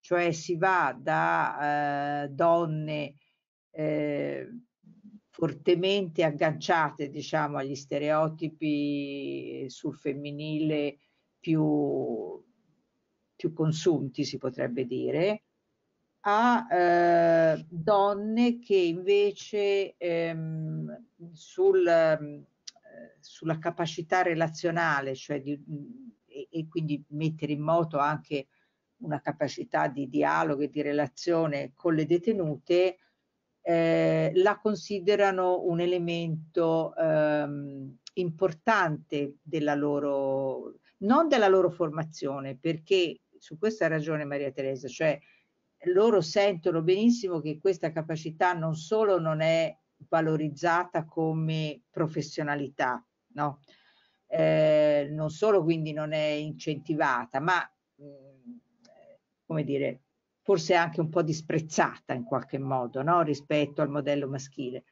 cioè si va da eh, donne eh, fortemente agganciate diciamo agli stereotipi sul femminile più, più consunti si potrebbe dire a eh, donne che invece ehm, sul sulla capacità relazionale, cioè di, e, e, quindi mettere in moto anche una capacità di dialogo e di relazione con le detenute, eh, la considerano un elemento ehm, importante della loro, non della loro formazione, perché su questa ragione Maria Teresa, cioè loro sentono benissimo che questa capacità non solo non è valorizzata come professionalità, no? Eh, non solo quindi non è incentivata, ma mm, come dire, forse anche un po' disprezzata in qualche modo no? rispetto al modello maschile.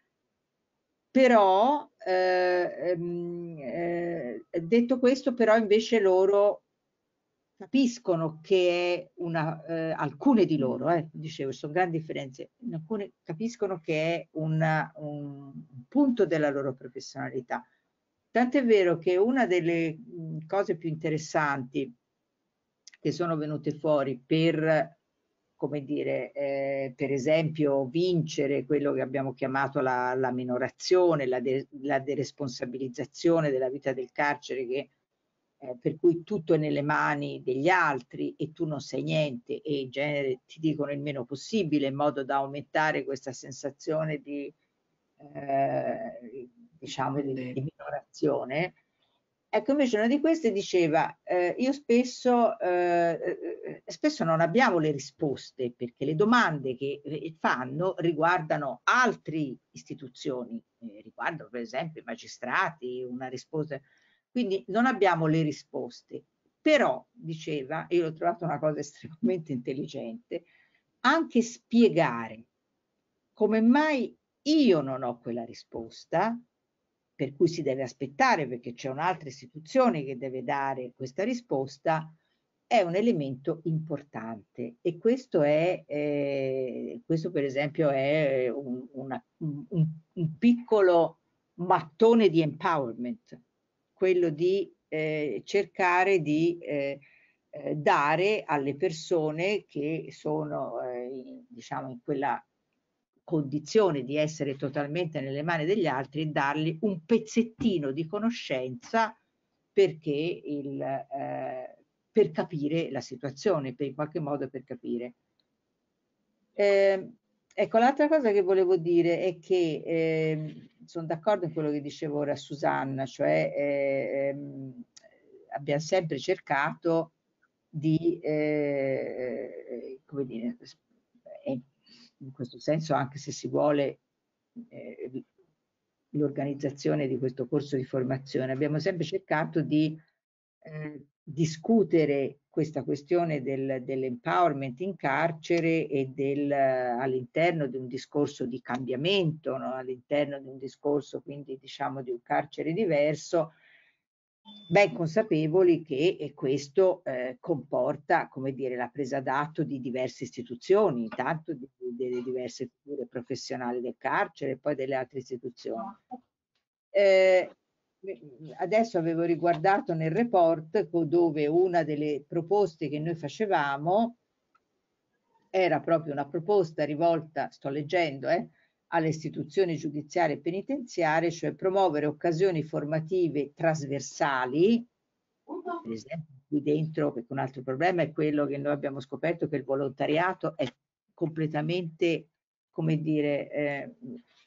Però, eh, ehm, eh, detto questo, però invece loro capiscono che è una, eh, alcune di loro, eh, dicevo, sono grandi differenze, alcune capiscono che è una, un punto della loro professionalità. Tant'è vero che una delle cose più interessanti che sono venute fuori per come dire, eh, per esempio vincere quello che abbiamo chiamato la, la minorazione, la, de, la deresponsabilizzazione della vita del carcere che eh, per cui tutto è nelle mani degli altri e tu non sai niente e in genere ti dicono il meno possibile in modo da aumentare questa sensazione di, eh, diciamo, di, di minorazione. Ecco, invece una di queste diceva, eh, io spesso, eh, eh spesso non abbiamo le risposte perché le domande che eh, fanno riguardano altre istituzioni, eh, riguardano per esempio i magistrati, una risposta, quindi non abbiamo le risposte. Però, diceva, io l'ho trovato una cosa estremamente intelligente, anche spiegare come mai io non ho quella risposta, per cui si deve aspettare perché c'è un'altra istituzione che deve dare questa risposta, è un elemento importante e questo è, eh, questo per esempio è un, una, un, un, piccolo mattone di empowerment, quello di eh, cercare di eh, eh dare alle persone che sono eh, diciamo in quella condizione di essere totalmente nelle mani degli altri, dargli un pezzettino di conoscenza perché il, eh, per capire la situazione, per in qualche modo per capire. Eh, ecco, l'altra cosa che volevo dire è che eh, sono d'accordo in quello che dicevo ora Susanna, cioè ehm, abbiamo sempre cercato di, eh, come dire, in questo senso anche se si vuole eh, l'organizzazione di questo corso di formazione. Abbiamo sempre cercato di eh, discutere questa questione del, dell'empowerment in carcere e del, all'interno di un discorso di cambiamento, no? all'interno di un discorso quindi diciamo di un carcere diverso, ben consapevoli che questo eh, comporta, come dire, la presa d'atto di diverse istituzioni, intanto di, delle diverse figure professionali del carcere e poi delle altre istituzioni. Eh, adesso avevo riguardato nel report dove una delle proposte che noi facevamo era proprio una proposta rivolta, sto leggendo, eh, alle istituzioni giudiziarie e penitenziarie, cioè promuovere occasioni formative trasversali, per esempio qui dentro, perché un altro problema è quello che noi abbiamo scoperto che il volontariato è completamente, come dire, eh,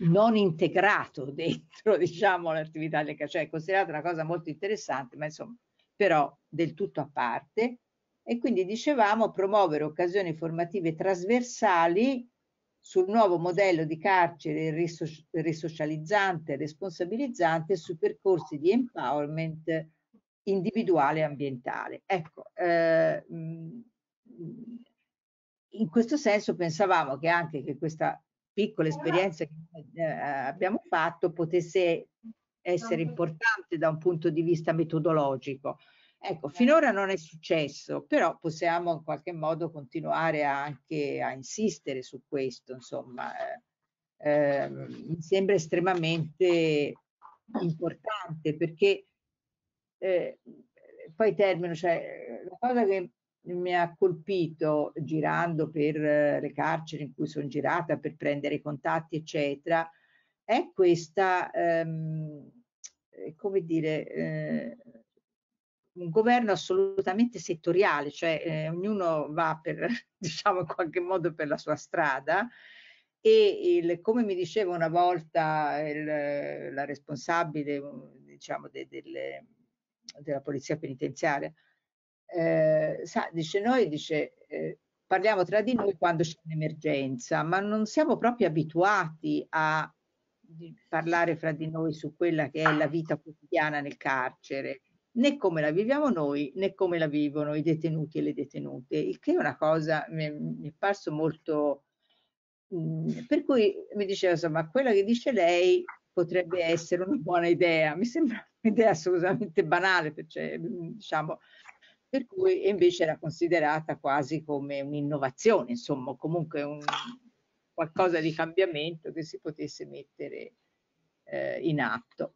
non integrato dentro, diciamo, l'attività del cioè è considerata una cosa molto interessante, ma insomma, però del tutto a parte. E quindi dicevamo promuovere occasioni formative trasversali sul nuovo modello di carcere risocializzante e responsabilizzante su percorsi di empowerment individuale e ambientale. Ecco, eh, in questo senso pensavamo che anche che questa piccola esperienza che eh, abbiamo fatto potesse essere importante da un punto di vista metodologico. Ecco, finora non è successo, però possiamo in qualche modo continuare anche a insistere su questo, insomma, eh, mi sembra estremamente importante perché eh, poi termino, cioè la cosa che mi ha colpito girando per le carceri in cui sono girata per prendere contatti, eccetera, è questa, ehm, come dire, eh, un governo assolutamente settoriale, cioè eh, ognuno va per, diciamo in qualche modo per la sua strada e il, come mi diceva una volta il, la responsabile diciamo de, de, della polizia penitenziaria, eh, sa, dice noi dice, eh, parliamo tra di noi quando c'è un'emergenza, ma non siamo proprio abituati a parlare fra di noi su quella che è la vita quotidiana nel carcere né come la viviamo noi né come la vivono i detenuti e le detenute, il che è una cosa mi, mi è parso molto... Mm, per cui mi diceva, insomma, quella che dice lei potrebbe essere una buona idea, mi sembra un'idea assolutamente banale, cioè, diciamo, per cui invece era considerata quasi come un'innovazione, insomma, comunque un, qualcosa di cambiamento che si potesse mettere eh, in atto.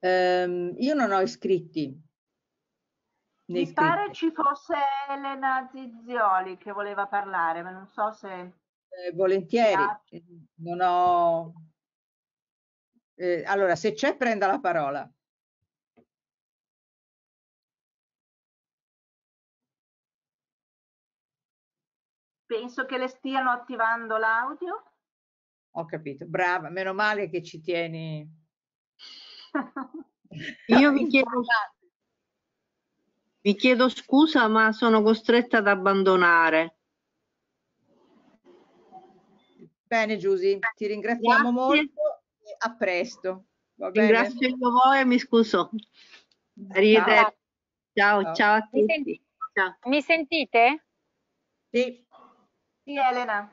Um, io non ho iscritti. Mi pare ci fosse Elena Zizioli che voleva parlare, ma non so se... Eh, volentieri, non ho... Eh, allora, se c'è, prenda la parola. Penso che le stiano attivando l'audio. Ho capito, brava, meno male che ci tieni. Io vi chiedo, vi chiedo scusa, ma sono costretta ad abbandonare. Bene Giusy, ti ringraziamo Grazie. molto e a presto. Va Ringrazio io voi e mi scuso. Arrivederci. Ciao, ciao, ciao a tutti. Mi, senti ciao. mi sentite? Sì. Sì, Elena.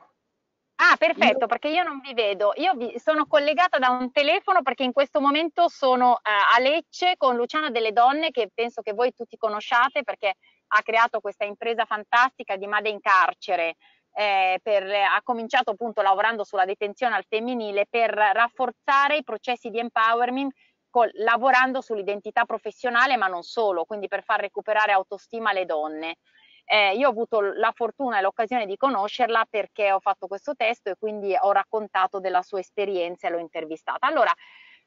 Ah, perfetto, perché io non vi vedo. Io vi sono collegata da un telefono perché in questo momento sono uh, a Lecce con Luciana delle Donne, che penso che voi tutti conosciate perché ha creato questa impresa fantastica di Made in Carcere. Eh, per, ha cominciato appunto lavorando sulla detenzione al femminile per rafforzare i processi di empowerment col, lavorando sull'identità professionale ma non solo, quindi per far recuperare autostima alle donne. Eh, io ho avuto la fortuna e l'occasione di conoscerla perché ho fatto questo testo e quindi ho raccontato della sua esperienza e l'ho intervistata. Allora,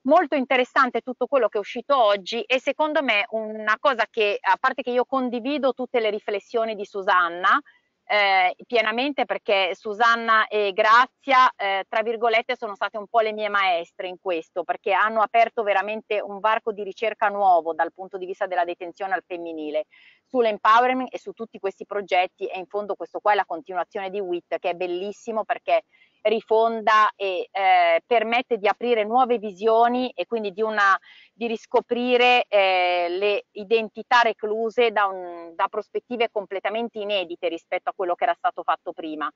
molto interessante tutto quello che è uscito oggi e secondo me una cosa che, a parte che io condivido tutte le riflessioni di Susanna, eh, pienamente perché Susanna e Grazia, eh, tra virgolette, sono state un po' le mie maestre in questo, perché hanno aperto veramente un varco di ricerca nuovo dal punto di vista della detenzione al femminile, sull'empowerment e su tutti questi progetti e in fondo questo qua è la continuazione di WIT che è bellissimo perché rifonda e eh, permette di aprire nuove visioni e quindi di, una, di riscoprire eh, le identità recluse da, un, da prospettive completamente inedite rispetto a quello che era stato fatto prima.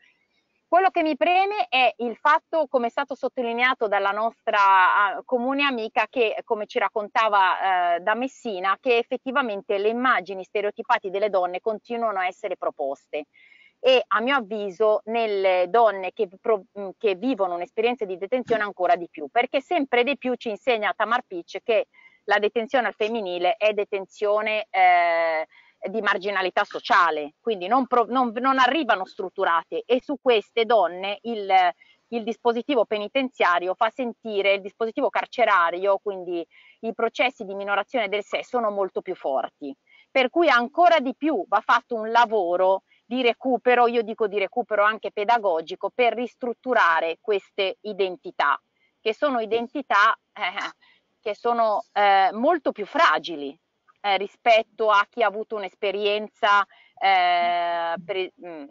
Quello che mi preme è il fatto, come è stato sottolineato dalla nostra uh, comune amica, che come ci raccontava uh, da Messina, che effettivamente le immagini stereotipate delle donne continuano a essere proposte e a mio avviso nelle donne che, che vivono un'esperienza di detenzione ancora di più, perché sempre di più ci insegna Tamar Pitch che la detenzione al femminile è detenzione eh, di marginalità sociale, quindi non, pro, non, non, arrivano strutturate e su queste donne il, il dispositivo penitenziario fa sentire, il dispositivo carcerario, quindi i processi di minorazione del sé sono molto più forti. Per cui ancora di più va fatto un lavoro di recupero, io dico di recupero anche pedagogico, per ristrutturare queste identità, che sono identità eh, che sono eh, molto più fragili eh, rispetto a chi ha avuto un'esperienza eh, mm,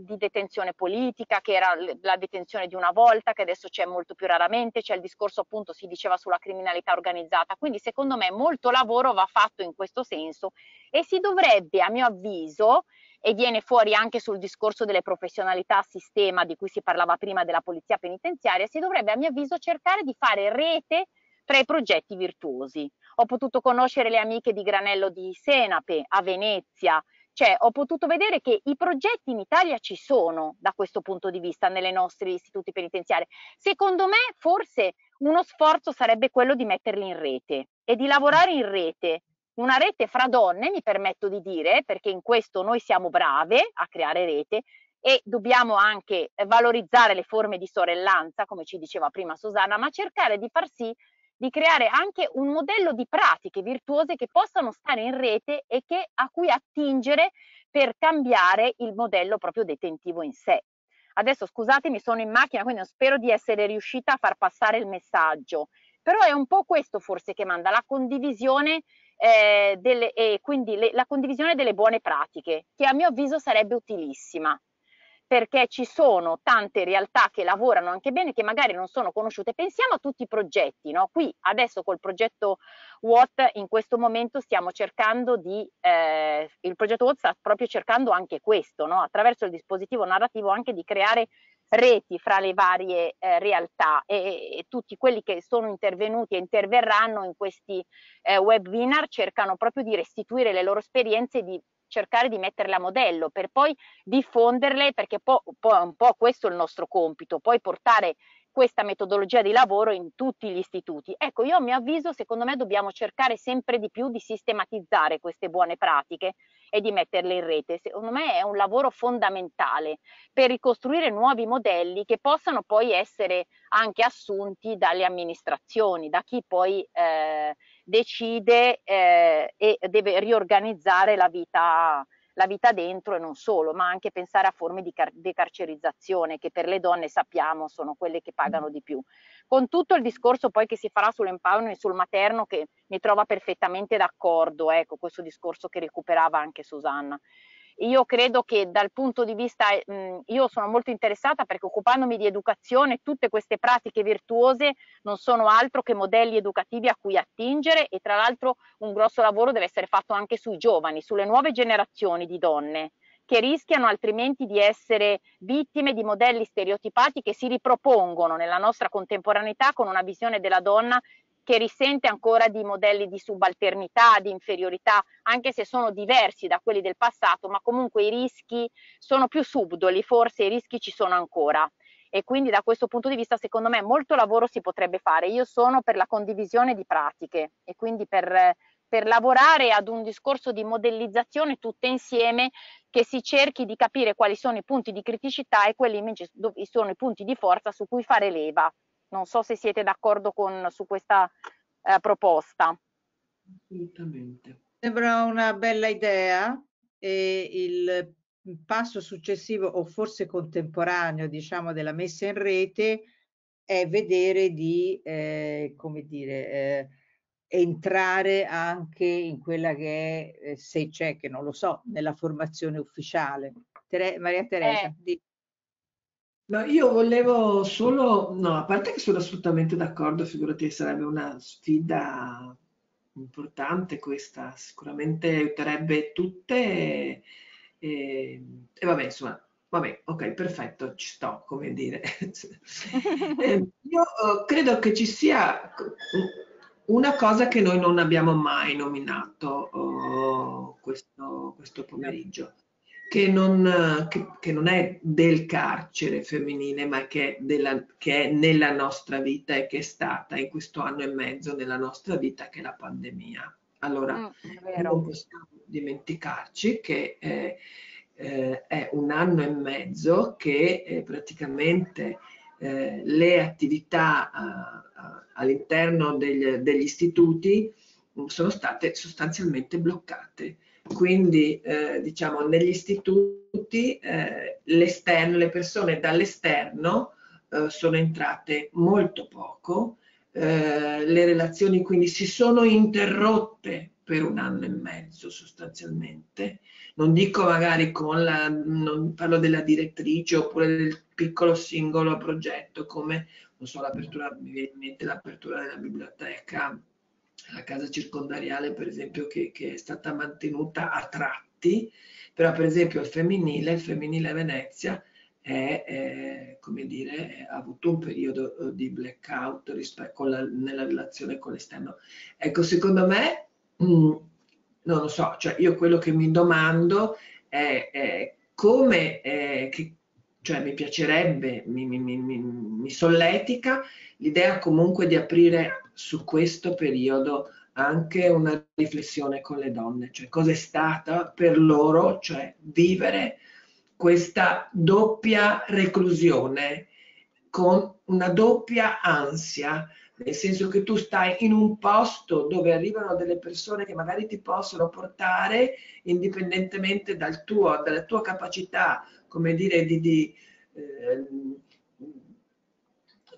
di detenzione politica, che era la detenzione di una volta, che adesso c'è molto più raramente, c'è il discorso appunto si diceva sulla criminalità organizzata, quindi secondo me molto lavoro va fatto in questo senso e si dovrebbe a mio avviso e viene fuori anche sul discorso delle professionalità a sistema di cui si parlava prima della polizia penitenziaria, si dovrebbe a mio avviso cercare di fare rete tra i progetti virtuosi. Ho potuto conoscere le amiche di Granello di Senape a Venezia, cioè ho potuto vedere che i progetti in Italia ci sono da questo punto di vista nei nostri istituti penitenziari. Secondo me forse uno sforzo sarebbe quello di metterli in rete e di lavorare in rete una rete fra donne, mi permetto di dire, perché in questo noi siamo brave a creare rete e dobbiamo anche valorizzare le forme di sorellanza, come ci diceva prima Susanna, ma cercare di far sì di creare anche un modello di pratiche virtuose che possano stare in rete e che, a cui attingere per cambiare il modello proprio detentivo in sé. Adesso scusatemi, sono in macchina, quindi spero di essere riuscita a far passare il messaggio, però è un po' questo forse che manda la condivisione eh, delle, e quindi le, la condivisione delle buone pratiche, che a mio avviso sarebbe utilissima perché ci sono tante realtà che lavorano anche bene che magari non sono conosciute. Pensiamo a tutti i progetti, no? Qui adesso col progetto WOT in questo momento stiamo cercando di, eh, il progetto WOT sta proprio cercando anche questo, no? Attraverso il dispositivo narrativo anche di creare reti fra le varie eh, realtà e, e, tutti quelli che sono intervenuti e interverranno in questi eh, webinar cercano proprio di restituire le loro esperienze e di cercare di metterle a modello per poi diffonderle perché po', po', un po' questo il nostro compito, poi portare questa metodologia di lavoro in tutti gli istituti. Ecco, io a mio avviso, secondo me dobbiamo cercare sempre di più di sistematizzare queste buone pratiche e di metterle in rete. Secondo me è un lavoro fondamentale per ricostruire nuovi modelli che possano poi essere anche assunti dalle amministrazioni, da chi poi eh, decide eh, e deve riorganizzare la vita la vita dentro e non solo, ma anche pensare a forme di decarcerizzazione che per le donne sappiamo sono quelle che pagano di più. Con tutto il discorso poi che si farà sull'empowerment e sul materno che mi trova perfettamente d'accordo, ecco questo discorso che recuperava anche Susanna. Io credo che dal punto di vista, mh, io sono molto interessata perché occupandomi di educazione, tutte queste pratiche virtuose non sono altro che modelli educativi a cui attingere e tra l'altro un grosso lavoro deve essere fatto anche sui giovani, sulle nuove generazioni di donne che rischiano altrimenti di essere vittime di modelli stereotipati che si ripropongono nella nostra contemporaneità con una visione della donna che risente ancora di modelli di subalternità, di inferiorità, anche se sono diversi da quelli del passato, ma comunque i rischi sono più subdoli, forse i rischi ci sono ancora. E quindi da questo punto di vista, secondo me, molto lavoro si potrebbe fare. Io sono per la condivisione di pratiche e quindi per, per lavorare ad un discorso di modellizzazione tutte insieme che si cerchi di capire quali sono i punti di criticità e quelli invece sono i punti di forza su cui fare leva non so se siete d'accordo con, su questa eh, proposta. Assolutamente. Sembra una bella idea e il passo successivo o forse contemporaneo diciamo della messa in rete è vedere di eh, come dire eh, entrare anche in quella che è eh, se c'è che non lo so nella formazione ufficiale Tere Maria Teresa eh. di No, io volevo solo, no, a parte che sono assolutamente d'accordo, figurati, sarebbe una sfida importante questa, sicuramente aiuterebbe tutte e, e, e vabbè, insomma, vabbè, ok, perfetto, ci sto, come dire. Eh, io credo che ci sia una cosa che noi non abbiamo mai nominato uh, questo, questo pomeriggio che non, che, che non, è del carcere femminile, ma che, della, che, è nella nostra vita e che è stata in questo anno e mezzo nella nostra vita, che è la pandemia. Allora, mm, non possiamo dimenticarci che eh, eh, è un anno e mezzo che eh, praticamente eh, le attività all'interno degli, degli istituti sono state sostanzialmente bloccate quindi eh, diciamo negli istituti eh, le persone dall'esterno eh, sono entrate molto poco, eh, le relazioni quindi si sono interrotte per un anno e mezzo sostanzialmente. Non dico magari con la, non parlo della direttrice oppure del piccolo singolo progetto come, non so, l'apertura, mi viene in mente l'apertura della biblioteca la casa circondariale per esempio che, che, è stata mantenuta a tratti, però per esempio il femminile, il femminile Venezia è, è, come dire, ha avuto un periodo eh, di blackout rispetto la, nella relazione con l'esterno. Ecco, secondo me, mh, mm, non lo so, cioè io quello che mi domando è, è come, è, che, cioè mi piacerebbe, mi, mi, mi, mi solletica l'idea comunque di aprire su questo periodo anche una riflessione con le donne, cioè cosa è stata per loro, cioè vivere questa doppia reclusione con una doppia ansia, nel senso che tu stai in un posto dove arrivano delle persone che magari ti possono portare, indipendentemente dal tuo, dalla tua capacità, come dire, di, di, eh,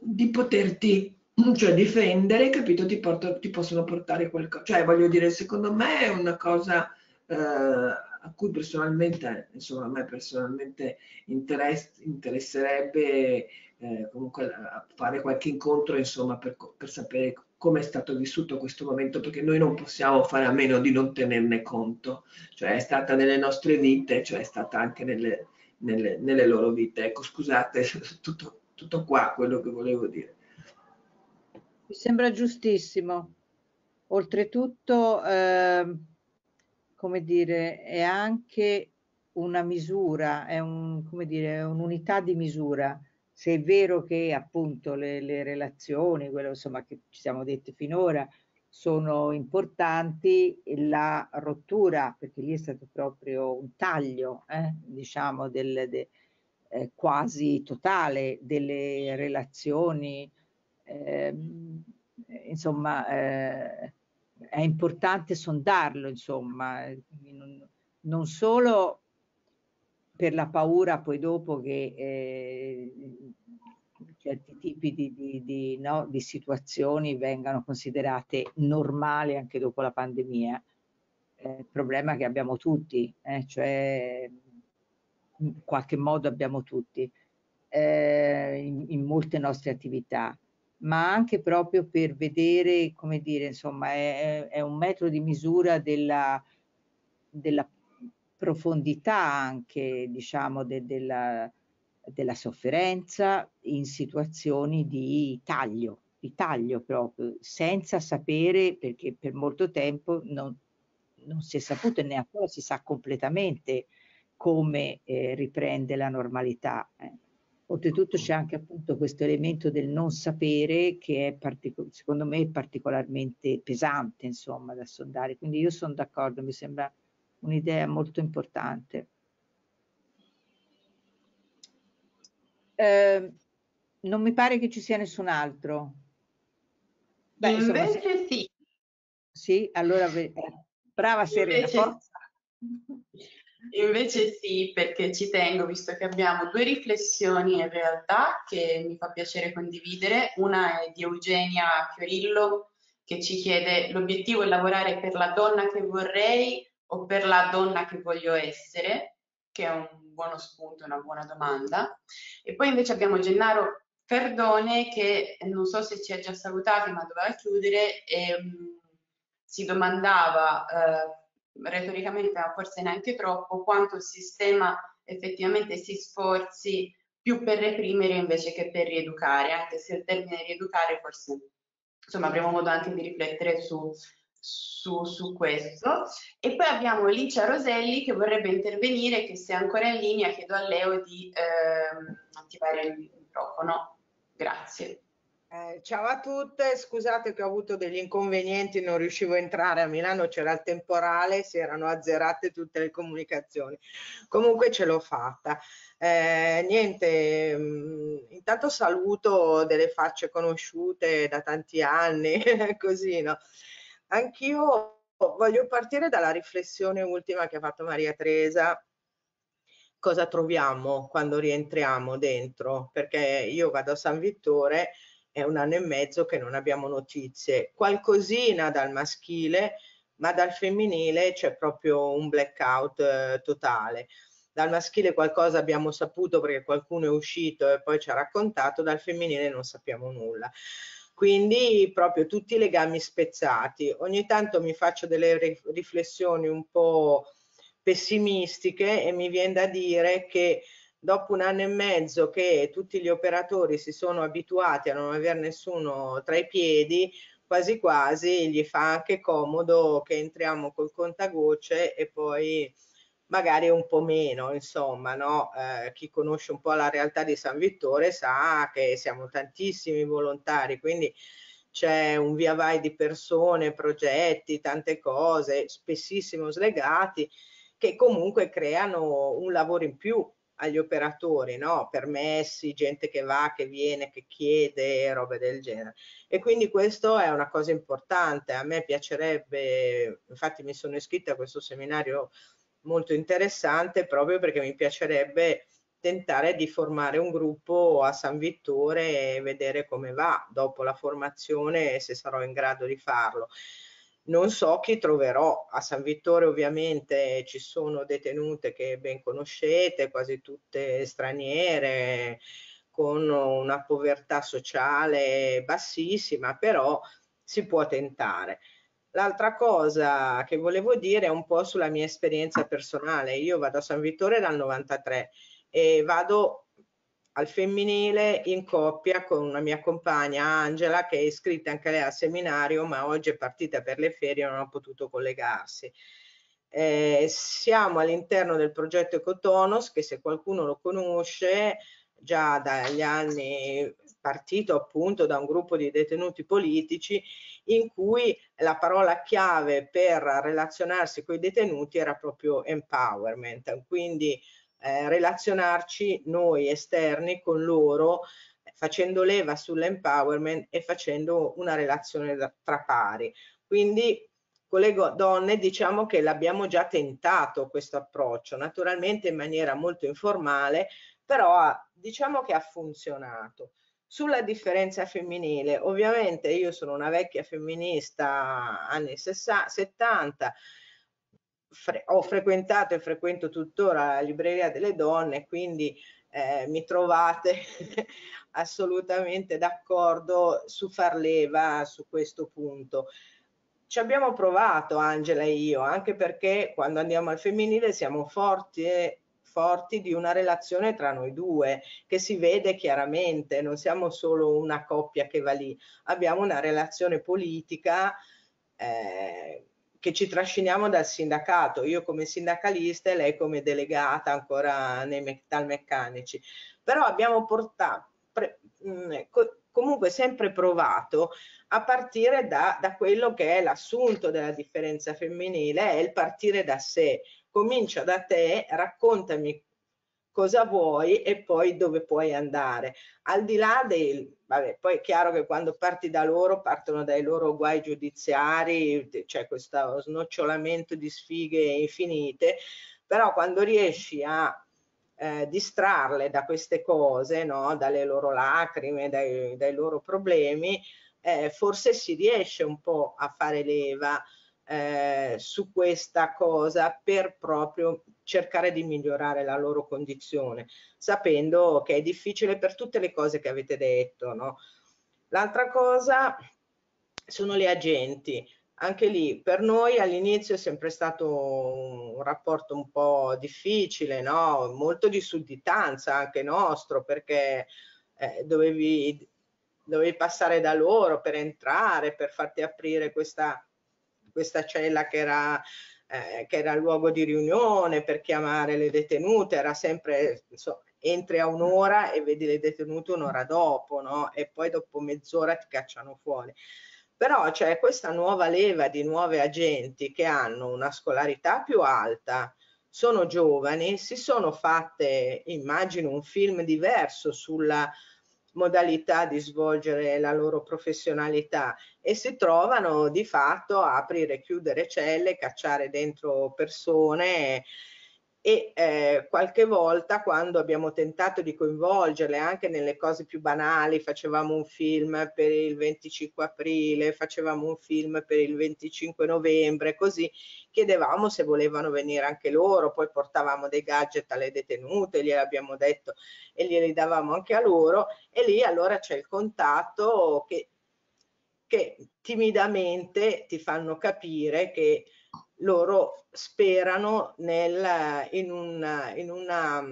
di poterti cioè difendere, capito, ti, porto, ti possono portare qualcosa. Cioè, voglio dire, secondo me è una cosa eh, a cui personalmente, insomma, a me personalmente interess interesserebbe eh, comunque fare qualche incontro, insomma, per, per sapere come è stato vissuto questo momento, perché noi non possiamo fare a meno di non tenerne conto. Cioè, è stata nelle nostre vite, cioè è stata anche nelle, nelle, nelle loro vite. Ecco, scusate, tutto, tutto qua quello che volevo dire. Mi sembra giustissimo. Oltretutto, eh, come dire, è anche una misura, è un, come dire, un'unità di misura se è vero che appunto le, le relazioni, quello insomma che ci siamo detti finora, sono importanti, la rottura, perché lì è stato proprio un taglio, eh, diciamo, del, de, eh, quasi totale delle relazioni, eh, insomma, eh, è importante sondarlo, insomma, non, non solo per la paura poi dopo che eh, certi tipi di, di, di, no, di, situazioni vengano considerate normali anche dopo la pandemia, eh, problema che abbiamo tutti, eh, cioè in qualche modo abbiamo tutti eh, in, in, molte nostre attività, ma anche proprio per vedere, come dire, insomma, è, è un metro di misura della, della profondità anche, diciamo, de, della, della sofferenza in situazioni di taglio, di taglio proprio, senza sapere, perché per molto tempo non, non si è saputo e neanche si sa completamente come eh, riprende la normalità. Eh. Oltretutto c'è anche appunto questo elemento del non sapere che è partico- secondo me particolarmente pesante insomma da sondare, quindi io sono d'accordo, mi sembra un'idea molto importante. Eh, non mi pare che ci sia nessun altro. Beh, Invece insomma, se... sì. Sì, allora brava Serena, Invece... forza. Invece sì, perché ci tengo, visto che abbiamo due riflessioni in realtà che mi fa piacere condividere. Una è di Eugenia Fiorillo che ci chiede l'obiettivo è lavorare per la donna che vorrei o per la donna che voglio essere, che è un buono spunto, una buona domanda. E poi invece abbiamo Gennaro Ferdone che non so se ci ha già salutati ma doveva chiudere e um, si domandava eh, retoricamente, ma forse neanche troppo, quanto il sistema effettivamente si sforzi più per reprimere invece che per rieducare, anche se il termine rieducare forse insomma avremo modo anche di riflettere su, su, su questo. E poi abbiamo Licia Roselli che vorrebbe intervenire, che se è ancora in linea chiedo a Leo di eh, attivare il microfono. Grazie. Eh, ciao a tutte, scusate che ho avuto degli inconvenienti, non riuscivo a entrare a Milano, c'era il temporale, si erano azzerate tutte le comunicazioni. Comunque ce l'ho fatta. Eh, niente, mh, mm, intanto saluto delle facce conosciute da tanti anni, così no. Anch'io voglio partire dalla riflessione ultima che ha fatto Maria Teresa cosa troviamo quando rientriamo dentro, perché io vado a San Vittore è un anno e mezzo che non abbiamo notizie. Qualcosina dal maschile, ma dal femminile c'è proprio un blackout eh, totale. Dal maschile qualcosa abbiamo saputo perché qualcuno è uscito e poi ci ha raccontato, dal femminile non sappiamo nulla. Quindi proprio tutti i legami spezzati. Ogni tanto mi faccio delle riflessioni un po' pessimistiche e mi viene da dire che dopo un anno e mezzo che tutti gli operatori si sono abituati a non avere nessuno tra i piedi, quasi quasi gli fa anche comodo che entriamo col contagocce e poi magari un po' meno, insomma, no? Eh, chi conosce un po' la realtà di San Vittore sa che siamo tantissimi volontari, quindi c'è un via vai di persone, progetti, tante cose, spessissimo slegati, che comunque creano un lavoro in più agli operatori, no? permessi, gente che va, che viene, che chiede, robe del genere. E quindi questo è una cosa importante. A me piacerebbe, infatti mi sono iscritta a questo seminario molto interessante proprio perché mi piacerebbe tentare di formare un gruppo a San Vittore e vedere come va dopo la formazione se sarò in grado di farlo non so chi troverò. A San Vittore ovviamente ci sono detenute che ben conoscete, quasi tutte straniere, con una povertà sociale bassissima, però si può tentare. L'altra cosa che volevo dire è un po' sulla mia esperienza personale. Io vado a San Vittore dal 93 e vado al femminile in coppia con una mia compagna Angela che è iscritta anche lei al seminario ma oggi è partita per le ferie e non ha potuto collegarsi. Eh, siamo all'interno del progetto Ecotonos che se qualcuno lo conosce già dagli anni partito appunto da un gruppo di detenuti politici in cui la parola chiave per relazionarsi con i detenuti era proprio empowerment, quindi eh, relazionarci noi esterni con loro facendo leva sull'empowerment e facendo una relazione da, tra pari. Quindi con le donne diciamo che l'abbiamo già tentato questo approccio, naturalmente in maniera molto informale, però diciamo che ha funzionato. Sulla differenza femminile, ovviamente io sono una vecchia femminista anni 60, 70, fre ho frequentato e frequento tuttora la libreria delle donne, quindi eh, mi trovate assolutamente d'accordo su far leva su questo punto. Ci abbiamo provato Angela e io, anche perché quando andiamo al femminile siamo forti e forti di una relazione tra noi due che si vede chiaramente, non siamo solo una coppia che va lì, abbiamo una relazione politica eh, che ci trasciniamo dal sindacato, io come sindacalista e lei come delegata ancora nei metalmeccanici. Però abbiamo portato, pre, mh, mm, comunque sempre provato a partire da, da quello che è l'assunto della differenza femminile, è il partire da sé, comincia da te, raccontami cosa vuoi e poi dove puoi andare. Al di là del, vabbè, poi è chiaro che quando parti da loro partono dai loro guai giudiziari, c'è questo snocciolamento di sfighe infinite, però quando riesci a eh, distrarle da queste cose, no? dalle loro lacrime, dai, dai loro problemi, eh, forse si riesce un po' a fare leva eh, su questa cosa per proprio cercare di migliorare la loro condizione, sapendo che è difficile per tutte le cose che avete detto. No? L'altra cosa sono gli agenti. Anche lì per noi all'inizio è sempre stato un rapporto un po' difficile, no? molto di sudditanza anche nostro, perché eh, dovevi, dovevi passare da loro per entrare, per farti aprire questa questa cella che era, eh, che era luogo di riunione per chiamare le detenute, era sempre, insomma, entri a un'ora e vedi le detenute un'ora dopo, no? E poi dopo mezz'ora ti cacciano fuori. Però c'è questa nuova leva di nuove agenti che hanno una scolarità più alta, sono giovani, si sono fatte, immagino, un film diverso sulla modalità di svolgere la loro professionalità e si trovano di fatto a aprire e chiudere celle, cacciare dentro persone e eh, qualche volta quando abbiamo tentato di coinvolgerle anche nelle cose più banali, facevamo un film per il 25 aprile, facevamo un film per il 25 novembre, così chiedevamo se volevano venire anche loro, poi portavamo dei gadget alle detenute, gliel'abbiamo detto e glieli davamo anche a loro e lì allora c'è il contatto che, che timidamente ti fanno capire che loro sperano nel, in, un, in, una,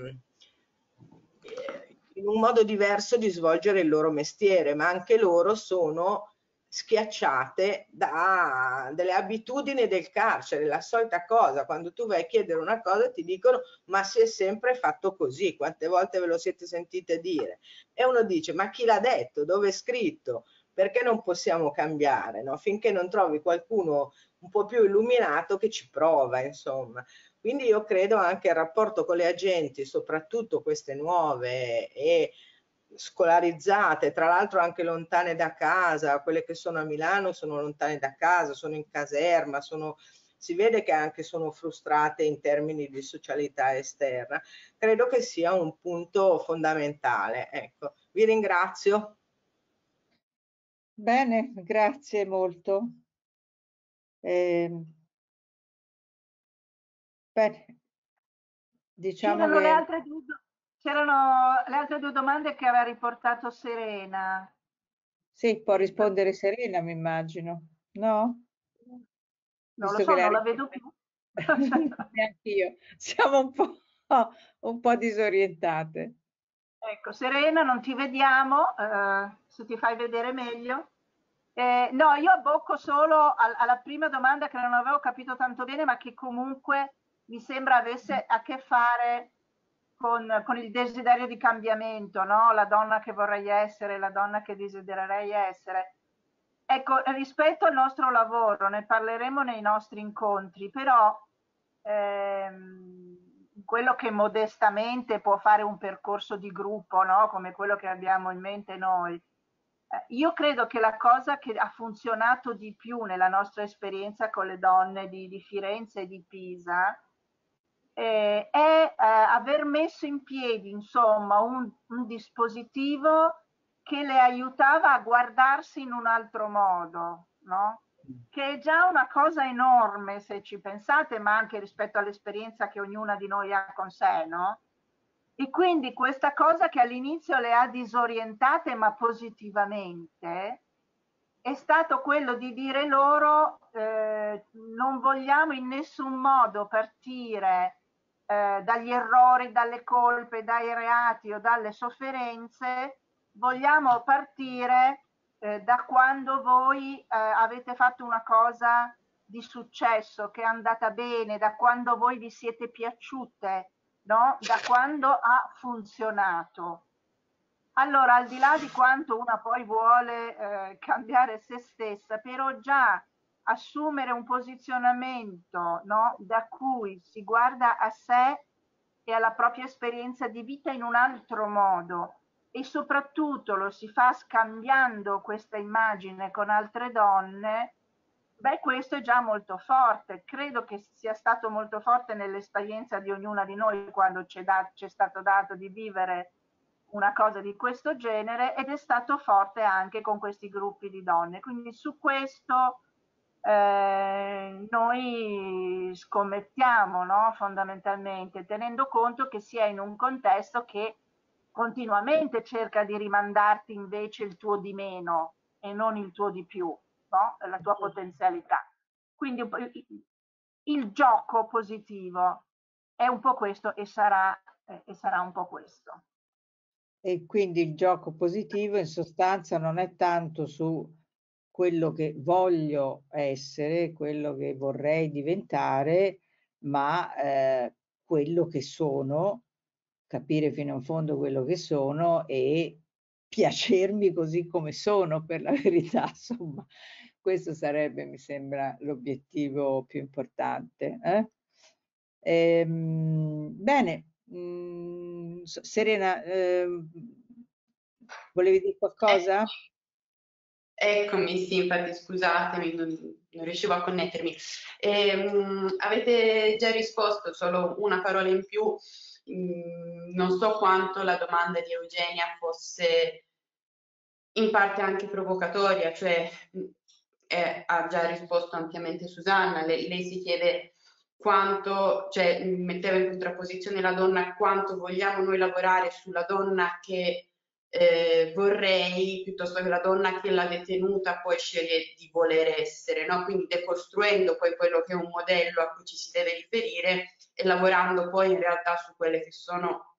in un modo diverso di svolgere il loro mestiere, ma anche loro sono schiacciate da delle abitudini del carcere, la solita cosa, quando tu vai a chiedere una cosa ti dicono ma si è sempre fatto così, quante volte ve lo siete sentite dire? E uno dice ma chi l'ha detto, dove è scritto? Perché non possiamo cambiare, no? finché non trovi qualcuno un po' più illuminato che ci prova, insomma. Quindi io credo anche il rapporto con le agenti, soprattutto queste nuove e scolarizzate, tra l'altro anche lontane da casa, quelle che sono a Milano sono lontane da casa, sono in caserma, sono, si vede che anche sono frustrate in termini di socialità esterna. Credo che sia un punto fondamentale. Ecco, vi ringrazio. Bene, grazie molto. Eh, bene, diciamo c'erano, che... le altre due, c'erano le altre due domande che aveva riportato Serena. Sì, può rispondere Serena, mi immagino, no? Non Visto lo so, non la vedo più. Neanche io. Siamo un po', un po' disorientate. Ecco, Serena, non ti vediamo, eh, se ti fai vedere meglio. Eh, no, io abbocco solo al, alla prima domanda che non avevo capito tanto bene, ma che comunque mi sembra avesse a che fare con, con, il desiderio di cambiamento, no? la donna che vorrei essere, la donna che desidererei essere. Ecco, rispetto al nostro lavoro, ne parleremo nei nostri incontri, però ehm, quello che modestamente può fare un percorso di gruppo, no? come quello che abbiamo in mente noi, io credo che la cosa che ha funzionato di più nella nostra esperienza con le donne di, di Firenze e di Pisa eh, è eh, aver messo in piedi insomma un, un, dispositivo che le aiutava a guardarsi in un altro modo, no? che è già una cosa enorme se ci pensate, ma anche rispetto all'esperienza che ognuna di noi ha con sé, no? E quindi questa cosa che all'inizio le ha disorientate ma positivamente è stato quello di dire loro eh, non vogliamo in nessun modo partire eh, dagli errori, dalle colpe, dai reati o dalle sofferenze, vogliamo partire eh, da quando voi eh, avete fatto una cosa di successo, che è andata bene, da quando voi vi siete piaciute, no? da quando ha funzionato. Allora, al di là di quanto una poi vuole eh, cambiare se stessa, però già assumere un posizionamento no? da cui si guarda a sé e alla propria esperienza di vita in un altro modo e soprattutto lo si fa scambiando questa immagine con altre donne, Beh, questo è già molto forte. Credo che sia stato molto forte nell'esperienza di ognuna di noi quando ci è stato dato di vivere una cosa di questo genere ed è stato forte anche con questi gruppi di donne. Quindi su questo eh, noi scommettiamo no? fondamentalmente, tenendo conto che si è in un contesto che continuamente cerca di rimandarti invece il tuo di meno e non il tuo di più no? la tua potenzialità. Quindi il gioco positivo è un po' questo e sarà, eh, e sarà un po' questo. E quindi il gioco positivo in sostanza non è tanto su quello che voglio essere, quello che vorrei diventare, ma eh, quello che sono, capire fino in fondo quello che sono e piacermi così come sono per la verità, insomma, questo sarebbe, mi sembra, l'obiettivo più importante. Eh? Ehm, bene, mh, mm, Serena, eh, volevi dire qualcosa? Eccomi, sì, infatti scusatemi, non, non riuscivo a connettermi. Ehm, avete già risposto, solo una parola in più. Mm, non so quanto la domanda di Eugenia fosse in parte anche provocatoria, cioè eh, ha già risposto ampiamente Susanna, lei, lei si chiede quanto, cioè metteva in contrapposizione la donna, quanto vogliamo noi lavorare sulla donna che eh, vorrei piuttosto che la donna che la detenuta poi sceglie di voler essere, no? quindi decostruendo poi quello che è un modello a cui ci si deve riferire e lavorando poi in realtà su quelle che sono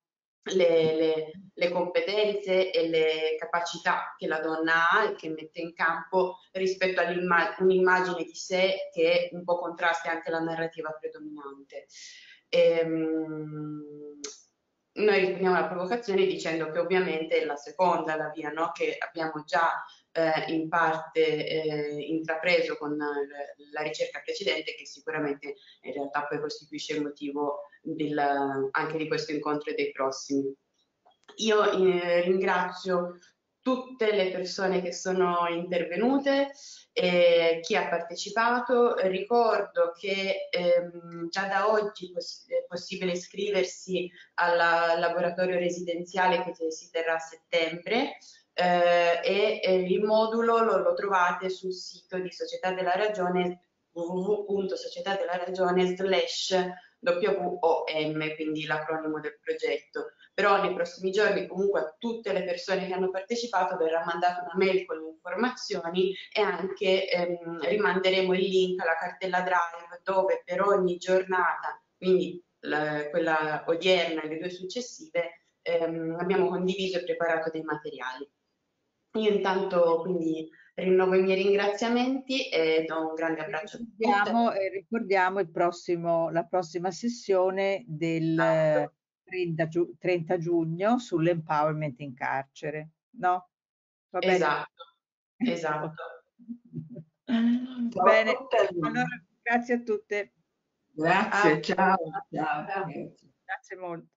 le, le, le, competenze e le capacità che la donna ha e che mette in campo rispetto a un'immagine di sé che un po' contrasta anche la narrativa predominante. Ehm, noi rispondiamo alla provocazione dicendo che ovviamente è la seconda la via no? che abbiamo già eh, in parte eh, intrapreso con la ricerca precedente che sicuramente in realtà poi costituisce il motivo del, anche di questo incontro e dei prossimi. Io eh, ringrazio tutte le persone che sono intervenute, eh, chi ha partecipato. Ricordo che ehm, già da oggi poss è possibile iscriversi al laboratorio residenziale che si terrà a settembre eh, e eh, il modulo lo, lo, trovate sul sito di Società della Ragione www.societadelaragione slash WOM, quindi l'acronimo del progetto. Però nei prossimi giorni comunque a tutte le persone che hanno partecipato verrà mandata una mail con le informazioni e anche ehm, rimanderemo il link alla cartella Drive dove per ogni giornata, quindi la, quella odierna e le due successive, ehm, abbiamo condiviso e preparato dei materiali. Io intanto quindi rinnovo i miei ringraziamenti e do un grande abbraccio. Ricordiamo, eh, ricordiamo prossimo, la prossima sessione del esatto. ah, 30, giu 30, giugno sull'empowerment in carcere, no? Va bene? Esatto, esatto. Va bene, allora, grazie a tutte. Grazie, ah, ciao. ciao. ciao. Grazie molto.